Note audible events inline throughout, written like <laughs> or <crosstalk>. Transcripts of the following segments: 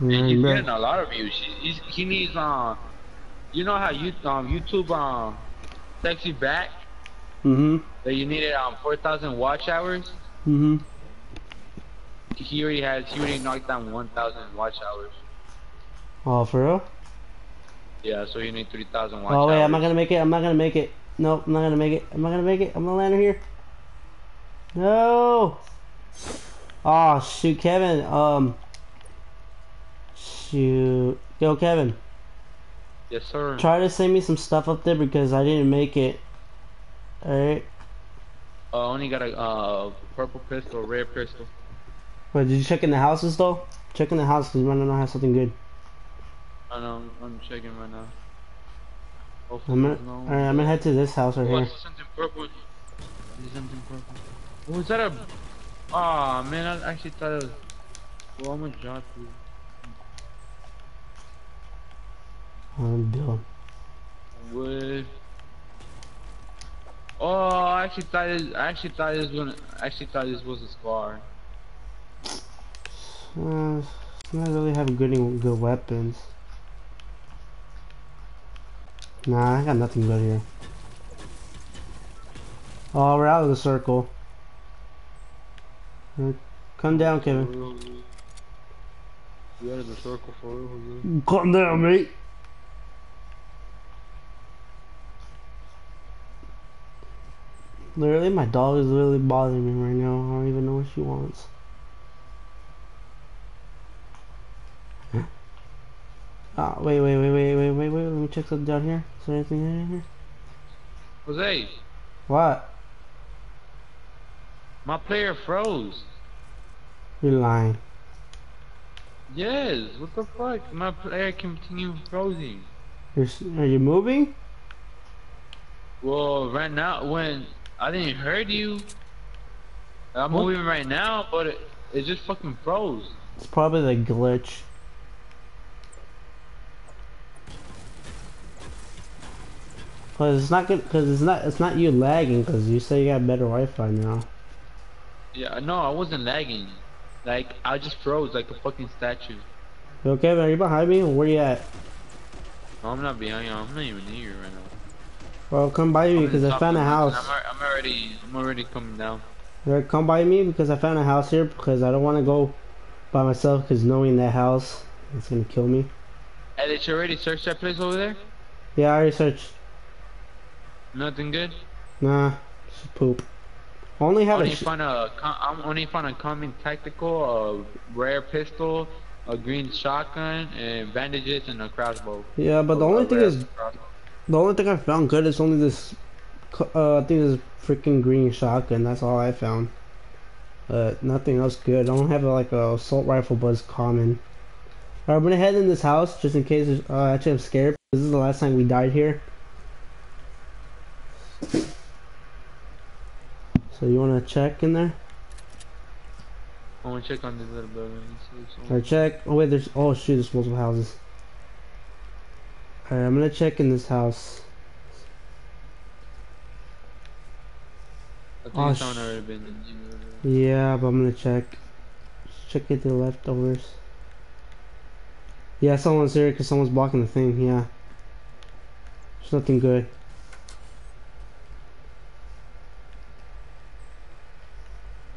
And Mm, he's getting a lot of views. He, he's, he needs um, you know how you um YouTube um you back Mhm. that you needed um 4,000 watch hours. Mhm. He already has. He already knocked down 1,000 watch hours. Oh, for real? Yeah, so you need 3,000 watch Oh hours. wait, I'm not gonna make it. I'm not gonna make it. Nope, I'm not gonna make it. I'm not gonna make it. I'm gonna land her here. No. Oh shoot, Kevin. Um. Shoot. Yo, Kevin. Yes, sir. Try to send me some stuff up there because I didn't make it. Alright. Uh, only got a uh purple pistol, red pistol. Wait, did you check in the houses though? Check in the house because you might not have something good. I know. I'm checking right now. Hopefully I'm gonna. no- Alright, I'm gonna head to this house right Oh, I here. something purple. I something purple. Oh, is that a? Ah man, I actually thought it was. Well, I'm drop you. Bill. Wood. Oh, I actually thought this. I actually thought this was. I actually thought this was a scar. Uh, not really have good good weapons. Nah, I got nothing good here. Oh, we're out of the circle. Uh, Come down, Kevin. You out of the circle for real? Come down, mate. Literally, my dog is literally bothering me right now. I don't even know what she wants. Ah, wait, wait, wait, wait, wait, wait, wait. Let me check something down here. Is there anything in here? Jose, What? my player froze. You're lying. Yes, what the fuck? My player continued frozen. You're, are you moving? Well, right now, when I didn't heard you, I'm What? moving right now, but it, it just fucking froze. It's probably the glitch. Cause it's not good. Cause it's not. It's not you lagging. Cause you say you got better Wi-Fi now. Yeah, no, I wasn't lagging. Like, I just froze like a fucking statue. Yo, Kevin, are you behind me? Where you at? I'm not behind you. I'm not even near you right now. Well, come by me because I found a house. I'm, I'm already, I'm already coming down. Alright, come by me because I found a house here because I don't want to go by myself because knowing that house, it's gonna kill me. And did you already search that place over there? Yeah, I already searched. Nothing good. Nah, it's poop. Only have Only a. Find a, I'm only find a common tactical, a rare pistol, a green shotgun, and bandages and a crossbow. yeah, but the only thing is, crossbow. The only thing I found good is only this. Uh, I think this freaking green shotgun. That's all I found. But nothing else good. I don't have a, like a assault rifle, but it's common. Alright, I'm gonna head in this house just in case. Uh, actually, I'm scared. This is the last time we died here. So you wanna check in there? I want to check on this little building. and see what's Or check. Oh wait, there's. Oh shoot, there's multiple houses. Alright, I'm gonna check in this house. I think Oh, someone already been in. Yeah, but I'm gonna check. Check it the leftovers. Yeah, someone's here because someone's blocking the thing. Yeah. There's nothing good.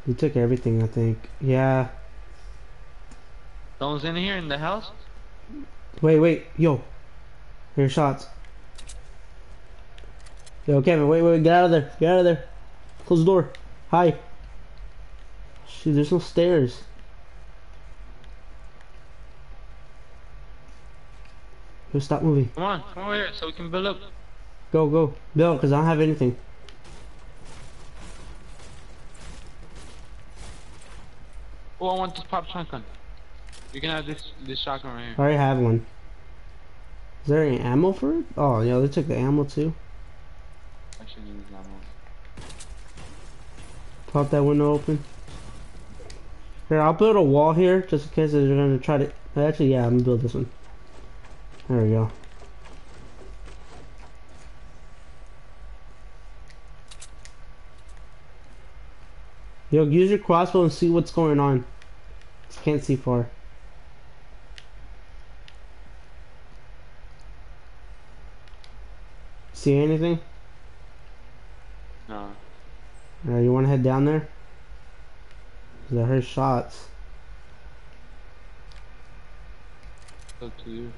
He took everything, I think. Yeah. Someone's in here in the house. Wait, wait, yo. Are shots. Yo, Kevin, wait, wait, get out of there. Get out of there. Close the door. Hi. Shoot, there's no stairs. Yo, stop moving. Come on, come over here so we can build up. Go, go. Bill, because I don't have anything. Oh, I want this pump shotgun. You can have this this shotgun right here. I already have one. Is there any ammo for it? Oh, yeah, they took the ammo too. I should use one. Pop that window open. Here, I'll build a wall here just in case they're gonna try to. Actually, yeah, I'm gonna build this one. There we go. Yo, use your crossbow and see what's going on. Can't see far. See anything? No. Uh, you want to head down there? 'Cause I heard shots. Up to you.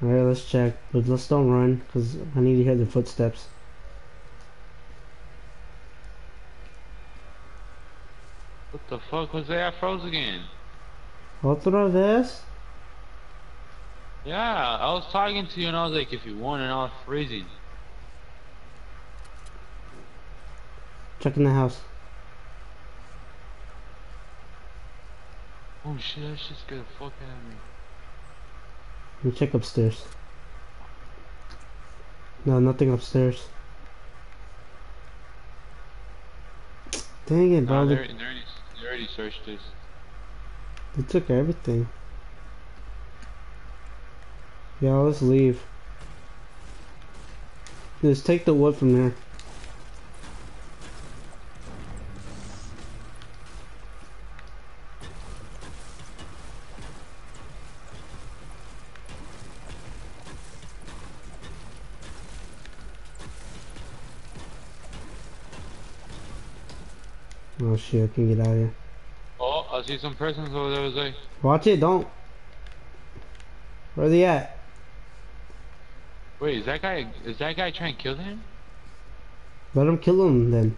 Alright, let's check. But let's don't run, because I need to hear the footsteps. What the fuck was that? I froze again. Otra this? Yeah, I was talking to you and I was like, if you want and I was freezing. Checking the house. Oh shit, that shit scared the fuck out of me. Let me check upstairs. No, nothing upstairs. Dang it, bro. Nah, they, they, they, already, they already searched this. they took everything. Yeah, let's leave. Just take the wood from there. Shit, I can get out of here. Oh, I see some persons over there, Jose. Watch it, don't. Where they at? Wait, is that guy, is that guy trying to kill him? Let him kill him then.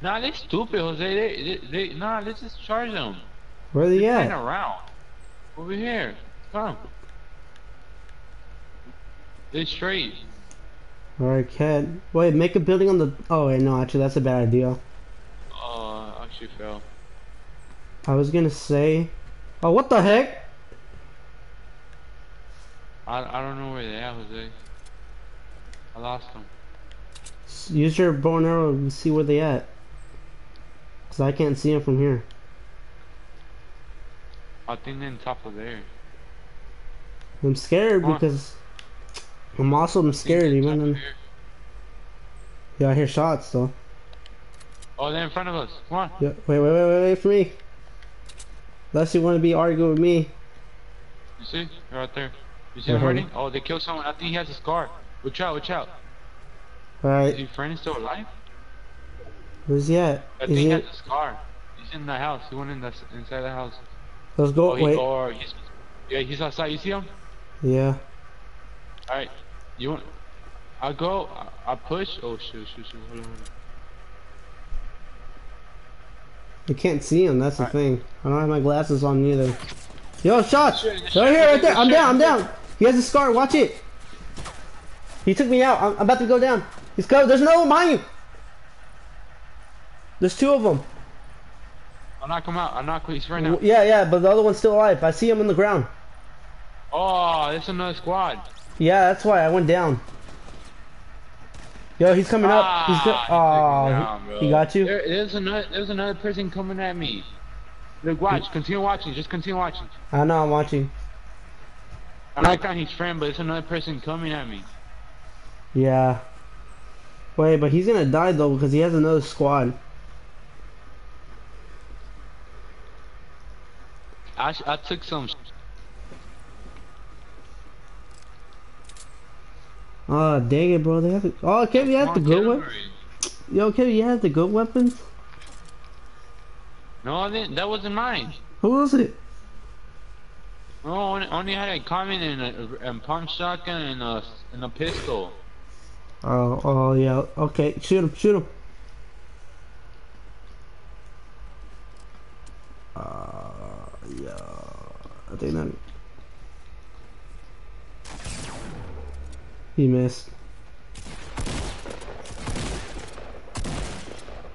Nah, they stupid, Jose. They, they, they nah, let's just charge them. Where they They're at? around. Over here. Come. They straight. Alright, cat. Wait, make a building on the. Oh wait, no, actually, that's a bad idea. Uh, actually fell. I was gonna say. Oh, what the heck? I, I don't know where they are, Jose. I lost them. Use your bow and arrow and see where they at. Cause I can't see them from here. I think they're on top of there. I'm scared because. I'm also I'm scared even. top of In, here. yeah, I hear shots though. Oh, they're in front of us. Come on. Yeah, wait, wait, wait, wait, wait for me. Unless you want to be arguing with me. You see? They're right there. You see them running? Oh, they killed someone. I think he has a scar. Watch out, watch out. Alright. Is Alright, your friend still alive? where's he at? I Is think he he? has a scar. He's in the house. He went in the, inside the house. Let's go. Oh, he, wait. or he's, yeah, he's outside. You see him? Yeah. Alright. You want, I go, I, I push. Oh, shoot, shoot, shoot. Hold on. I can't see him. That's the thing. I don't have my glasses on either. Yo, shots! Right here, right there. I'm down. I'm down. He has a scar. Watch it. He took me out. I'm, I'm about to go down. He's coming. There's another one behind you. There's two of them. I'll knock him out. I'll knock he's right now. Yeah, yeah, but the other one's still alive. I see him on the ground. Oh, there's another squad. Yeah, that's why I went down. Yo, he's coming up. He's go- Ah, oh, he down, he, he got you. There, there's another, there's another person coming at me. Look, watch. Continue watching. Just continue watching. I know. I'm watching. I knocked down his friend, but it's another person coming at me. Yeah. Wait, but he's gonna die though because he has another squad. I, I took some. Oh, dang it, bro. They have. The- oh, Kevin, you have the good weapons. Yo, Kevin, you have the good weapons. No, I didn't. That wasn't mine. Who was it? No, only, only had a comment and a, a pump shotgun and a and a pistol. Oh, oh yeah. Okay, shoot him, shoot him. Uh, yeah. I think that. He missed.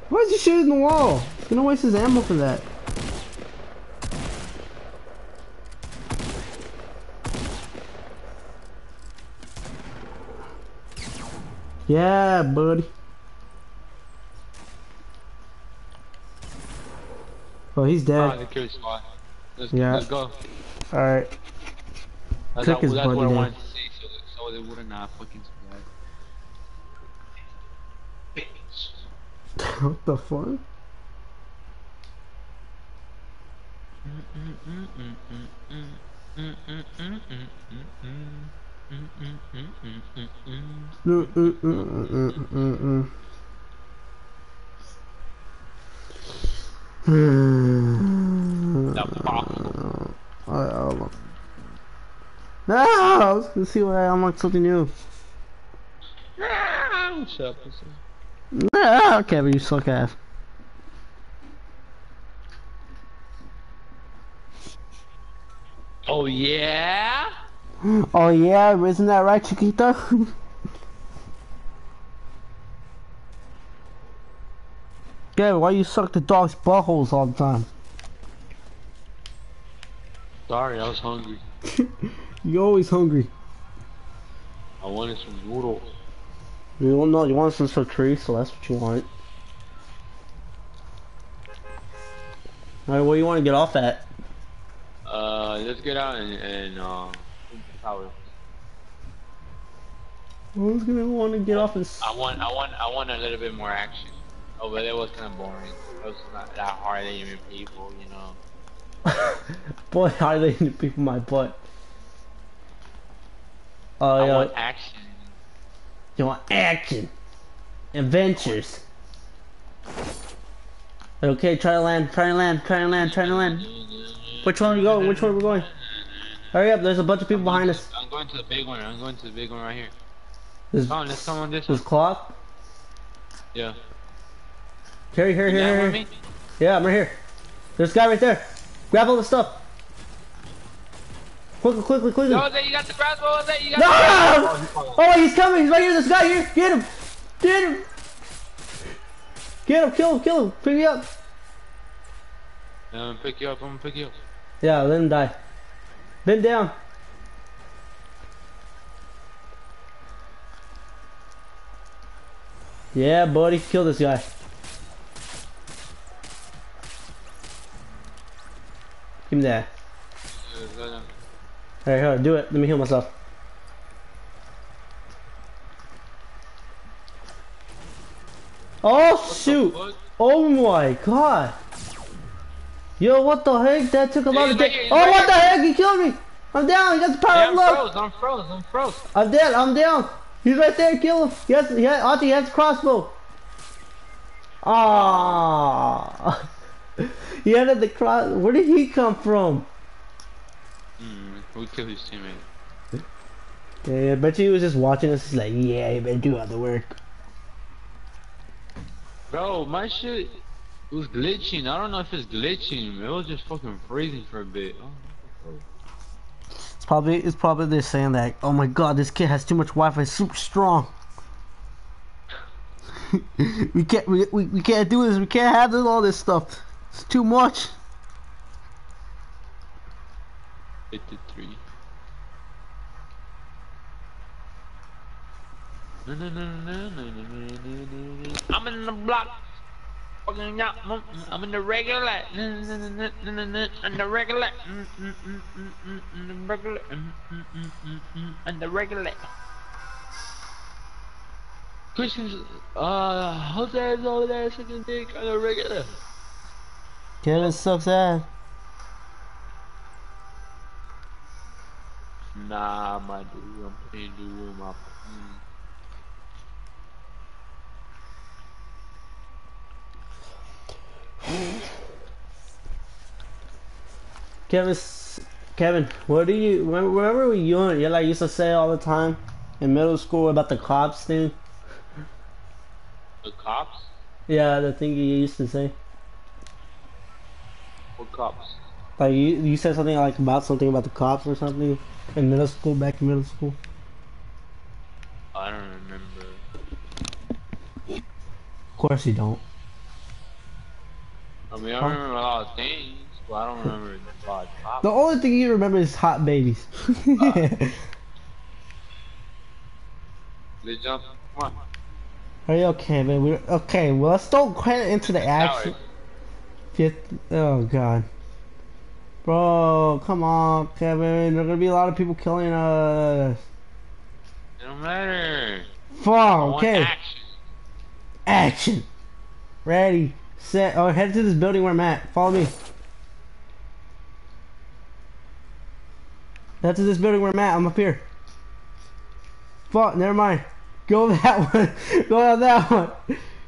Why is he shooting the wall? He's gonna waste his ammo for that. Yeah, buddy. Oh, he's dead. the kill squad. Let's, Yeah. let's go. Alright. That's, his that's what I buddy wanted to see, no, they would have not fucking survived. what the fuck? Mm -mm -mm Mm -mm -mm the bomb. I, I don't know. No, I was gonna see what I unlocked something new. Shut up, pussy. Ah, Kevin, you suck ass. Oh yeah? Oh yeah, isn't that right, Chiquita? <laughs> Kevin, why you suck the dog's buttholes all the time? Sorry, I was hungry. <laughs> You always hungry. I wanted some noodles. You don't know, you want some charcuterie, so that's what you want. Alright, where you want to get off at? Uh, let's get out and, and uh, power. Who's gonna want to get off and I want, I want, I want a little bit more action. Oh, but it was kind of boring. It was not that hard to even people, you know. <laughs> Boy, how they need people my butt. Oh, I yeah. want action. You want action. Adventures. Okay, try to land, try to land, try to land, try to land. Which one are we going? Which one are we going? Hurry up, there's a bunch of people behind us. I'm going to the big one. I'm going to the big one right here. There's, Come on, let's come on this there's one. clock. Yeah. Carry, here, here, here. Yeah, I'm right here. There's a guy right there. Grab all the stuff. Quickly, quickly, quickly. Jose, you got the crossbow. Jose, you got No! the crossbow. Oh, he's coming. He's right here. This guy here. Get him. Get him. Get him. Kill him. Kill him. Pick me up. I'm gonna pick you up. I'm gonna pick you up. Yeah, let him die. Bend down. Yeah, buddy. Kill this guy. Give me that. Alright, here, do it. Let me heal myself. Oh, shoot. Oh my god. Yo, what the heck? That took a lot he's of damage. Oh, right what the heck? He killed me. I'm down. He got the power Yeah, of I'm love. froze. I'm froze. I'm froze. I'm dead. I'm down. He's right there. Kill him. Yes, he has, Auntie, has a crossbow. Ah. <laughs> he had the cross. Where did he come from? We killed his teammate. Yeah, I bet you he was just watching us. He's like, yeah, you better do all the work. Bro, my shit was glitching. I don't know if it's glitching. It was just fucking freezing for a bit. Oh. It's probably it's probably they're saying that. Oh my god, this kid has too much Wi-Fi. Super strong. <laughs> we can't we, we, we can't do this. We can't have this, all this stuff. It's too much. 53. I'm in the block. I'm in the regular. And the regular. I'm the regular. I'm the regular. Christian's. Uh, Jose's over there sucking dick on the regular. Get us so sad. Nah, my dude, I'm playing dude with my. Mm. Kevin, Kevin, what do you remember? Remember when you and you like used to say all the time in middle school about the cops thing? The cops? Yeah, the thing you used to say. What cops? Like you, you said something like about something about the cops or something in middle school, back in middle school. I don't remember. Of course you don't. I mean, I remember a lot of things, but I don't remember a lot of cops. The only thing you remember is hot babies. <laughs> They jump. Come on. Are you okay, man? We okay. Well, let's don't get into the action. Fifth, oh god, bro, come on, Kevin. There's gonna be a lot of people killing us. It don't matter. Fuck. Okay, action. action. Ready, set. Oh, head to this building where I'm at. Follow me. That's in this building where I'm at. I'm up here. Fuck, never mind. Go <laughs> that one. go on that one.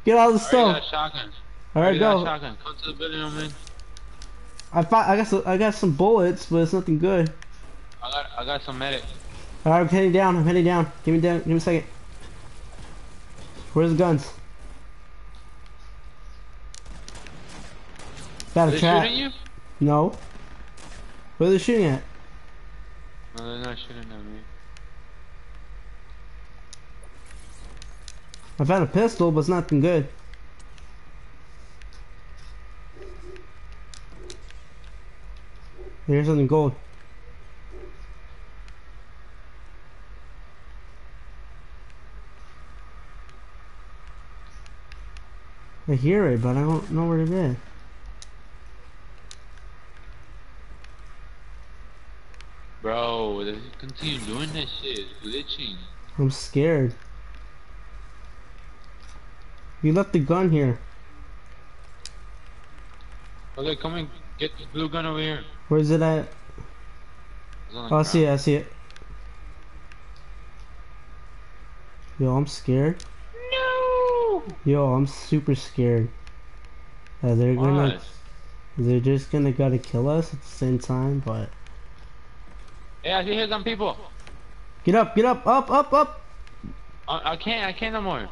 Get all the stuff. got a shotgun. All right, Already got a go. shotgun. Come to the building I'm in. I fi- I got some, I got some bullets, but it's nothing good. I got I got some medic. All right, I'm heading down. I'm heading down. Give me down. Give me a second. Where's the guns? Got Are a they trap. shooting you? No. Where are they shooting at? No, they're not shooting at me. I found a pistol, but it's nothing good. Here's something gold. I hear it, but I don't know where it is. Bro, they continue doing that shit. It's glitching. I'm scared. You left the gun here. Okay, come and get the blue gun over here. Where's it at? Oh, I see it. I see it. Yo, I'm scared. No! Yo, I'm super scared. Uh, they're gonna, they're just gonna gotta kill us at the same time, but. Hey, I see here some people. Get up, get up, up, up, up! I, I can't, I can't no more.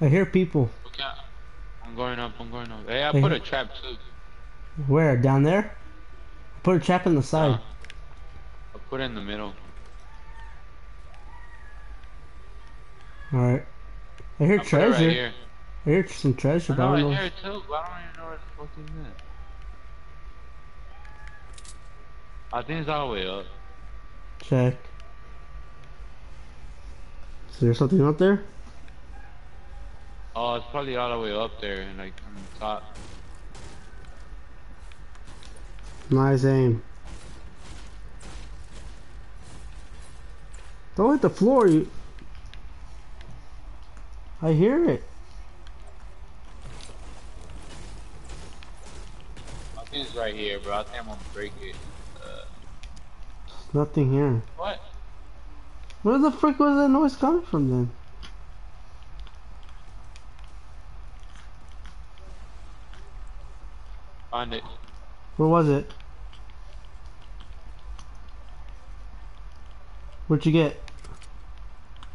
I hear people. Okay, I'm going up, I'm going up. Hey, I put a trap too. Where? Down there? Put a trap in the side. Uh, I put it in the middle. Alright. I hear I it right treasure. here. I hear some treasure, I know, I I hear it too, but I don't even know where the fuck is it. I think it's all the way up. Check. Is there something out there? Oh, it's probably all the way up there, and like on the top. Nice aim. Don't hit the floor, you. I hear it. I think it's right here, bro. I think I'm gonna break it. Uh, Nothing here. what? Where the frick was that noise coming from then? Find it. Where was it? What'd you get?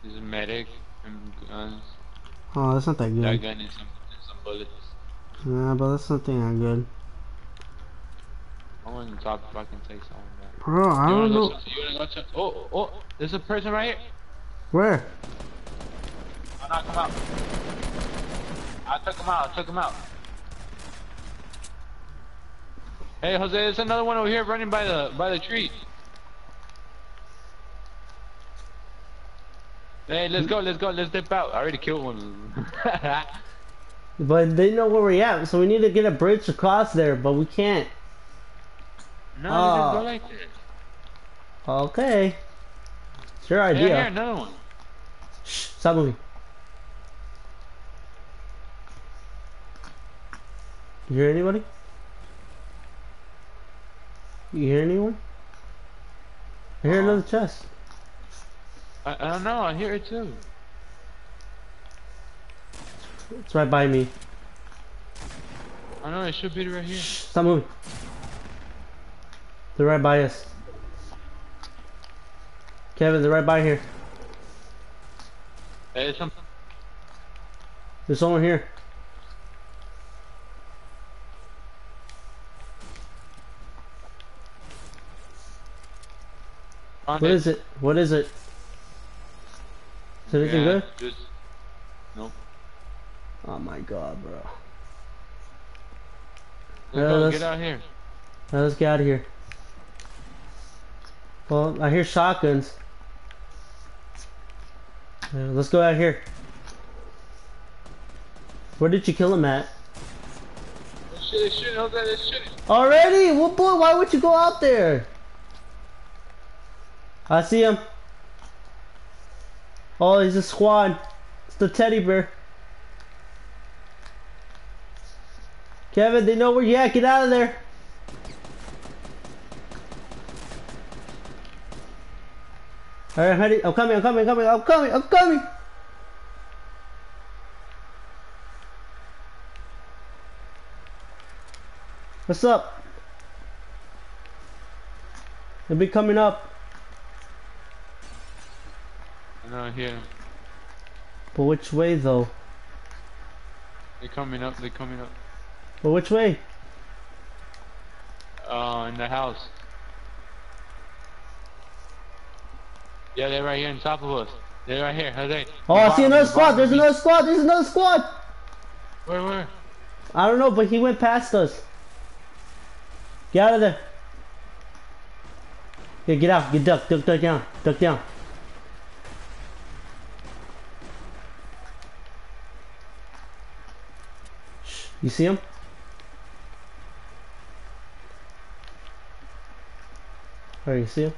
This is medic and guns. Oh, that's not that That good. gun and some, and some bullets. Nah, but that's nothing that good. I want to top if I can take some of that. Bro, I You don't wanna know. go to, you wanna go to, oh, oh, oh there's a person right here. Where? I knocked him out. I took him out, I took him out. Hey Jose, there's another one over here running by the by the tree. Hey, let's go, let's go, let's dip out. I already killed one. <laughs> But they know where we're at, so we need to get a bridge across there, but we can't. no, just go ah. like that. Okay. It's your idea. here, another one. Shh, stop moving. You hear anybody? You hear anyone? I hear another uh, chest. I, I don't know, I hear it too. It's right by me. I know it should be right here. Stop moving. They're right by us. Kevin, they're right by here. Hey. There's someone here. Found What is it? What is it? Is anything Yeah, good? Just, nope. Oh my god, bro. Let's go, let's- get out here. Let's get out of here. Well, I hear shotguns. Yeah, let's go out here. Where did you kill him at? They're shooting, they're shooting, Jose, they're shooting. Already? Well, boy, why would you go out there? I see him. Oh, he's a squad. It's the teddy bear. Kevin, they know where you at. Get out of there. Alright, honey. I'm coming, I'm coming, I'm coming, I'm coming, I'm coming. What's up? They'll be coming up. Know here. But which way though? They're coming up. They're coming up. But which way? Uh, in the house. Yeah, they're right here on top of us. They're right here. Jose. Oh, I see another squad. There's another squad. There's another squad. Where, where? I don't know, but he went past us. Get out of there. Yeah, get out. Get duck. Duck, duck down. Duck down. Shh. You see him? Where you see him?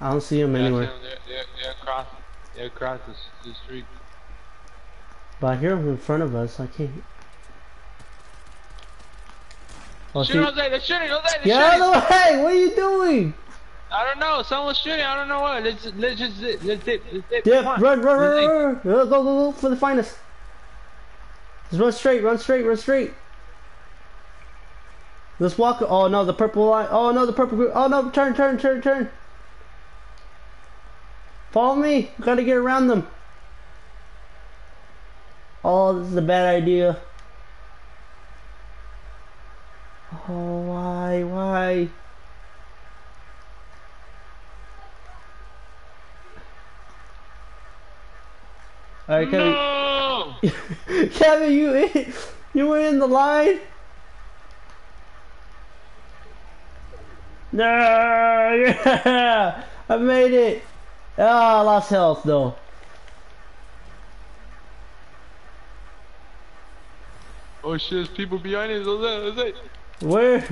I don't see him Yeah, anywhere. They're, they're, they're across. They're across the, the street. But I hear him in front of us. I can't. Oh, Shoot, see- Jose! They're shooting! Jose! They're Get out shooting! of the way! What are you doing? I don't know. Someone's shooting. I don't know what. Let's let's just. Let's dip. Let's dip. Come run, run, run, run, run, run. Go, go, go for the finest. Just run straight, run straight, run straight. Let's walk. Oh no, the purple line. Oh no, the purple group. Oh no, turn, turn, turn, turn. Follow me. We gotta get around them. Oh, this is a bad idea. Oh, why, why? Alright, Kevin. No! <laughs> Kevin, you you were in the line. No, yeah, <laughs> I made it. Oh, I lost health though. Oh shit! There's people behind us. Jose! Jose! Where?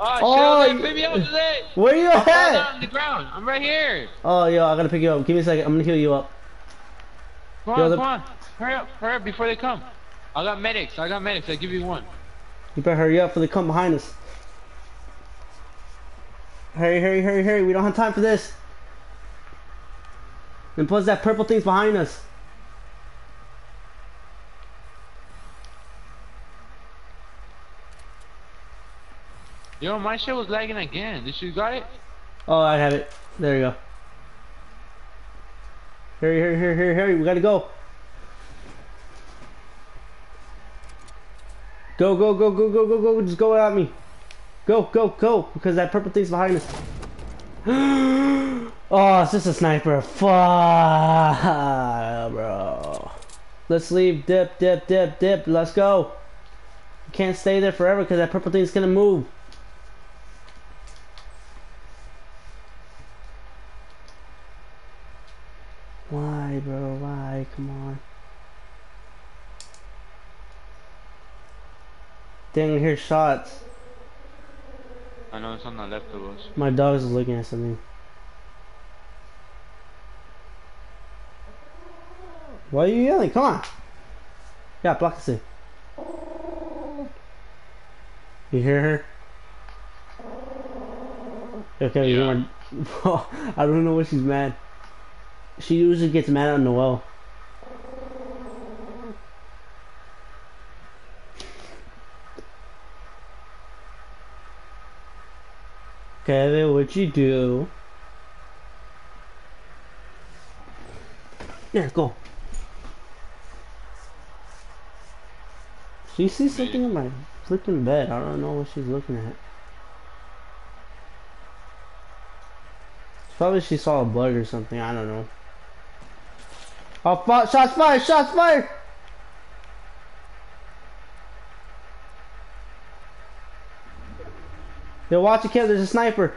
Ah, shit! Oh, Jose! you- Pick me up, Jose! Where you I fell at? on the ground. I'm right here. Oh, yo, I gotta pick you up. Give me a second. I'm gonna heal you up. Come Yo, on, the- come on. Hurry up, hurry up before they come. I got medics. I got medics. I give you one. You better hurry up before they come behind us. Hurry, hurry, hurry, hurry. We don't have time for this. And plus that purple thing's behind us. Yo, my shit was lagging again. Did you got it? Oh, I have it. There you go. Hurry, hurry, hurry, hurry, hurry. We gotta go. Go, go, go, go, go, go, go. Just go at me. Go, go, go. Because that purple thing's behind us. <gasps> oh, it's just a sniper. Fuck, bro. Let's leave. Dip, dip, dip, dip. Let's go. Can't stay there forever because that purple thing's gonna move. Why, bro? Why? Come on. Dang, I hear shots. I know it's on the left of us. My dog's looking at something. Why are you yelling? Come on. Yeah, block this in. You hear her? Okay, Yeah. <laughs> I don't know what she's mad. She usually gets mad at Noel. Kevin, what you do? There, go. She sees something in my freaking bed. I don't know what she's looking at. Probably she saw a bug or something. I don't know. Oh, fi- shots fired! Shots fired! Yo, watch it, kid. There's a sniper.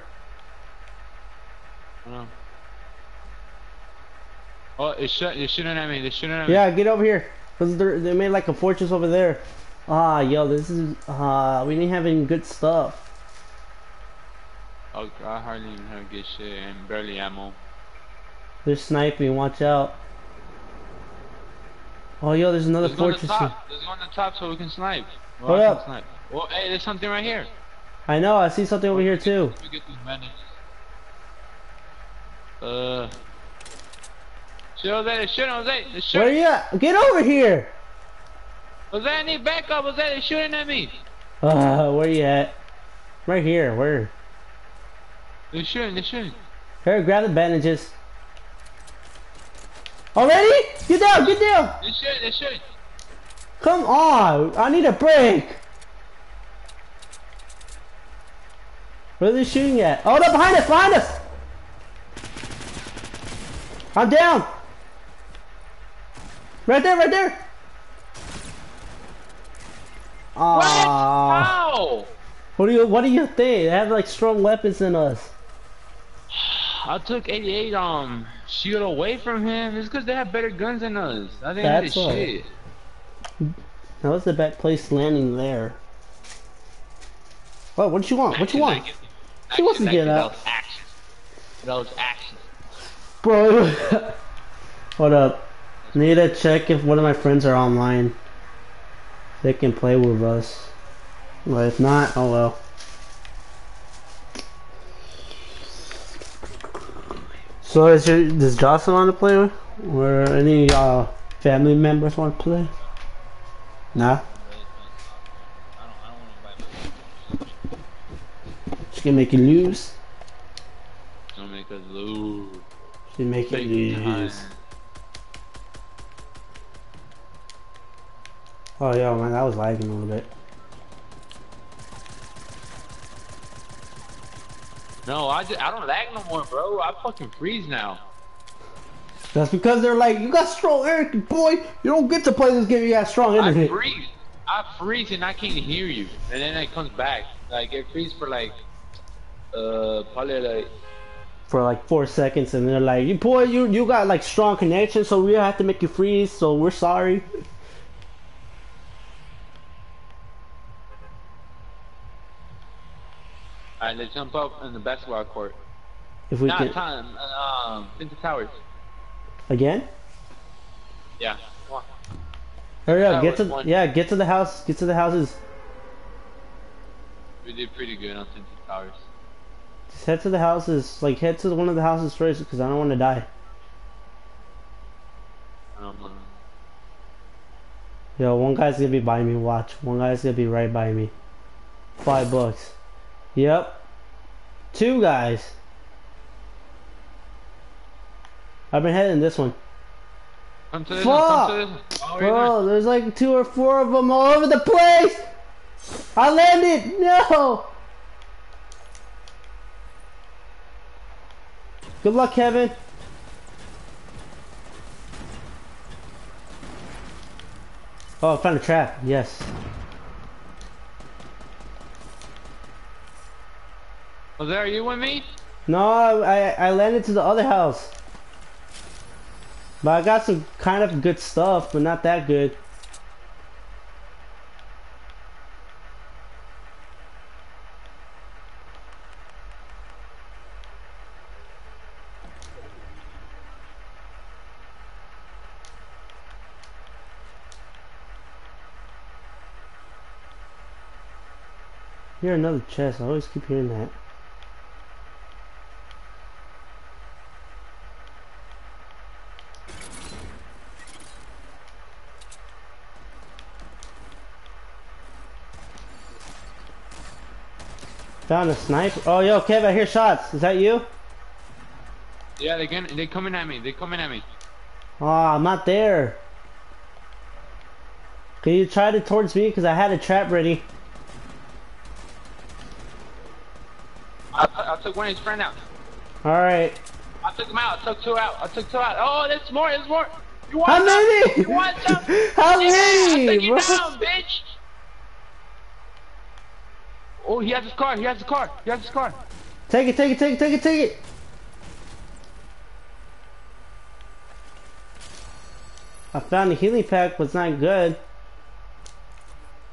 Oh, it's, shot, it's shooting at me. They're shooting at me. Yeah, get over here. Cause they're- they made like a fortress over there. Ah, yo, this is ah, we didn't have any good stuff. Oh, I hardly even have good shit and barely ammo. They're sniping, watch out. Oh, yo, there's another Let's go on the fortress. here. top. Let's go on the top so we can snipe. Well, Hold I up. Snipe. Well, hey, there's something right here. I know, I see something over here too. Let me get these. Uh. Shit, Jose, shit, Jose, they're shooting. Where you at? Get over here! Jose, I need backup. Jose, they're shooting at me. Uh, where you at? Right here, where? They're shooting, they're shooting. Here, grab the bandages. Already? Get down, get down! They're they're. Come on! I need a break! Where are they shooting at? Oh they're behind us, behind us! I'm down! Right there, right there! What? Aww. How? What do you what do you think? They have like strong weapons in us. <sighs> I took 88 um shield away from him. It's because they have better guns than us. I think That's shit. That was the best place landing there. What what you want? What you want? She wants to get out. Action. Was action. Bro, <laughs> hold up. Need to check if one of my friends are online. They can play with us. But if not, oh well. So is your does Jocelyn want to play with? Or any uh family members want to play? Nah. She can make you lose. Don't make us lose. She can make you time. lose. Oh yeah, man, that was lagging a little bit. No, I, just, I don't lag no more, bro. I fucking freeze now. That's because they're like, you got strong Eric, boy. You don't get to play this game. You got strong I internet. freeze. I freeze and I can't hear you. And then it comes back. Like, it freeze for like, uh, probably like, for like four seconds, and they're like, "You boy, you you got like strong connection, so we have to make you freeze. So we're sorry." Alright, let's jump up in the basketball court. If we Nah, can time, um, into towers. again, Yeah. Hurry up, get to one. yeah, get to the house, get to the houses. We did pretty good on Tilted Towers. Just head to the houses, like head to one of the houses first, because I don't want to die. Um, uh, Yo, one guy's gonna be by me. Watch, one guy's gonna be right by me. Five bucks. Yep. Two guys. I've been heading this one. come to this come to Fuck! Oh? Bro, there's like two or four of them all over the place. I landed. No. Good luck, Kevin. Oh, I found a trap. Yes. Jose, are you with me? No, I I landed to the other house. But I got some kind of good stuff, but not that good. Hear another chest. I always keep hearing that. Found a sniper. Oh, yo, Kev, I hear shots. Is that you? Yeah, they get, they coming at me. They're coming at me. Oh, I'm not there. Can you try to towards me? Because I had a trap ready. I, I took one of his friend out. Alright. I took him out. I took two out. I took two out. Oh, there's more. There's more. You want How many? You want some? <laughs> How many, I took you down, bitch. Oh, he has his car. He has his car. He has his car. Take it, take it, take it, take it, take it. I found a healing pack, but it's not good.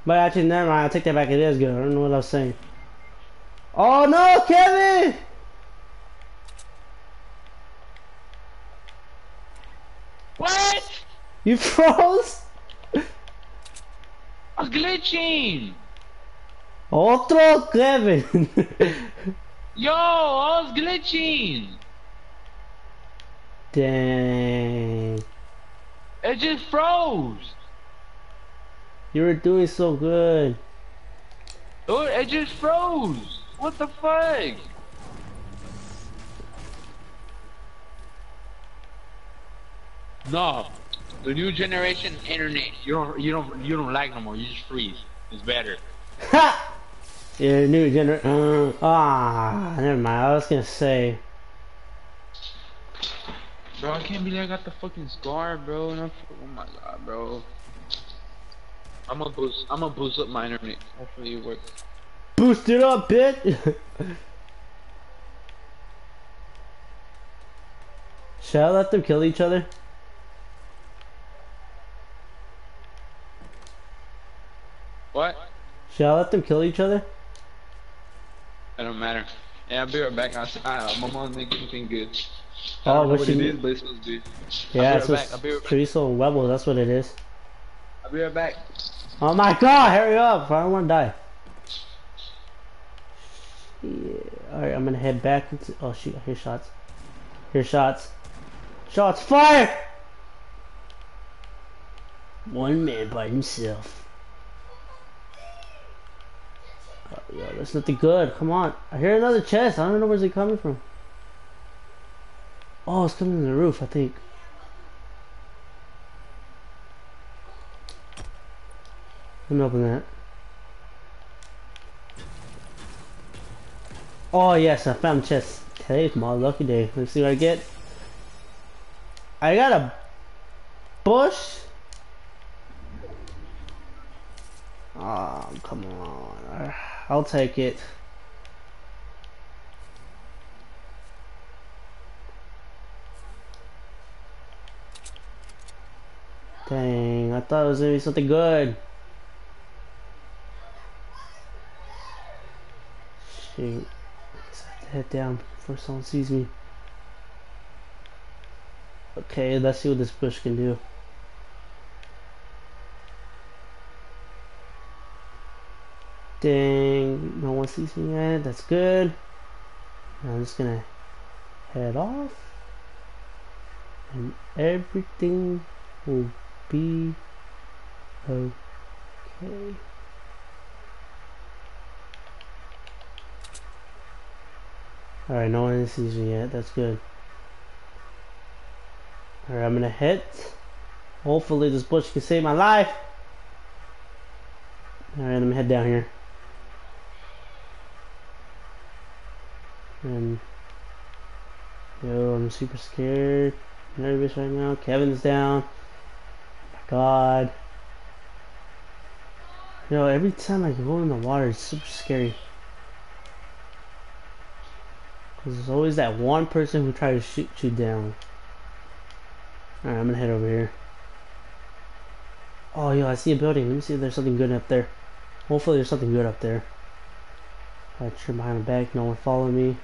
But actually, never mind. I'll take that back. It is good. I don't know what I was saying. Oh no, Kevin! What? You <laughs> froze? I'm glitching. Otro Kevin! <laughs> Yo, I was glitching. Dang. It just froze. You were doing so good. Oh, it just froze. What the fuck? No, the new generation internet. You don't, you don't, you don't lag no more. You just freeze. It's better. Ha! Yeah, new gener- uh, Ah, never mind. I was gonna say. Bro, I can't believe I got the fucking scar, bro. Oh my god, bro. I'm gonna boost. I'm gonna boost up my internet. Hopefully it works. Boost it up, bitch! <laughs> Should I let them kill each other? What? Should I let them kill each other? It don't matter. Yeah, I'll be right back. I, I, uh, my mom's making something good. Oh, I what what you it mean? is, but it's supposed to be. Yeah, right it's I'll be right back. chorizo and that's what it is. I'll be right back. Oh my god, hurry up! I don't wanna die. Yeah. Alright, I'm gonna head back into. Oh shoot, I hear shots. Hear shots. Shots fired! One man by himself. Yo, that's nothing good. Come on. I hear another chest. I don't know where's it coming from. Oh, it's coming from the roof, I think. Let me open that. Oh yes, I found chest. Today's my lucky day. Let's see what I get. I got a bush. Oh, come on. I'll take it. Dang, I thought it was gonna be something good. Shoot. I have to head down before someone sees me. Okay, let's see what this bush can do. Dang, no one sees me yet. That's good. I'm just gonna head off. And everything will be okay. Alright, no one sees me yet. That's good. Alright, I'm gonna hit. Hopefully this bush can save my life. Alright, I'm gonna head down here. And yo, I'm super scared, nervous right now. Kevin's down. Oh my God. Know, every time I go in the water, it's super scary. Cause there's always that one person who tries to shoot you down. Alright, I'm gonna head over here. Oh, yo, I see a building. Let me see if there's something good up there. Hopefully there's something good up there. I turn behind the back, no one follow me.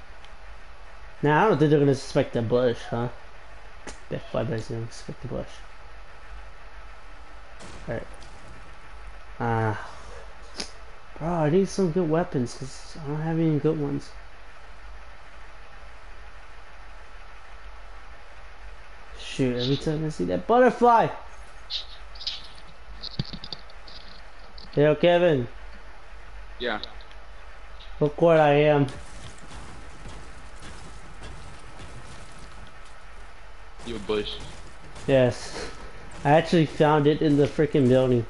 Nah, I don't think they're gonna suspect the bush, huh? That five guys gonna suspect the bush. Alright. Ah. bro, I need some good weapons, because I don't have any good ones. Shoot, every time I see that butterfly! Yo, Kevin, Yeah. look what I am. You bush. Yes. I actually found it in the freaking building.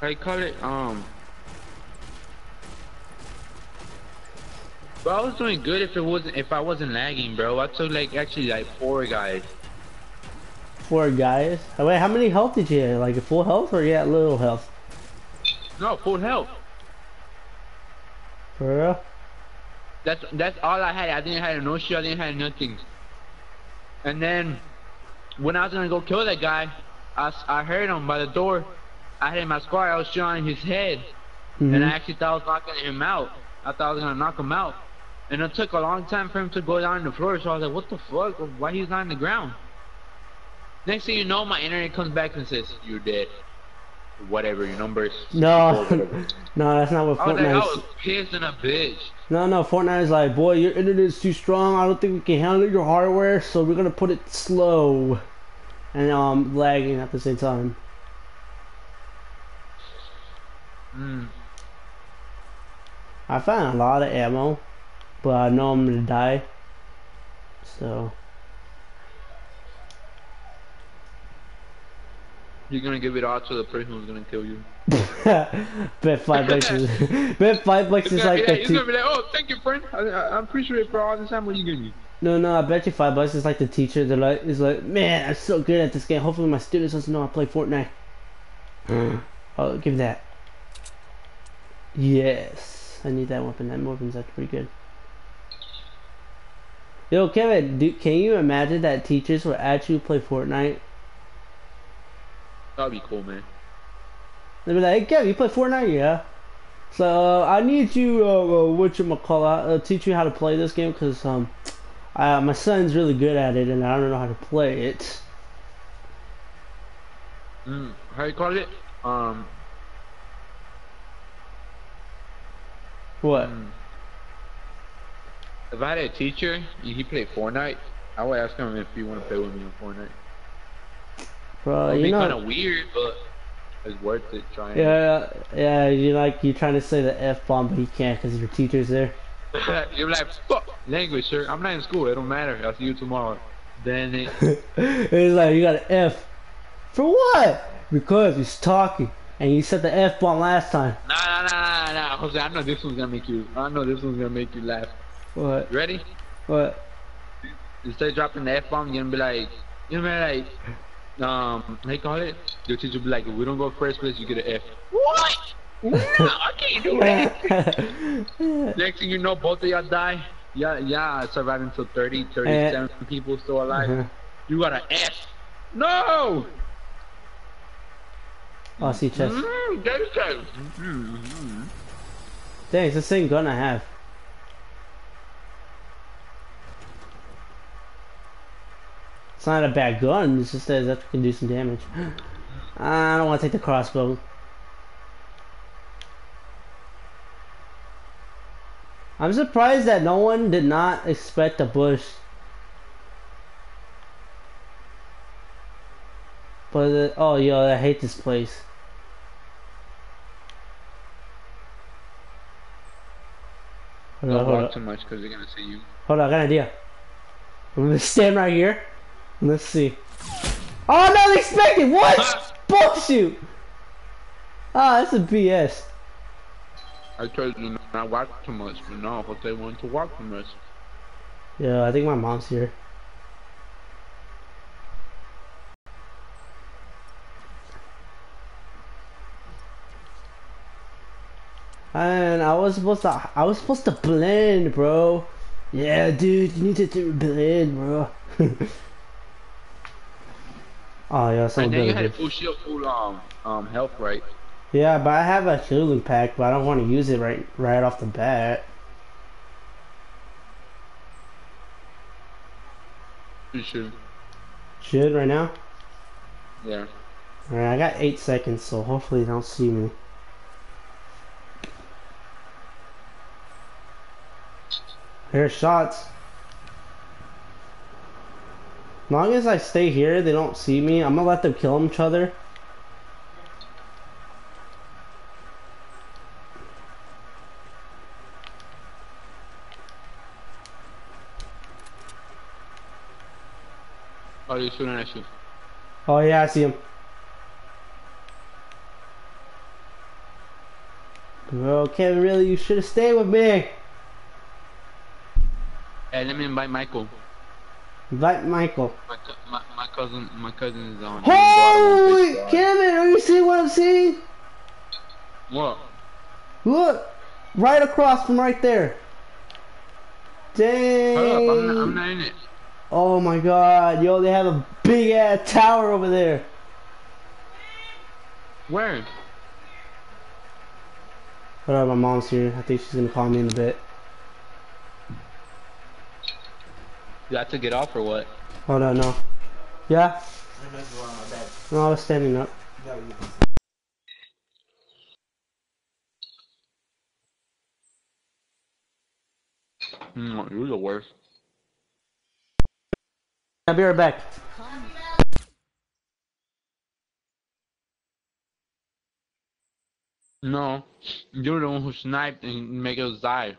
I call it um. Bro, I was doing good if it wasn't if I wasn't lagging, bro. I took like actually like four guys. Four guys. Oh, wait, how many health did you have? Like a full health or you had little health? No, full health. For real? That's that's all I had. I didn't have no shit. I didn't have nothing. And then when I was gonna go kill that guy, I, I heard him by the door. I had my scar. I was shooting his head. and Mhm. I actually thought I was knocking him out. I thought I was gonna knock him out, and it took a long time for him to go down the floor. So I was like, "What the fuck? Why he's not on the ground?" Next thing you know, my internet comes back and says, "You're dead." Whatever your number is. No, <laughs> no, that's not what I was like, I was is. pissed in a bitch. No, no, Fortnite is like, boy, your internet is too strong. I don't think we can handle your hardware, so we're gonna put it slow, and um, lagging at the same time. Mm. I found a lot of ammo, but I know I'm gonna die. So You're gonna give it out to the person who's gonna kill you. bet five bucks is bet five bucks is like be the he's gonna be like, "Oh, thank you, friend. I, I, I appreciate it for all this ammo you give me." No, no, I bet you five bucks is like the teacher. They're like, is like, man, I'm so good at this game. Hopefully my students doesn't know I play Fortnite. Hmm. oh, give that. Yes, I need that weapon. That weapon's actually pretty good. Yo, Kevin, do, can you imagine that teachers would actually play Fortnite? That'd be cool, man. They'd be like, hey, Kevin, you play Fortnite? Yeah. So, uh, I need you, uh, uh whatchamacallit, uh, teach you how to play this game, because, um, uh, my son's really good at it, and I don't know how to play it. Mm. How you call it? Um. What? mm. If I had a teacher he played Fortnite, I would ask him if he want to play with me on Fortnite. Bro, It'd you be know, kind of weird, but it's worth it trying. yeah, yeah, you like, you're trying to say the F-bomb, but you can't because your teacher's there. <laughs> You're like, fuck language, sir. I'm not in school. It don't matter. I'll see you tomorrow. Then it, <laughs> it's like, you got an F. For what? Because he's talking, and you said the F-bomb last time. nah, nah, nah, nah, nah, Jose. I know this one's gonna make you. I know this one's gonna make you laugh. What? You ready? What? Instead of dropping the F bomb, you're gonna be like, you're gonna be like, um, how you call it? Your teacher will be like, if we don't go first place, you get an F. What? <laughs> No, I can't do that. <laughs> Next thing you know, both of y'all die. Yeah, yeah, surviving until 30, 37 people still alive. Uh-huh. You got an F. No! Oh, I see chest. Mm, there go. Mm-hmm. Dang, it's the same gun I have. It's not a bad gun, it's just that that can do some damage. <gasps> I don't want to take the crossbow. I'm surprised that no one did not expect a bush. But, uh, oh, yo, I hate this place. Hold on, Don't hold walk on. too much because they're gonna see you. Hold on, I got an idea. I'm gonna <laughs> stand right here. Let's see. Oh, not expected. What? Bullshit. Ah, that's a BS. I told you not to walk too much, but no, but they want to walk too much. Yeah, I think my mom's here. And I was supposed to, I was supposed to blend, bro. Yeah, dude, you need to do blend, bro. <laughs> oh yeah, so and then you had a full shield, full um um health, right? Yeah, but I have a healing pack, but I don't want to use it right right off the bat. You should. Should right now? Yeah. Alright, I got eight seconds, so hopefully they don't see me. Here's shots. As long as I stay here, they don't see me. I'm gonna let them kill each other. Oh, you're shooting at you. Oh yeah, I see him. Bro, Kevin, really, you should have stayed with me. Hey, let me invite Michael. Invite Michael. My, cou- my, my cousin, my cousin is on. Holy Kevin, are you seeing what I'm seeing? What? Look, right across from right there. Dang. Hold up, I'm not, I'm not in it. Oh my god, yo, they have a big ass tower over there. Where? Hold on, my mom's here. I think she's gonna call me in a bit. You have to get off or what? Hold on, no. Yeah? No, I was standing up. Mm, you're the worst. I'll be right back. No, you're the one who sniped and make us die.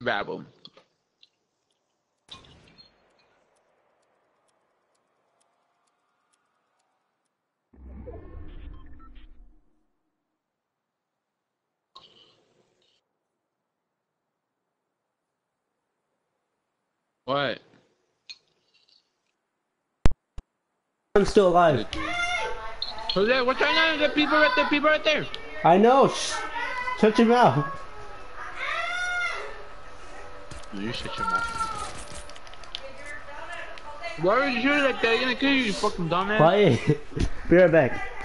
Babble. What? I'm still alive. Jose, what's going on? There people right there, people right there. I know. Shh. Shut your mouth. You shut your mouth. Why would you shoot it like that? They're gonna kill you, you fucking dumbass. Quiet. <laughs> be right back.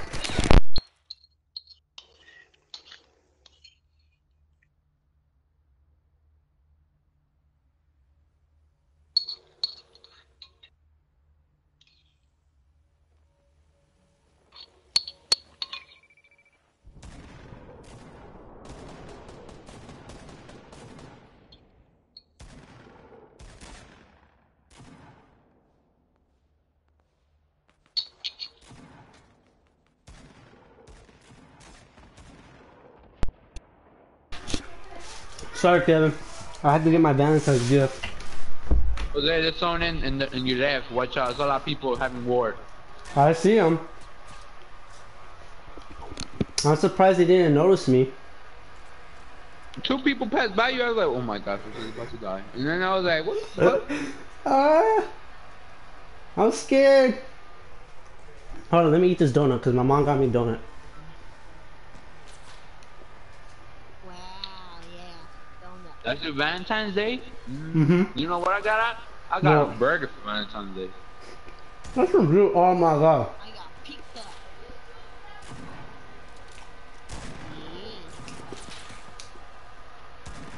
Sorry, Kevin. I had to get my Valentine's gift. Jose, there's someone in, in, the, in your left. Watch out, there's a lot of people having war. I see him. I'm surprised he didn't notice me. Two people passed by you, I was like, oh my god, Jose's about to die. And then I was like, what the <laughs> fuck? Ah, I'm scared. Hold on, let me eat this donut because my mom got me donut. Wow, yeah. Donut. That's Valentine's Day? Mm-hmm. You know what I got? At? I got No. a burger for Valentine's Day. That's some real. Oh my god. I got pizza.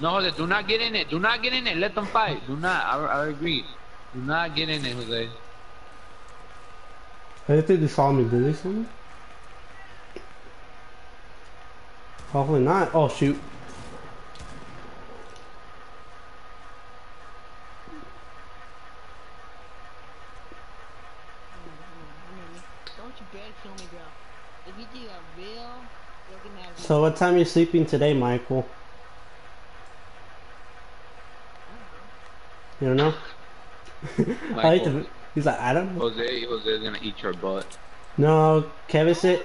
No, Jose, do not get in it. Do not get in it. Let them fight. Do not. I, I agree. Do not get in it, Jose. I think they saw me. Did they see me? Hopefully not. Oh shoot. Don't you dare kill me, bro. If you do a real, you're gonna have So what time are you sleeping today, Michael? You don't know? <laughs> I hate to, he's like, know. Jose, Jose's gonna eat your butt. No, Kevin said,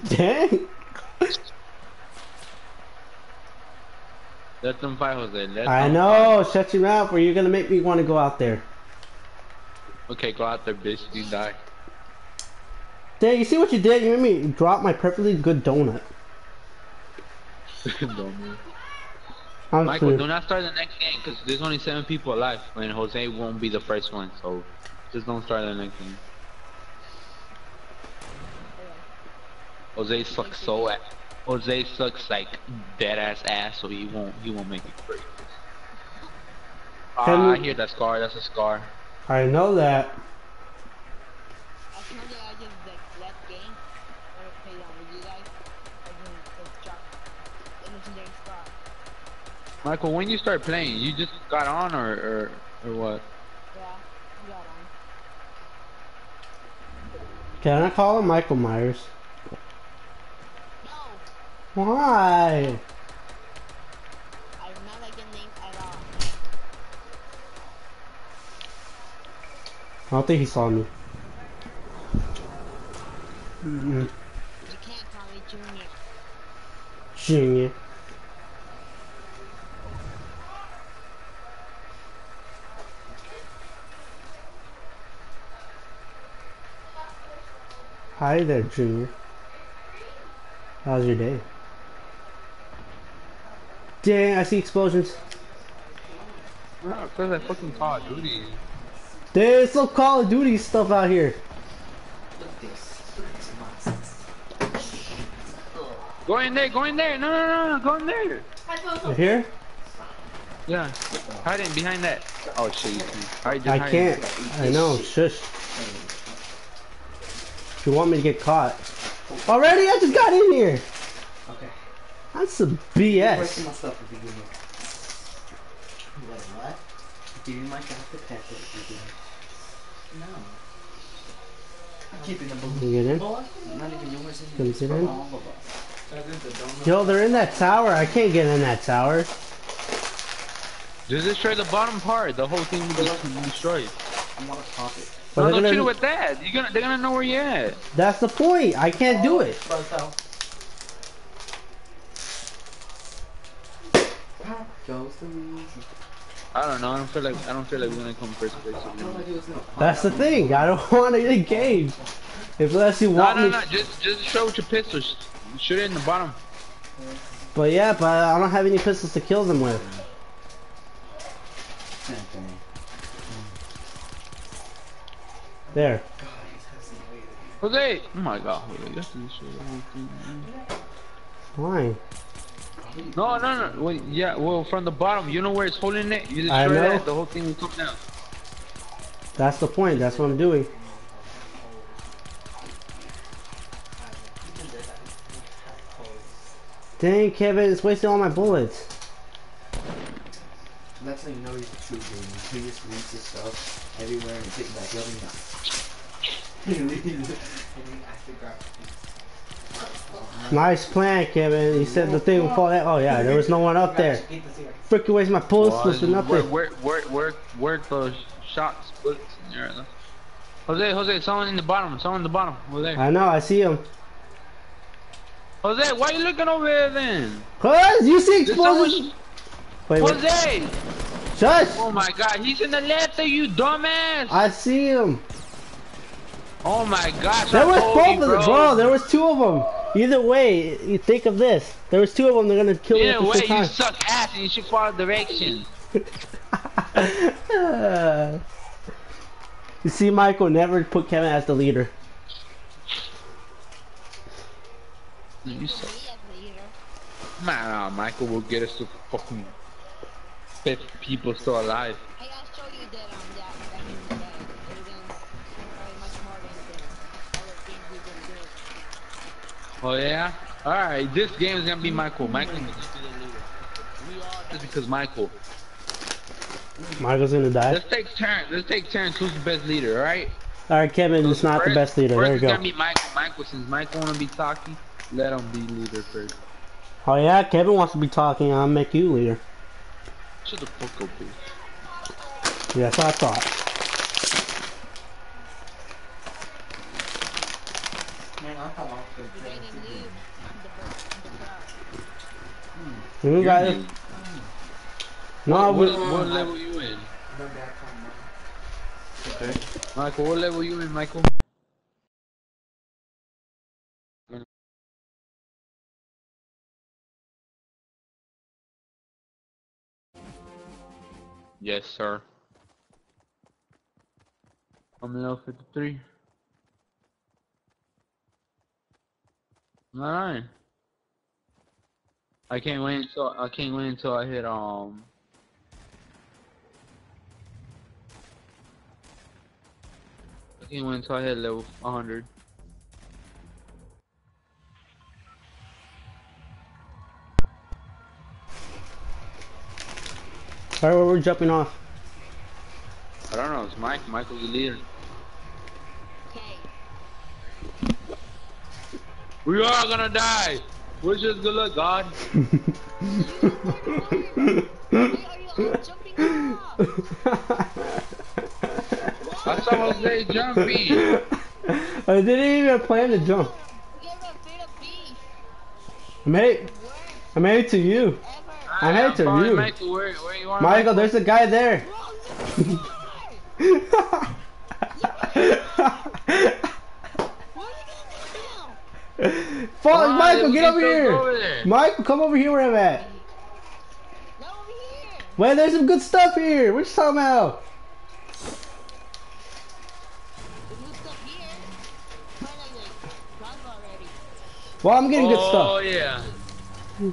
<laughs> dang. Let them fight, Jose. Let I know, shut your mouth or you're gonna make me want to go out there. Okay, go out there, bitch. You die. Dang, you see what you did? You made me drop my perfectly good donut. <laughs> Dummy. I'm Michael, clear. do not start the next game because there's only seven people alive, and Jose won't be the first one. So just don't start the next game. Jose sucks so at. Jose sucks like dead ass ass, so he won't he won't make it free. Ah, Can I you- hear that scar. That's a scar. I know that. I told you I just like left game. Or played on with you guys. And then just dropped the legendary scar. Michael, when you start playing, you just got on or or, or what? Yeah, got on. Can I call him Michael Myers? No! Why? I do not like the name at all. I don't think he saw me. Mm-mm. You can't call me Junior. Junior. Hi there, Junior. How's your day? Dang, I see explosions. No, it feels like fucking Call of Duty. There's some Call of Duty stuff out here. Look at this. Look at this nonsense. Go in there, go in there. No, no, no, no, go in there. You here? Yeah, hide in behind that. Oh shit, you can. Hide, just I can't. I know. Shush. You want me to get caught? Already? I just got in here. Okay. That's some BS. wasting my stuff if you give me. What? What? Give me my Dr. Pepper if you give me. No. I'm keeping the balloon. You get in? Not even yours in Can you get in? all of us. Yo, they're in that tower. I can't get in that tower. Just destroy the bottom part. The whole thing will be destroyed. I want to pop it. But No, don't gonna- shoot it with that. You're gonna, they're gonna know where you're at. That's the point. I can't do it. Buzz out. Goes the reason. I don't know. I don't feel like I don't feel like we're gonna come first place. All I do is no. That's the thing. I don't want to engage. If unless you No, want no, me. no. Just, just show with your pistols. Shoot it in the bottom. But yeah, but I don't have any pistols to kill them with. There. Jose. Oh my God, Jose. You have to destroy the whole thing. Why? No, no, no. Wait, yeah. Well, from the bottom, you know where it's holding it. You I destroy know. that. The whole thing will come down. That's the point. That's what I'm doing. Dang, Kevin, it's wasting all my bullets. That's how you know he's a true gamer. He just reads his stuff everywhere and take back building up. and then I figure out. <laughs> Nice plan, Kevin. You said the thing would fall down. Oh yeah, there was no one up there. Freaking waste my for Where, nothing. where, where, where, where those shots, bullets in there? Jose, Jose, someone in the bottom. Someone in the bottom. Over there. I know, I see him. Jose, why are you looking over there then? Cause you see explosions. Wait, wait. Jose! Shush! Oh my god, he's in the left of you, dumbass! I see him. Oh my gosh, There I was both you, of them, bro. bro. There was two of them. Either way, you think of this. There was two of them. They're gonna kill you Either at the way, you time. suck ass and you should follow directions. <laughs> You see, Michael never put Kevin as the leader. You suck. Me as leader. Man, uh, Michael will get us to fucking 50 people still alive. Hey, I'll show you that um that back in the day. It would been very much more than the other things we've been doing. Oh yeah? Alright, this game is gonna be Michael. Michael is gonna be the leader. Just because Michael. Michael's gonna die. Let's take turns. Let's take turns. Who's the best leader, alright? All right, Kevin It's not the best leader. There you it's go. gonna be Michael. Michael, since Michael wanna be talky, let him be leader first. Oh yeah, Kevin wants to be talking. I'll make you leader. Shut the fuck up, bitch. Yes, I thought. Man, I thought I was gonna Rain play and this leave. I'm the bird. I'm the bird. You You're guys, new. no, what, what, what level you in? No back on mine. Okay. Michael, what level you in, Michael? Yes, sir. I'm level 53. Alright. I can't wait until I can't wait until I hit um I can't wait until I hit level 100. all right, where we're jumping off. I don't know, it's Mike. Michael's the leader. Okay. We are gonna die! Wish us good luck, God. Why are you all jumping? I saw Jose jumping. I didn't even plan to jump. We have a bit of beef. I made it. Made it to you. I hate I'm to you. Where, where you? Michael, there's a guy there. <laughs> <laughs> Bro, look at the car. What are you Fuck, Come on, Michael, get over here. over there. Michael, come over here where I'm at. No, over here. Wait, there's some good stuff here. What you talking about? Good stuff here. Why not like drive already? Well, I'm getting good stuff. Oh yeah. I'm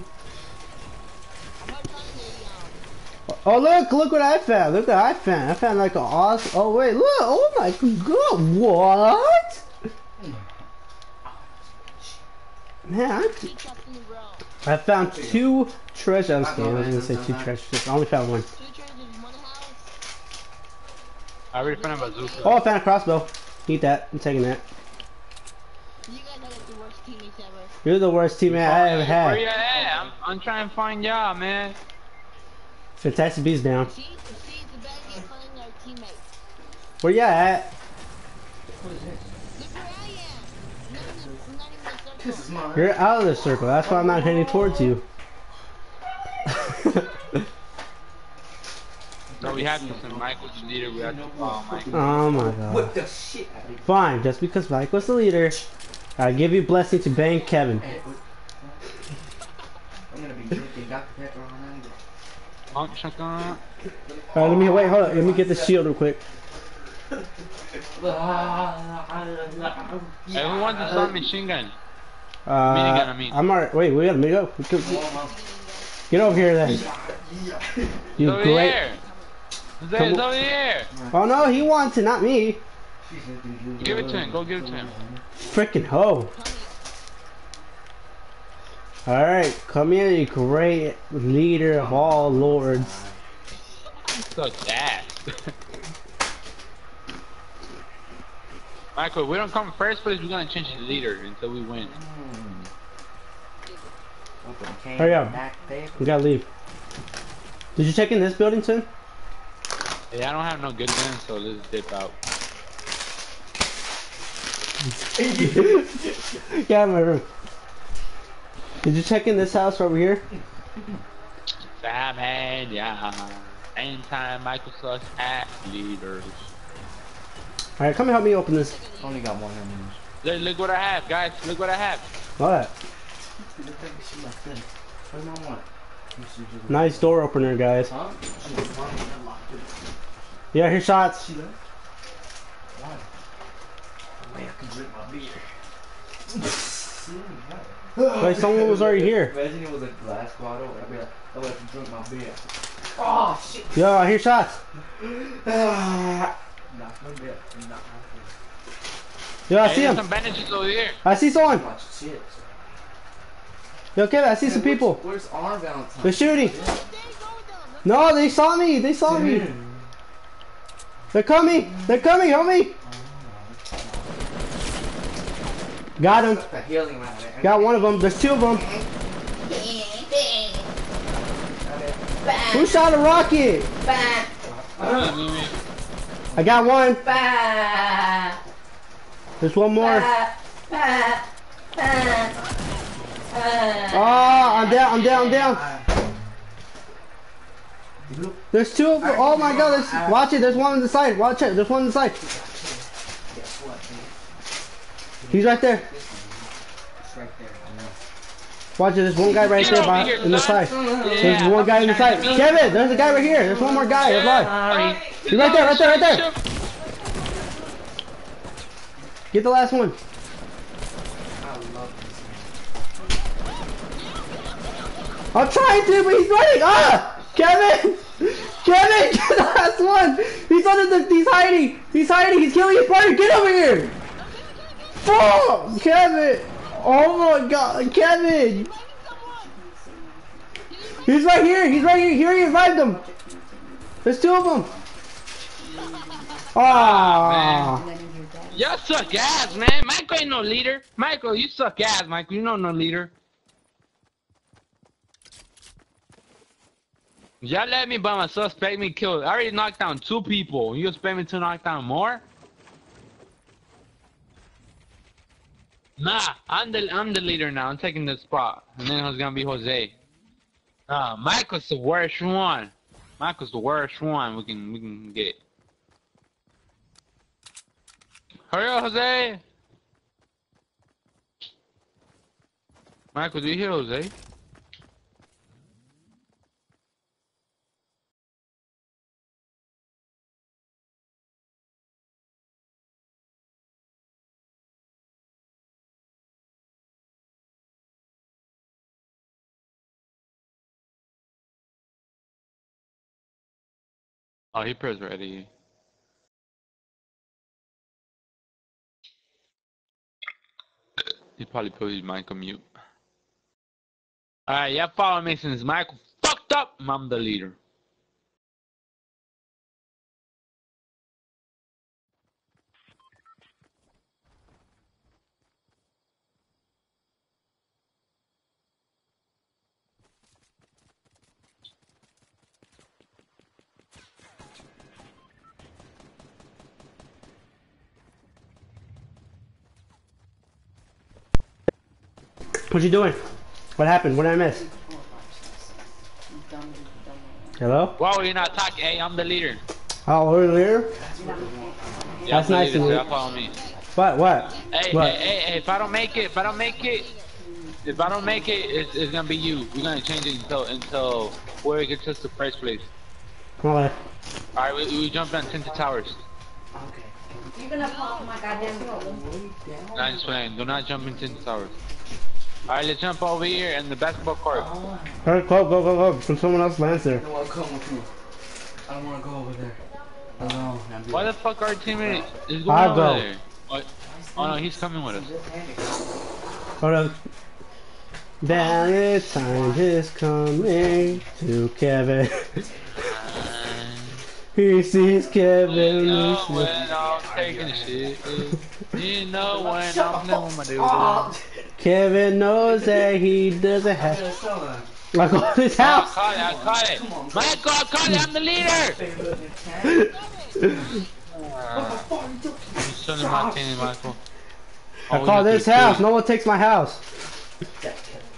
not trying to um. Oh, look, look what I found. Look what I found. I found like an awesome. Oh, wait, look. Oh my god. What? Man, I, Keep up in the road. I found two treasure. I'm scared. I was gonna say two treasures. I only found one. Two treasures, one house. I already found a bazooka. Oh, I found a crossbow. Eat that. I'm taking that. You guys are like the worst teammates ever. You're the worst teammate I ever had. Where you had. at? I'm, I'm trying to find y'all, man. Fantastic Beast down. See, see, it's a bad game finding our teammates. Where you at? What is this? Look where I am. Not even, not even a This is circle. mine. You're out of the circle. That's why I'm not heading towards you. <laughs> So we have to send Michael's leader. We have to oh follow Michael. oh my god. Whip the shit out of you. Fine, just because Mike was the leader, I give you blessing to bang Kevin. I'm gonna be drinking Dr. Pepper all night. Alright, let me wait, hold up, let me get the shield real quick. <laughs> Hey, who wants a start machine gun? Uh, Minigun, I mean. I'm alright. Wait, we gotta up. Get over here then. You over great. here. Over here. Oh no, he wants it, not me. Give it to him. Go give it to him. Freaking hoe. Alright, come here, you great leader of all lords. Suck ass. <laughs> Michael, we don't come first place. We're gonna change the leader until we win. Can, Hurry up. We gotta leave. Did you check in this building, Tim? Yeah, I don't have no good guns, so let's dip out. <laughs> yeah, my room. Did you check in this house over here? Sam and yeah. Anytime Michael sucks at leaders. Alright, come and help me open this. Only got one enemies. Look, look what I have, guys. Look what I have. What? Look at this shit like this. What do I want? You should just- Nice door opener, guys. Huh? She was one that locked it. Yeah, hear shots. She left? Why? Way I can drink my beer. Wait, someone was already here. Imagine it was a glass bottle. I'd be like, oh, I can drink my beer. Oh, shit. Yo, I hear shots. <sighs> <sighs> <sighs> Knock my beer. Knock my Yo, I Hey, see him. some bandages over here. I see someone. beer. Watch shit. Yo, Kevin, I see some Hey, people. Where's, where's our Valentine? They're shooting. There you go with them. No, they saw me. They saw me. They're coming. They're coming. homie. Got him. The healing man. man. Got one of them. There's two of them. Who shot a rocket? I got one. There's one more. Oh, I'm down. I'm down. I'm down. There's two of them. Oh my god. There's, watch it. There's one on the side. Watch it. There's one on the side. Guess what, dude? He's right there. It's right there. I know. Watch it. There's one guy right Get there by, here, in the side. Yeah, There's one guy in the side. Kevin, there's a guy right here. There's one more guy. That's why. He's right there, right there, right there. Get the last one. I love this I'm trying to, but he's running. Ah! Kevin! <laughs> Kevin! <laughs> Get the last one! He's under the. He's hiding! He's hiding! He's killing his partner! Get over here! Fuck! Kevin! Oh my god! Kevin! He's right here! He's right here! Here he revived him! There's two of them! Ah! Y'all suck ass, man. Michael ain't no leader. Michael, you suck ass, Michael. You know no leader. Y'all let me by myself expect me kill. I already knocked down two people. You expect me to knock down more? Nah, I'm the I'm the leader now. I'm taking the spot, and then it's gonna be Jose. Nah, Michael's the worst one. Michael's the worst one we can we can get. Hurry up, Jose! Michael, do you hear Jose? Oh, he pressed ready. He probably put his mic on mute. Alright, y'all follow me since Michael fucked up. I'm the leader. What you doing? What happened? What did I miss? Hello? Why are you not talking? Hey, I'm the leader. Oh, we're here? Yeah, That's I'm nice leader, of you. y'all follow me. What? What? Hey, What? hey, hey, hey, if I don't make it, if I don't make it, if I don't make it, it's, it's gonna be you. We're gonna change it until until where it gets us to first place. Okay. Alright, we, we jump on Tilted Towers. Okay. You're gonna pop my goddamn phone. Not just playing. Do not jump in Tilted Towers. Alright, let's jump over here in the basketball court. Alright, go, go, go, go. From someone else lands there. you know what? Come with me. I don't want to go over there. Alone. Why the fuck our teammate is going I'll over go. there? What? Oh no, he's coming with us. Hold up. Valentine is coming to Kevin. <laughs> he sees Kevin. You know Lucy. when I'm taking shit. You know when I'm doing my dude. Kevin knows that he doesn't have. Just tell them. Like all this I house. caught it, I caught it. Michael, I caught it, I'm the leader! Uh, you still in my team, Michael. I call this house. No one takes my house.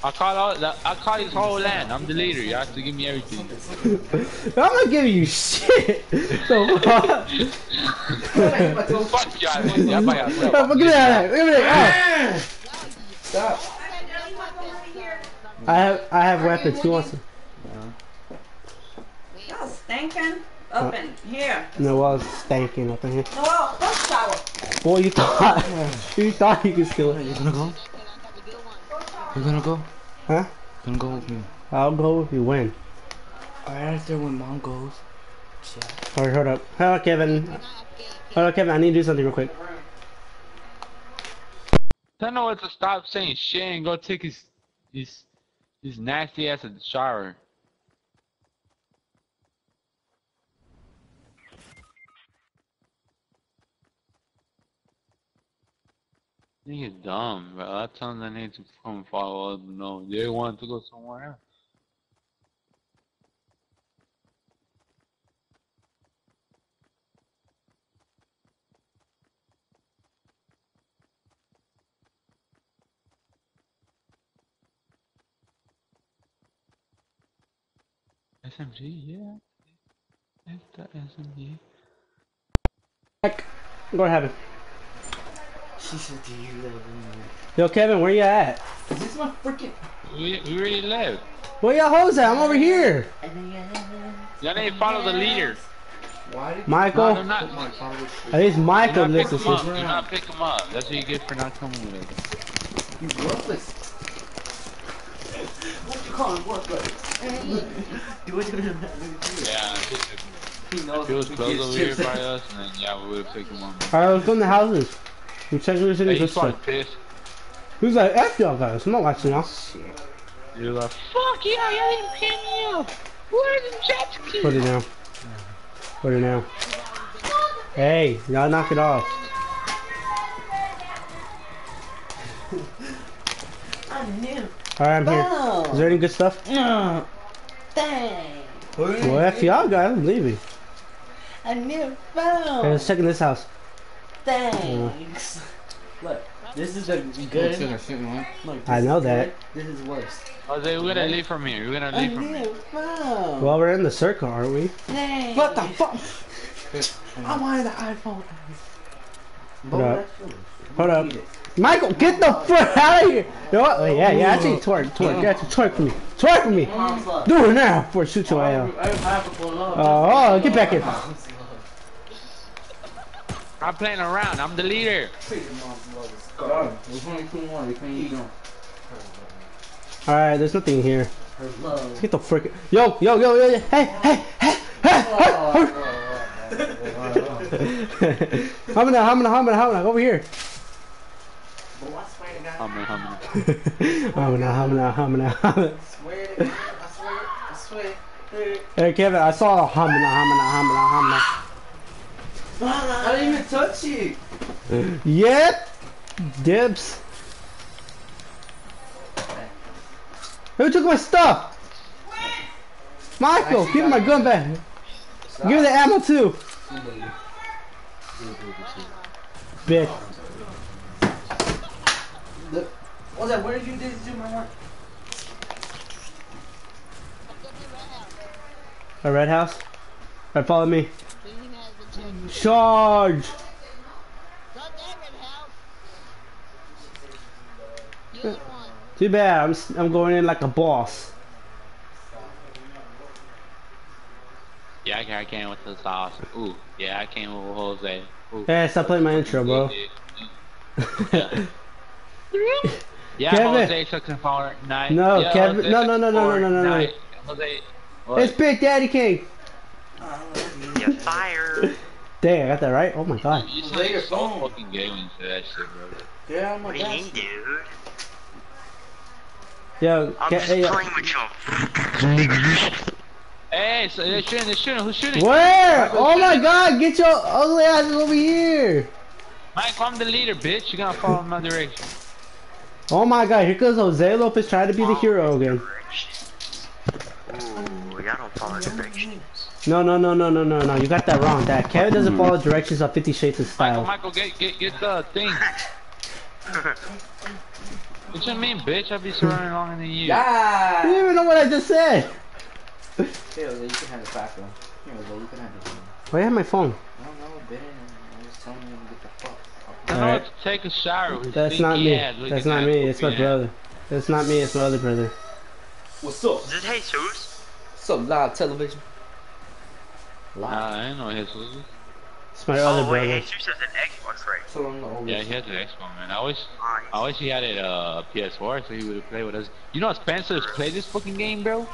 It. I caught all, the, I caught his whole land. I'm the leader. You have to give me everything. <laughs> I'm not giving you shit. So <laughs> fuck. Fuck you, I mean, <laughs> yeah, by yourself. Look at that. Look at that. Stop. Oh, I have I have weapons. Who wants to? Y'all stinking. Up in here. No, well, it's stanking up in here. Noel, go shower. Boy, you thought you thought you could steal it. You gonna go? You gonna go? Huh? Gonna go with me. I'll go if you win. Alright, after when mom goes. Alright, hold up. Hold up, Kevin. Hold up, Kevin. I need to do something real quick. Tell Noah to stop saying shit and go take his, his, his nasty ass in the shower. Nigga dumb, bro. That time they need to come follow up. No, they want to go somewhere else. SMG, yeah. It's the SMG. Heck, Go ahead. Said, do you love me? Yo, Kevin, where you at? Is this my freaking... We, we already left. Where y'all hoes at? I'm over here. Y'all need to follow the leader. Why did Michael. No, they're not. At least Michael not pick listens. him up. to Do not pick him up. That's what you get for not coming with us. You worthless. what you call him worthless? <laughs> do what you do. Yeah, He knows if he was close over here by us, and then yeah, we would have picked him up. Alright, let's go in the houses. We check who's in Hey, the he's probably stuff. pissed. Who's like, F y'all guys. I'm not watching y'all. You're like, fuck yeah, y'all didn't pay me up. Where's the jet ski? Put it down. Put it down. Hey, y'all knock it off. I knew. Alright, I'm here. Is there any good stuff? No. Dang. Well, F y'all guys, I'm leaving. I knew. Hey, Phone. let's check in this house. Thanks. Look, this is the good. Look, I know is that. good, This is worse. Oh, Jose, we're gonna leave from here. We're gonna I leave from here. knew. Phone. Well, we're in the circle, aren't we? Thanks. What the fuck? <laughs> I wanted the iPhone. What up? Hold up. Michael, get the oh, fuck out of here! You know what? Oh, yeah, yeah, actually twerk, twerk, yeah, actually twerk for me. Twerk for me! Do it now before I shoot your uh, ass. Oh, oh, get back here. I'm playing around. I'm the leader. Alright, there's nothing here. Her love. Get the frick. Yo, yo, yo, yo, yo. Hey, hey, hey, hey, hey. Hamina, Hamina, Hamina, Hamina, over here. But I swear to God. Humming, humming. Hamina, Hamina, Hamina, Hamina. swear to God. I swear. I swear. Hey, Kevin, I saw a Hamina, Hamina, Hamina, I didn't even touch you. Hamina. Yep. Dibs. Who took my stuff? Michael, give me my gun back. Give me the ammo too. Bitch. Look. What's that? Where did you do, do my one? A red house? Alright, follow me. Cleaning has been checked. Charge! Not that red house. The other one. Too bad, I'm, I'm going in like a boss. Yeah, I, I came with the sauce. Ooh, yeah, I came with Jose. Ooh. Hey, stop playing my intro, bro. Yeah, <laughs> Kevin. Jose took some. No, yeah, Kevin- Jose no, no, no, no, no, no, no, no. Jose, what? it's Big Daddy King! You're fired. Dang, I got that right? Oh my god. You Lay your so phone. fucking gay when you that shit, bro. Yeah, I'm What do you mean, dude? Yo, I'm ca- just hey, yo. playing with your Hey, so they're shooting, they're shooting, who's shooting? Where? Oh my god, get your ugly asses over here! Mike, I'm the leader, bitch. You're gonna follow my direction. Oh my god, here comes Jose Lopez trying to be the hero again. Ooh, y'all don't follow directions. No, no, no, no, no, no, no, you got that wrong, Dad. Kevin doesn't mm-hmm. follow directions on Fifty Shades of Michael, Style. Michael, get, get, get the thing. What you mean, bitch? I'll be surrounding longer than you. You Yeah. don't even know what I just said! Here, you can have it back, though. Here, you can have it. Why you have my phone? I don't know, Ben. I was telling you to get the fuck. I know Alright. to take a shower. with That's not me. That's not me. It's my ass. brother. That's not me. It's my other brother. What's up? Is this Jesus? What's up, live television? Nah, Live. I didn't know his was. It's my other oh, wait, brother. Jesus has an Xbox, right? So I'm the oldest. Yeah, he has an Xbox, man. I wish, Nice. I wish he had a uh, PS4 so he would have played with us. You know, Spencer's played this fucking game, bro.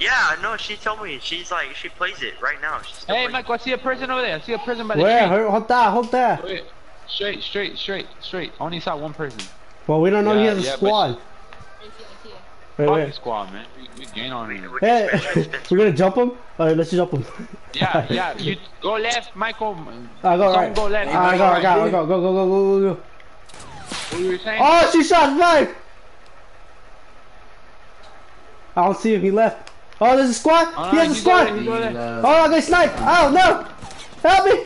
Yeah, I know. She told me. She's like, she plays it right now. She's still Hey, Mike, Michael, I see a person over there. I see a person by the Where? tree. Hold that. Hold that. Wait, straight, straight, straight, straight. I only saw one person. Well, we don't know he has a yeah, squad. I see, I see it. Wait, Fuck wait. the squad, man. We, we gain on him. Hey, is Spencer, Spencer. we're gonna jump him. Alright, let's jump him. Yeah, yeah. You go left, Michael. I go right. go left. I go, I right. go, I go, go, go, go, go, go, go. What you saying? Oh, she shot Mike. I don't see him. He left. Oh, there's a squad. Oh, he no, has a squad. go there, go. Oh, I got sniped. Oh no! Help me!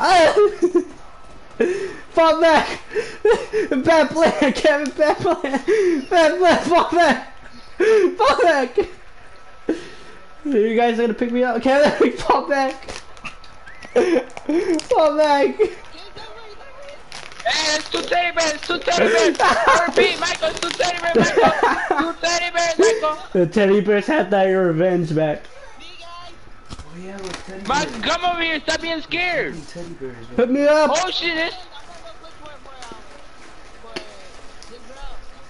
I <laughs> <laughs> fall back. Bad player, Kevin. Bad player. Bad player. Fall back. Fall back. You guys are gonna pick me up, Kevin. Fall back. Fall back. Hey, it's two teddy bears, two teddy bears. I repeat, Michael, it's two teddy bears, Michael. Two teddy bears, Michael. The teddy bears have that revenge back. Me guys. Yeah, with teddy Michael, bears. come over here. Stop being scared. Teddy bears, man. Put me up. Oh shit, this.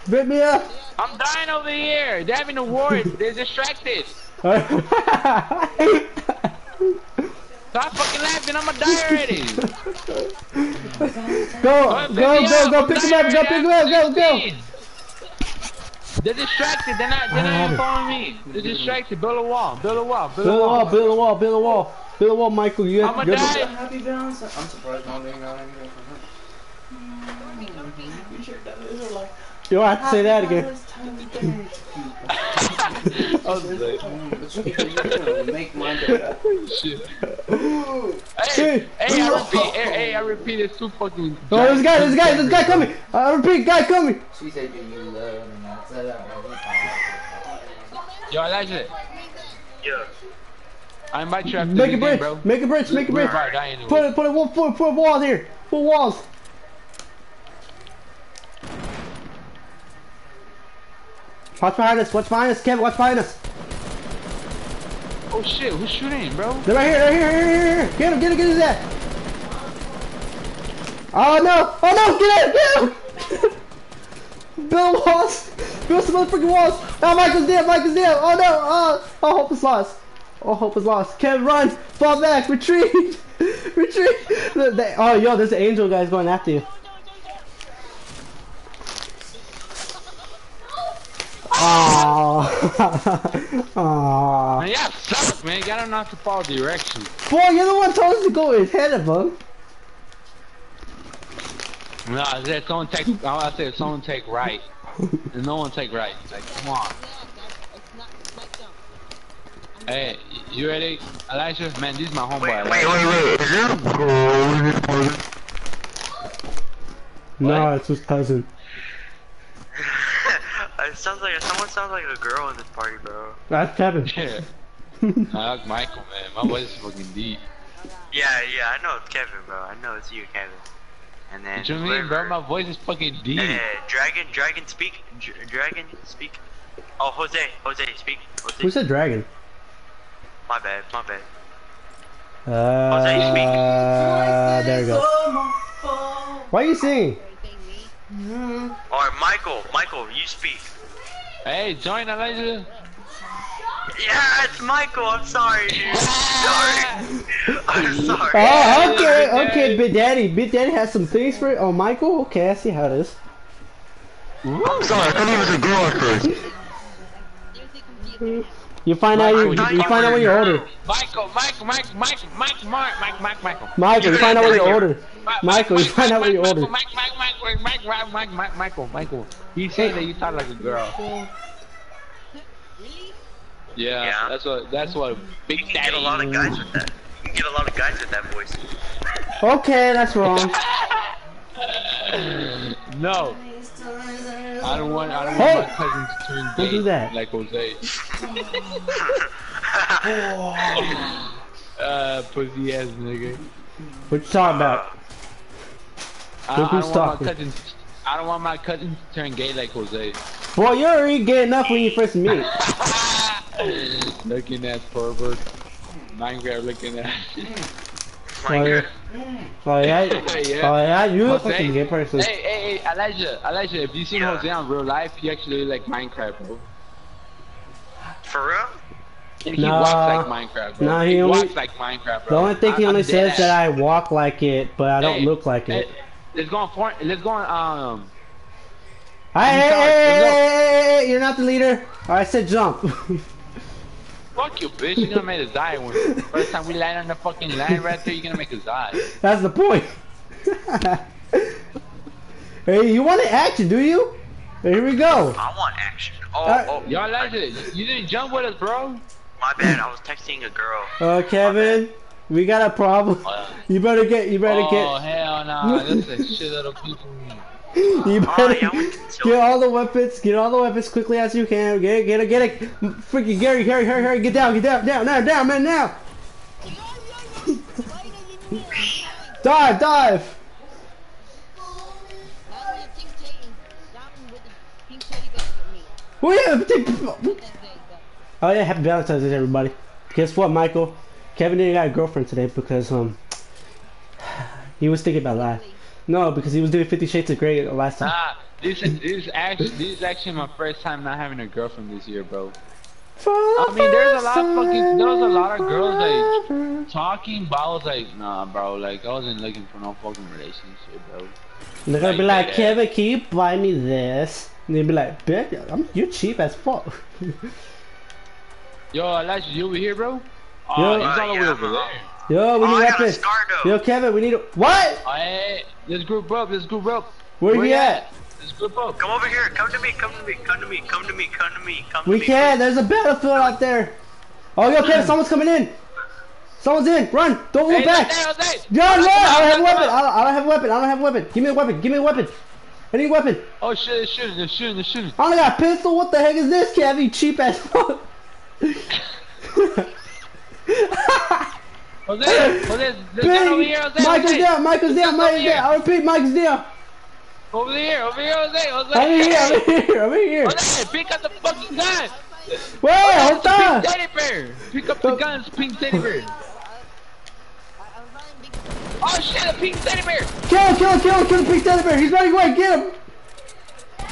Put me up. I'm dying over here. They're having a war. They're distracted. go, <laughs> Stop fucking laughing. I'm gonna die already. go, go, me go, go, pick him up, go, pick him up, go, go. 16. They're distracted. They're not. They're not even following me. They're distracted. Build a wall. Build a wall. Build, Build a wall, build a wall, build a wall. Build a wall, Michael. You I'ma have die. have- Happy Valentine's. I'm surprised no name not You sure that is like You don't have to say that again. <laughs> Make. Shit. Hey. Hey, hey, I repeat. Hey, hey, I repeat. It's too fucking. Oh, there's a guy, there's a guy, there's a guy coming. I repeat, guy coming. She said, you love me?" Yo, Elijah. Yeah. I invite you after Make a bridge, bro. Make a bridge, make a bridge. Put it, put it, one foot, put a wall here. Put walls. Watch behind us, watch behind us, Kevin, watch behind us. Oh shit, who's shooting, bro? They're right here, they're here, here, here, here. Get him, get him, get his ass. Oh no, oh no, get him, get him. <laughs> Build walls! Build some motherfucking walls! Oh, ah, Michael's dead! Michael's dead! Oh no! Ah, oh, all hope is lost! All hope is lost. Kevin, run! Fall back! Retreat! <laughs> Retreat! The- the- oh, yo, there's the angel guys going after you. Aww. Aww. Man, yeah, suck, man. You gotta how to follow directions. Boy, you're the one told us to go ahead of him. No, I said someone take. I said someone take right, and <laughs> no one take right. Like, come on. Yeah, that's, it's not, it's like them. Hey, you ready, Elijah? Man, this is my homeboy. Wait, wait, wait, wait. Is that a girl? Is it a boy? No, it's his cousin. <laughs> it sounds like someone sounds like a girl in this party, bro. That's Kevin. Yeah. <laughs> I like Michael, man. My voice is fucking deep. Yeah, yeah, I know it's Kevin, bro. I know it's you, Kevin. And then What you mean, bro? My voice is fucking deep. Eh, Dragon, Dragon, speak. Dr- Dragon, speak. Oh, Jose, Jose, speak. Jose, Who said dragon? my bad, my bad. Uh, there we go. Why are you singing? Everything me. Or Michael, Michael, you speak. Hey, join Elijah. Yeah, it's Michael. I'm sorry, dude. sorry. I'm sorry. Oh, okay, okay, Big Daddy. Big Daddy has some things for it. Oh, Michael. Okay, I see how it is. I'm sorry. I thought he was a girl at first. You find Michael, out you, you, you find out when you're older. Michael, Michael, Mike, Mike, Mike, Mike, Mike, Michael. Michael, you find out when you're older. Michael, you find out when you're older. Michael, Michael, Michael, Michael, Michael, Michael. He said that you talk like a girl. Really? Yeah, Yeah. that's what. That's what. Big You can get a lot of guys with that. You can get a lot of guys with that voice. Okay, that's wrong. <laughs> No. I don't want. I don't Hey! want my cousin to turn gay do that. like Jose. <laughs> uh, pussy ass nigga. What you talking about? I, Look I who's don't want talking. my cousin. I don't want my cousin to turn gay like Jose. Boy, you're already gay enough when you first meet. <laughs> <laughs> looking at pervert. Minecraft looking at. <laughs> Oh, <laughs> yeah. Oh, yeah? Oh, yeah? You look like a Jose- gay person. Hey, hey, hey, Elijah, Elijah, if you seen Yeah. Jose in real life, he actually like Minecraft, bro. For real? And he Nah. walks like Minecraft, bro. Nah, he he only- walks like Minecraft, bro. The only thing he only I'm says dead that. I walk like it, but I don't Hey, look like it. Let's go on for, let's go on um Hey, hey, hey, hey, let's go. hey, hey, hey, you're not the leader. I said jump. Fuck you bitch, you're gonna make us die when first time we land on the fucking land right there, you're gonna make us die. That's the point. <laughs> hey, you want action, do you? Here we go. I want action. Oh, Uh, oh. Yo Elijah, you didn't jump with us, bro. My bad. I was texting a girl. Uh, Kevin, we got a problem. <laughs> You better get, you better Oh get, Oh hell no, that's a shit of people. <laughs> you better yeah, we can still- get all the weapons, get all the weapons quickly as you can. Get it, get it, get it. Freaking Gary, hurry, hurry, hurry, get down, get down, down, now, down, man, now. <laughs> Dive, dive. Now with the pink teddy, down with the pink teddy bear with me. Oh yeah, take- That's Oh yeah, happy Valentine's Day, everybody. Guess what, Michael? Kevin didn't got a girlfriend today because um <sighs> he was thinking about life. No, because he was doing Fifty Shades of Grey last time. Nah, this is this is actually this is actually my first time not having a girlfriend this year, bro. I I mean, there's a lot of fucking, there was a lot of girls like talking, but I was like, nah, bro, like I wasn't looking for no fucking relationship, bro. They're gonna be like like. Kevin, can you buy me this? And they'd be like, bitch, I'm, you're cheap as fuck. <laughs> Yo, Elijah, you over here, bro? Yo. Oh, he's Uh, all the way yeah, over there. Yo, we Oh, need I weapons. Yo, Kevin, we need a what? Oh, hey, let's group up, let's group up. Where, Where you you at? Let's group up. Come over here. Come to me. Come to me. Come to me. Come to me. Come to me. Come to We me. can't. There's a battlefield out there. Oh, yo, Kevin, someone's coming in. Someone's in. Run. Don't look Hey, back. Jose, Jose. Run, run. I don't have a weapon. I don't, I don't have a weapon. I don't have a weapon. Give me a weapon. Give me a weapon. I need a weapon. Oh shit, they're shooting, they're shooting, they're shooting. I only got a pistol. What the heck is this, Kevin? Cheap ass <laughs> <laughs> <laughs> fuck. Jose, Jose, let's get over Bang. here, Jose. Michael's Jose. down. Michael's down. Let's Michael's over here. down. I repeat, Michael's down. Over here, over here, Jose, Jose. I'm here, I'm <laughs> here, I'm here. Jose, pick up the fucking gun. Wait, hold on. Pink teddy bear. Pick up the guns, pink teddy bear. I, I was running big. Oh shit, a pink teddy bear. Kill him, kill him, kill him, kill the big teddy bear. He's running away, get him.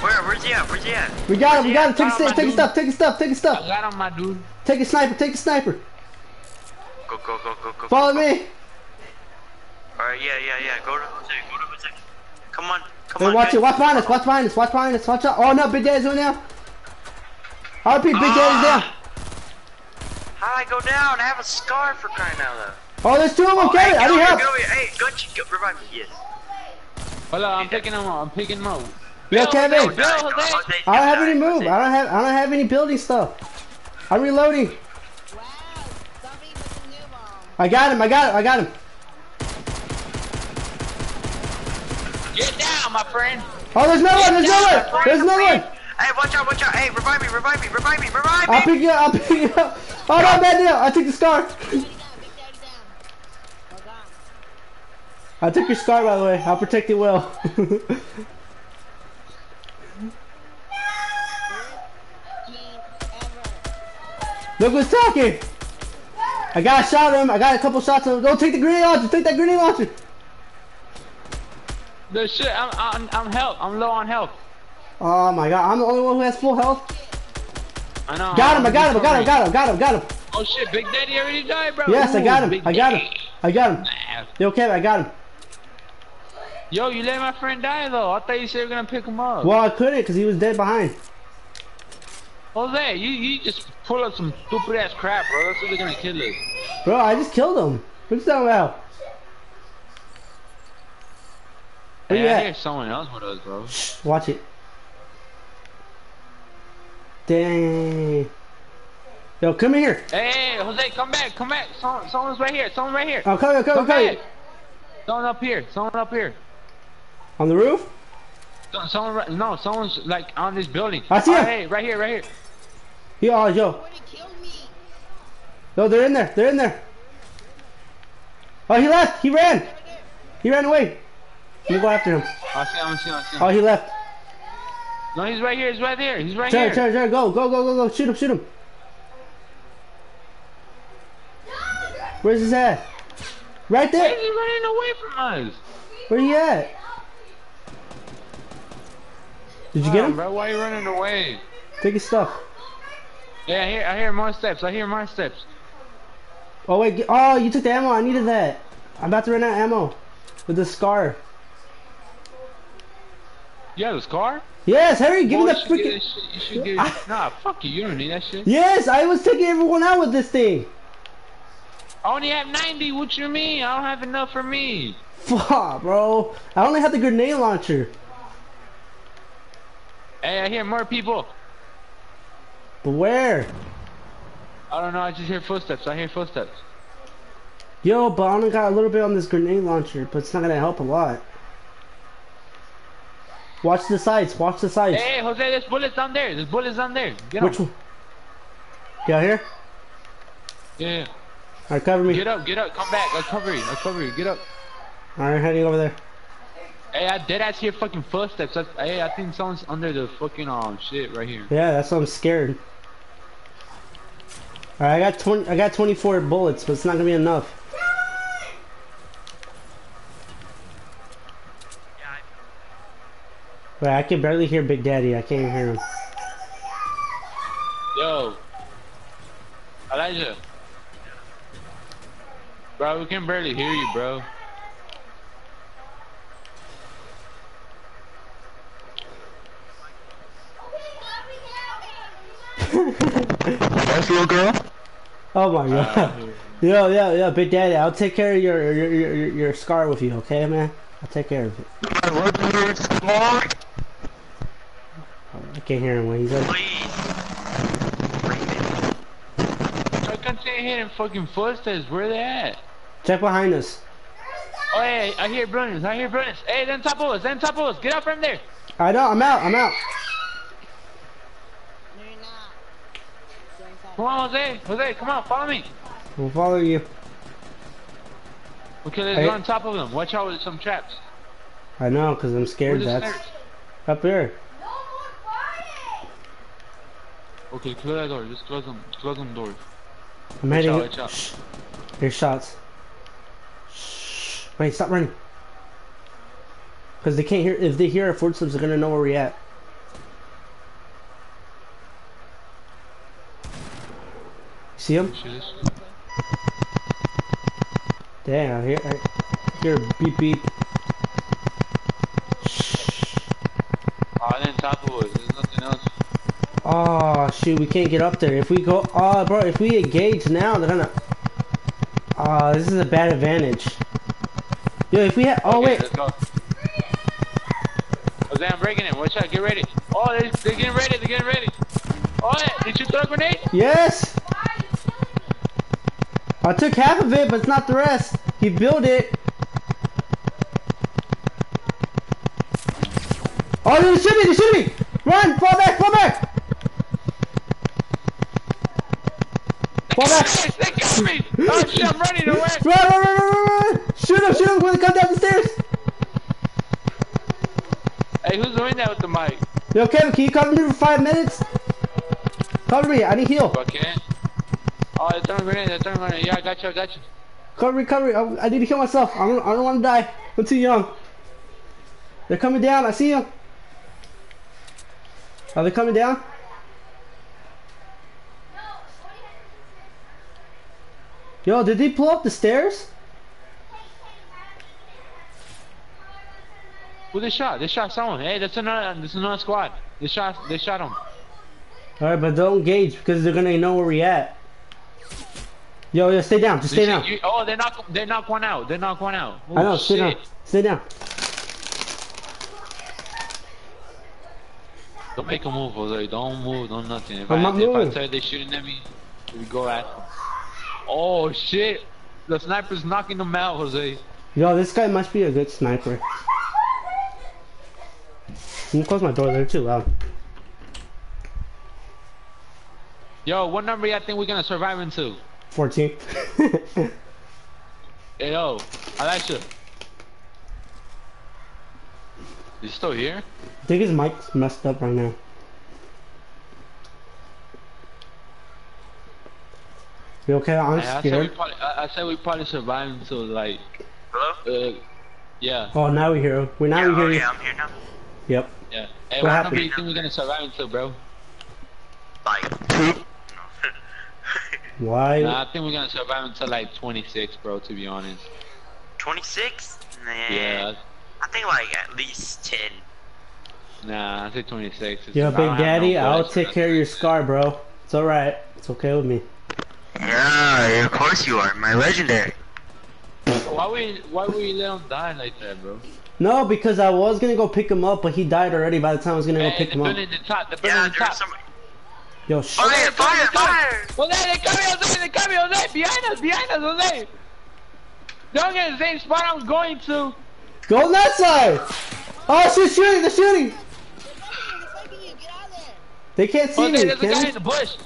Where? Where's he at? Where's he at? We got him, we got him. Take his Follow stuff, take his my stuff, take his stuff, take his I stuff. got him, my dude. Take a sniper, take a sniper. Go, go, go, go, go. Follow go, me. Alright, yeah, yeah, yeah. Go to Jose. Go to Jose. Come on. Come Hey, on. watch guys. it, watch behind us, watch behind us, watch behind us, watch out. Oh no, Big Daddy's going down. RP, Big Daddy's down. How'd I go down? I have a scar for crying out loud. Oh, there's two of them, Oh, get hey, it, I get need over here, help. get over here. Hey, go, ch- go, revive me. Yes. Hold on, I'm picking him up. I'm picking him up. Yo, Bill, Kevin. Bill, Don't Bill, die, Jose. I don't have any move. I don't have, I don't have any building stuff. I'm reloading. Wow, somebody with a new bomb. I got him, I got him, I got him. Get down, my friend. Oh, there's another one, there's another one, there's Hey, one. Hey, watch out, watch out. Hey, revive me, revive me, revive me, revive me. I'll pick you up, I'll pick you up. Oh no, bad deal. I took the scar. Daddy down, big daddy down. Well done. I took your scar, by the way. I'll protect it well. <laughs> Look who's talking. I got a shot at him. I got a couple shots at him. Don't take the grenade launcher. Take that grenade launcher. The shit, I'm, I'm, I'm health. I'm low on health. Oh my god, I'm the only one who has full health. I know. Got him, I got him, I got him, got him, got him, got him. Oh shit, Big Daddy already died, bro. Yes, I got him. Big I got him. I got him. Yo, Kevin, I got him. Yo, you let my friend die though. I thought you said you were gonna pick him up. Well, I couldn't because he was dead behind. Jose, you, you just pull up some stupid ass crap, bro. That's what they're gonna kill us. Bro, I just killed him. What you talking about? Where Hey, you I at? hear someone else with us, bro. Watch it. Dang. Yo, come here. Hey, Jose, come back, come back. Someone, someone's right here. Someone right here. I'm coming, I'm coming, Come I'm coming. Someone up here. Someone up here. On the roof? So- Someone, right, no, someone's like on this building. I see oh, him. Hey, right here, right here. Uh, yo, oh, yo. Somebody killed me. No, they're in there. They're in there. Oh, he left. He ran. He ran away. Let me go after him. I see him, I see him, I see him. Oh, he left. No, he's right here. He's right there. He's right here. Go, go, go, go, go. Shoot him, shoot him. Where's his at? Right there. Why is he running away from us? Where he at? Did you get him? bro? Why are you running away? Take his stuff. Yeah, I hear, I hear more steps. I hear more steps. Oh wait, get, oh you took the ammo. I needed that. I'm about to run out of ammo with the scar. Yeah, have a scar? Yes, Harry, give Boy, me the freaking. that. You should get. <laughs> nah, fuck you. You don't need that shit. Yes, I was taking everyone out with this thing. I only have 90. What you mean? I don't have enough for me. Fuck, bro. I only have the grenade launcher. Hey, I hear more people. But where? I don't know. I just hear footsteps. I hear footsteps. Yo, but I only got a little bit on this grenade launcher, but it's not gonna help a lot. Watch the sides. Watch the sides. Hey, Jose, there's bullets on there. There's bullets on there. Get Which up. one? Get out here. Yeah. Alright, cover me. Get up. Get up. Come back. I'll cover you. I'll cover you. Get up. Alright, heading over there. Hey, I dead ass hear fucking footsteps. I, hey, I think someone's under the fucking um shit right here. Yeah, that's why I'm scared. Alright, I got 20. I got 24 bullets, but it's not gonna be enough. Wait, I can barely hear Big Daddy. I can't even hear him. Yo. Elijah. Bro, we can barely hear you, bro. Nice little girl. Oh my Uh, god. <laughs> Yo, yo, yo, Big Daddy, I'll take care of your your, your, your, your scar with you, okay, man? I'll take care of it. My lord, scar. I can't hear him when he's up. Please. I can't see hearing fucking footsteps. Where they at? Check behind us. Oh, hey, I hear Brunis. I hear Brunis. Hey, then top of us. Then top of us. Get out from there. I know, I'm out, I'm out. No, you're not. Go inside. Come on, Jose. Jose, come on. Follow me. We'll follow you. Okay, let's Hey. go on top of them. Watch out with some traps. I know, cause I'm scared. That's stairs? up here. Okay, close that door. Just close them. Close them doors. I'm Watch heading. out, watch out. Shh. Here's shots. Shh. Wait, stop running. Cause they can't hear. If they hear our footsteps, they're gonna know where we're at. See him? Damn, I hear, I hear beep beep. Oh, top of us. There's nothing else. Oh shoot, we can't get up there. If we go, oh bro, if we engage now, they're gonna. Oh, this is a bad advantage. Yo, if we had, oh Okay, wait, Let's go. Jose, I'm breaking it. Watch out. Get ready. Oh, they're, they're getting ready. They're getting ready. Oh, yeah. did you throw a grenade? yes. I took half of it, but it's not the rest. He built it. Oh, they shoot me! They shoot me! Run! Fall back! Fall back! Fall back! they got me. Oh, shit. I'm running <laughs> away. Run, run, run, run, run, run! Shoot him, shoot him when they come down the stairs! Hey, who's doing that with the mic? Yo, Kevin, can you cover me for five minutes? Cover me, I need heal. Okay. Oh, they're throwing grenade. They're throwing grenade. Yeah, I got you. I got you. Cover me, cover. I, I need to kill myself. I don't, I don't want to die. I'm too young. They're coming down. I see them. Are they coming down? Yo, did they pull up the stairs? Who they shot? They shot someone. Hey, that's another. That's another squad. They shot. They shot him. Alright, but don't engage because they're gonna know where we at. Yo, yo, stay down. Just stay down. you- oh, they knock. They knock one out. They're knock one out. Oh, I know, oh, stay shit. down. Stay down. Don't make a move, Jose. Don't move. Don't nothing. If, I'm I, not if I moving. tell you they shooting at me, we go at them. Oh shit! The sniper's knocking them out, Jose. Yo, this guy must be a good sniper. I'm close my door, they're too loud. Yo, what number y'all think we're gonna survive into? 14. <laughs> Hey, yo, Alexa. You still here? I think his mic's messed up right now. You okay? I'm Hey, I said we scared. probably. I, I said we probably survive until like. Hello? Uh, yeah, Oh, now we hear you. We now yeah, we hear oh, you. yeah, I'm here now. Yep. yeah. Hey, What what, happened? number you think we're gonna survive until, bro? Like, two. Why? Nah, I think we're gonna survive until like 26, bro. To be honest. 26? Nah. Yeah. I think like at least 10. Nah, I say 26. It's Yo, Big Daddy, no I'll take care of your scar, bro. It's alright. It's okay with me. Yeah, of course you are. My legendary. Why we why would you let him die like that, bro? No, because I was gonna go pick him up, but he died already by the time I was gonna go pick him up. the top. The Yeah, the there's top. some. Yo, sh- Fire, Jose, fire, Jose, fire! Jose, they're coming, Jose, they coming, Jose, behind us, behind us, Jose. Don't get the same spot I'm going to. Go on that side! Oh, she's shooting! They're shooting! They can't see oh, Jose, me. there's a guy in the bush.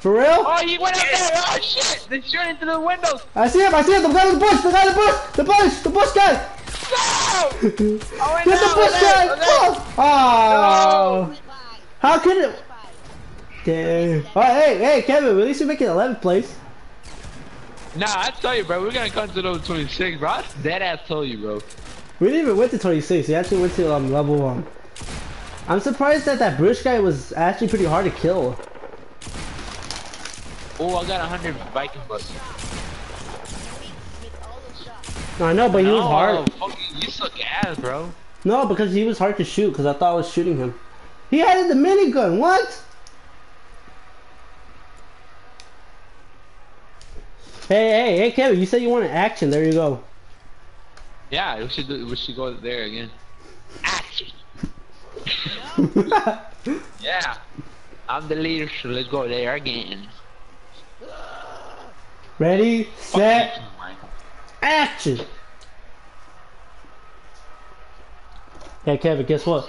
For real? Oh, he went up there. Oh shit! They're shooting through the windows. I see him! I see him! The guy in the bush! The guy in the bush! The bush! The bush guy! No! <laughs> Oh, wait, Get no, the bush guy! Jose. Oh! oh. How could it? Damn. Oh, hey, hey, Kevin, at least make it 11th place. Nah, I tell you, bro, we're gonna come to level 26, bro. I dead ass told you, bro. We didn't even went to 26. We actually went to um, level 1. I'm surprised that that British guy was actually pretty hard to kill. Oh, I got hundred Viking bucks. No, I know, but he was hard. fucking, you suck ass, bro. No, because he was hard to shoot, because I thought I was shooting him. He had the minigun, what? Hey, hey, hey, Kevin, you said you wanted action. There you go. Yeah, we should do, we should go there again. Action. <laughs> Yeah, I'm the leader, so let's go there again. Ready, set, Fuck you, Michael. action. Hey, Kevin, guess what?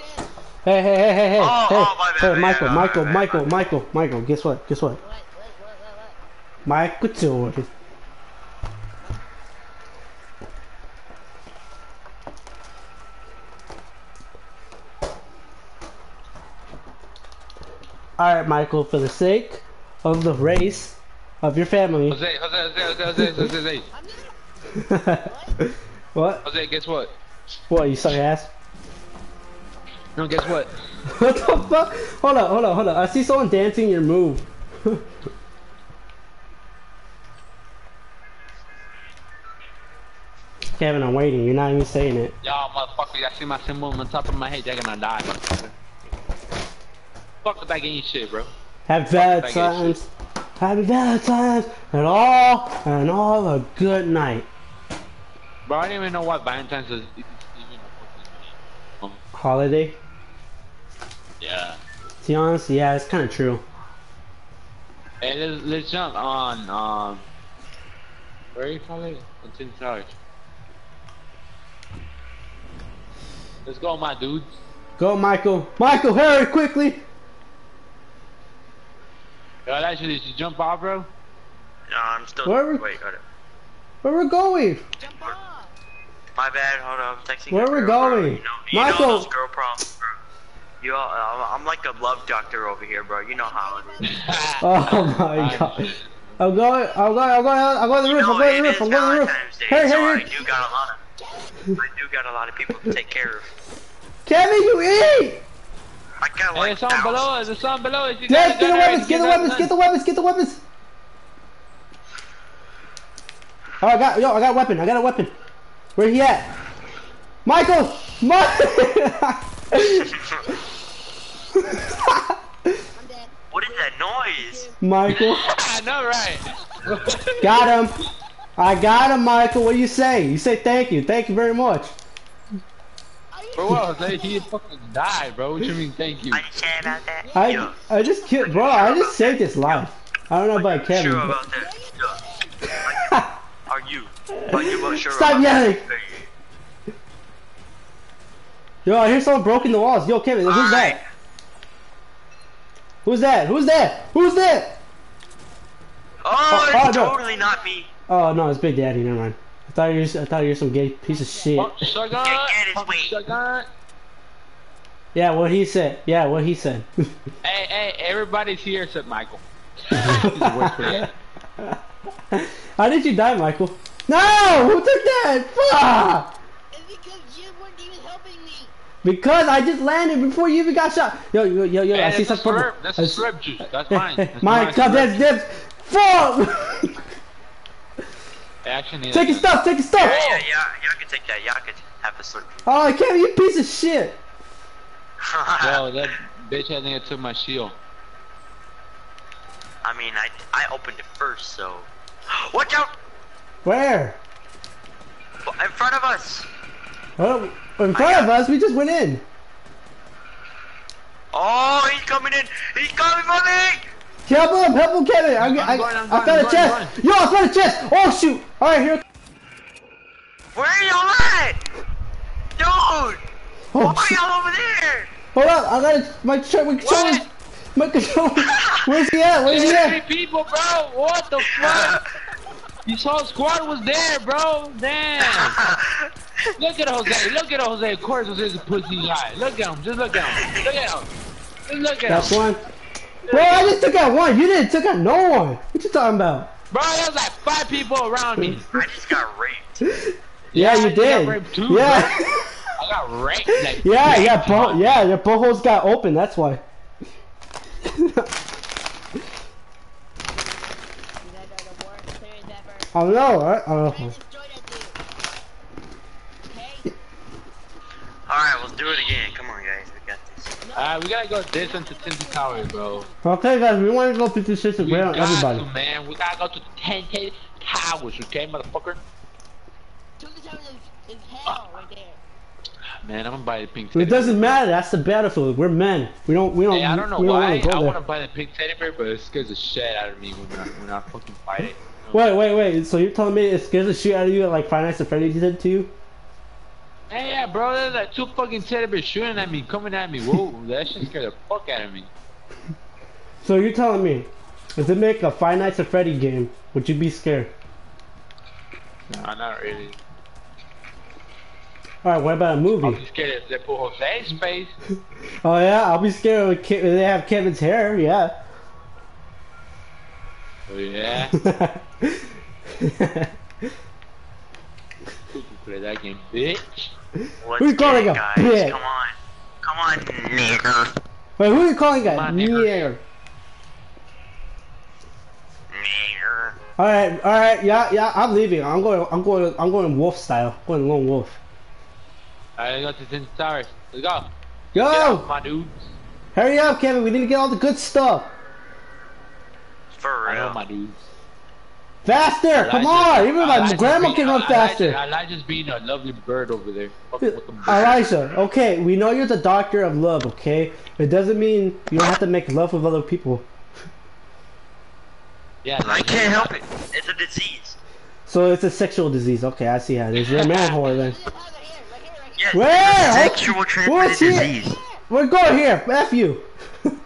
Hey, hey, hey, hey, hey, Oh, hey, oh, my bad, hey, yeah, Michael, my Michael, bad, Michael, my Michael, Michael, guess what? Guess what? Michael Jordan. All right, Michael. For the sake of the race of your family. Jose, Jose, Jose, Jose, Jose, Jose, Jose. <laughs> what? Jose, guess what? What? You suck ass. No, guess what? <laughs> What the fuck? Hold on, hold on, hold on. I see someone dancing your move. <laughs> Kevin, I'm waiting. You're not even saying it. Y'all motherfuckers, I see my symbol on the top of my head, you're gonna die, motherfucker. Fuck with that game shit, bro. Happy Valentine's. Happy Valentine's. And all, and all a good night. Bro, I don't even know what Valentine's is. Even a fucking Holiday. Yeah. To be honest, yeah, it's kind of true. Hey, let's, let's jump on, um... Where are you calling it? Continue charge. Let's go, my dudes. Go, Michael. Michael, hurry quickly. Yo, actually, did you jump off, bro? No, I'm still. Where we- Wait, hold up. Where we're going? Jump off. My bad. Hold up. I'm texting. Where a we going? You know, you Michael! know girl problems, bro. You all, I'm I'm like a love doctor over here, bro. You know how it is. <laughs> Oh my god. I'm going, I'm going, I'm going, I'm going to the roof, I'm going to the roof, I'm going to the roof. Valentine's Day, Hey, so hey, I hey. do got a lot of. I do got a lot of people to take care of. Kevin, you eat! I got Hey, like there's something below us. thousands. There's something below us. You Yes, get the weapons, get the weapons, get the weapons, get the weapons! Oh, I got, yo, I got a weapon, I got a weapon. Where he at? Michael! Michael! <laughs> What is that noise? Michael, <laughs> I know, right? got him. I got him, Michael. What do you say? You say thank you, thank you very much. Are you Bro, what? Jose, he fucking died, bro. What you mean, thank you? I didn't about that. I, Yo, I just killed, bro. I just saved his life. I don't know about Kevin. sure about that? Yo, <laughs> Are you? Are you sure Stop about yelling. that? Yo, I hear someone broken the walls. Yo, Kevin, who's Alright. that? Who's that? Who's that? Who's that? Oh, Oh, oh it's oh, no. totally not me. Oh no, it's Big Daddy. Never mind. I thought you. were- I thought you were some gay piece of shit. Pump the shotgun. Get- get his Pump the weight. Yeah, what he said. Yeah, what he said. <laughs> Hey, hey, everybody's here except Michael. He's the worst for that. How did you die, Michael? No! Who took that? Fuck! Because you weren't even helping me. Because I just landed before you even got shot. Yo, yo, yo, yo! Hey, I see that's a something. slurp. That's I a see- slurp juice. That's <laughs> Hey, mine. hey, That's Mike, mine. come that's dips. Fuck! <laughs> Hey, Actually, take your stuff. Take your stuff. Yeah, yeah, yeah. Y'all can take that. Y'all can have a slurp. Oh, Kevin, you piece of shit. <laughs> Yo, that bitch I think it took my shield. I mean, I I opened it first, so. <gasps> Watch out! Where? In front of us! Oh, in front of us. We just went in. Oh, he's coming in! He's coming for me! Help him! Help him, Kevin! I, I, I'm going, I'm I going, found I'm a going, chest. I'm Yo, I found a chest. Oh shoot! All right, here. Where are y'all at? Dude! Oh, Why are y'all over there? Hold up! I got to my tra- my controller. My controller. Where's he at? Where's he There's at? three people, bro. What the fuck? This whole squad was there, bro. Damn. Look at Jose. Look at Jose. Of course, Jose's a pussy guy. Look at him. Just look at him. Look at him. Just look at That's him. one. Bro, I just took out one. You didn't took out no one. What you talking about? Bro, there's like five people around me. I just got raped. <laughs> Yeah, I you just did. got raped too, yeah. <laughs> I got raped. Like, yeah, yeah, raped. bo- yeah, your buttholes got open. That's why. You guys <laughs> are the worst players ever. I don't know. I, I don't Try know. to destroy that dude. Okay? Alright, let's do it again. Come on, guys. We got this. Alright, we gotta go this into Tilted Tower, bro. Okay, guys, we want to go 56 and We grab everybody. to, man. We gotta go to the Tilted Towers, okay, motherfucker? Two the time is, hell right there. Man, I'm gonna buy the pink teddy It doesn't matter. That's the battlefield. We're men. We don't. We don't. Hey, I don't know we don't why. wanna go I there. wanna buy the pink teddy bear, but it scares the shit out of me when I, when I fucking fight it. Wait, wait, wait. So you're telling me it scares the shit out of you like Five Nights at Freddy's did to you? Hey, yeah, bro, there's like two fucking teddy bears shooting at me, coming at me. Whoa, that shit scared the fuck out of me. So you're telling me, if they make a Five Nights at Freddy game, would you be scared? Nah, not really. Alright, what about a I'll movie? be scared if they put Jose's face. <laughs> Oh yeah, I'll be scared when they have Kevin's hair, yeah. Oh yeah. <laughs> Play that game, bitch. Let's Who's calling it, a guys. bitch? Come on. Come on, nigger. Wait, who are you calling that? Come on, nigger. Nigger. Nigger. Alright, alright, yeah, yeah, I'm leaving. I'm going I'm going I'm going wolf style. going lone wolf. Alright, let's go to Ten Towers. Let's go. Get out, Go! my dudes. Hurry up, Kevin, we need to get all the good stuff. For I know real. my dudes. Faster! Come Elijah- on! Even my Elijah's grandma being- can run Elijah- faster. Elijah's being a lovely bird over there. Fucking uh, with. Elijah, okay, we know you're the doctor of love, okay? It doesn't mean you don't have to make love with other people. Yeah, I can't help it. It's a disease. So it's a sexual disease. Okay, I see how it is. You're a man whore then. Yes, Where? it's a sexual transmitted What's here? disease. We're going here. F you. <laughs>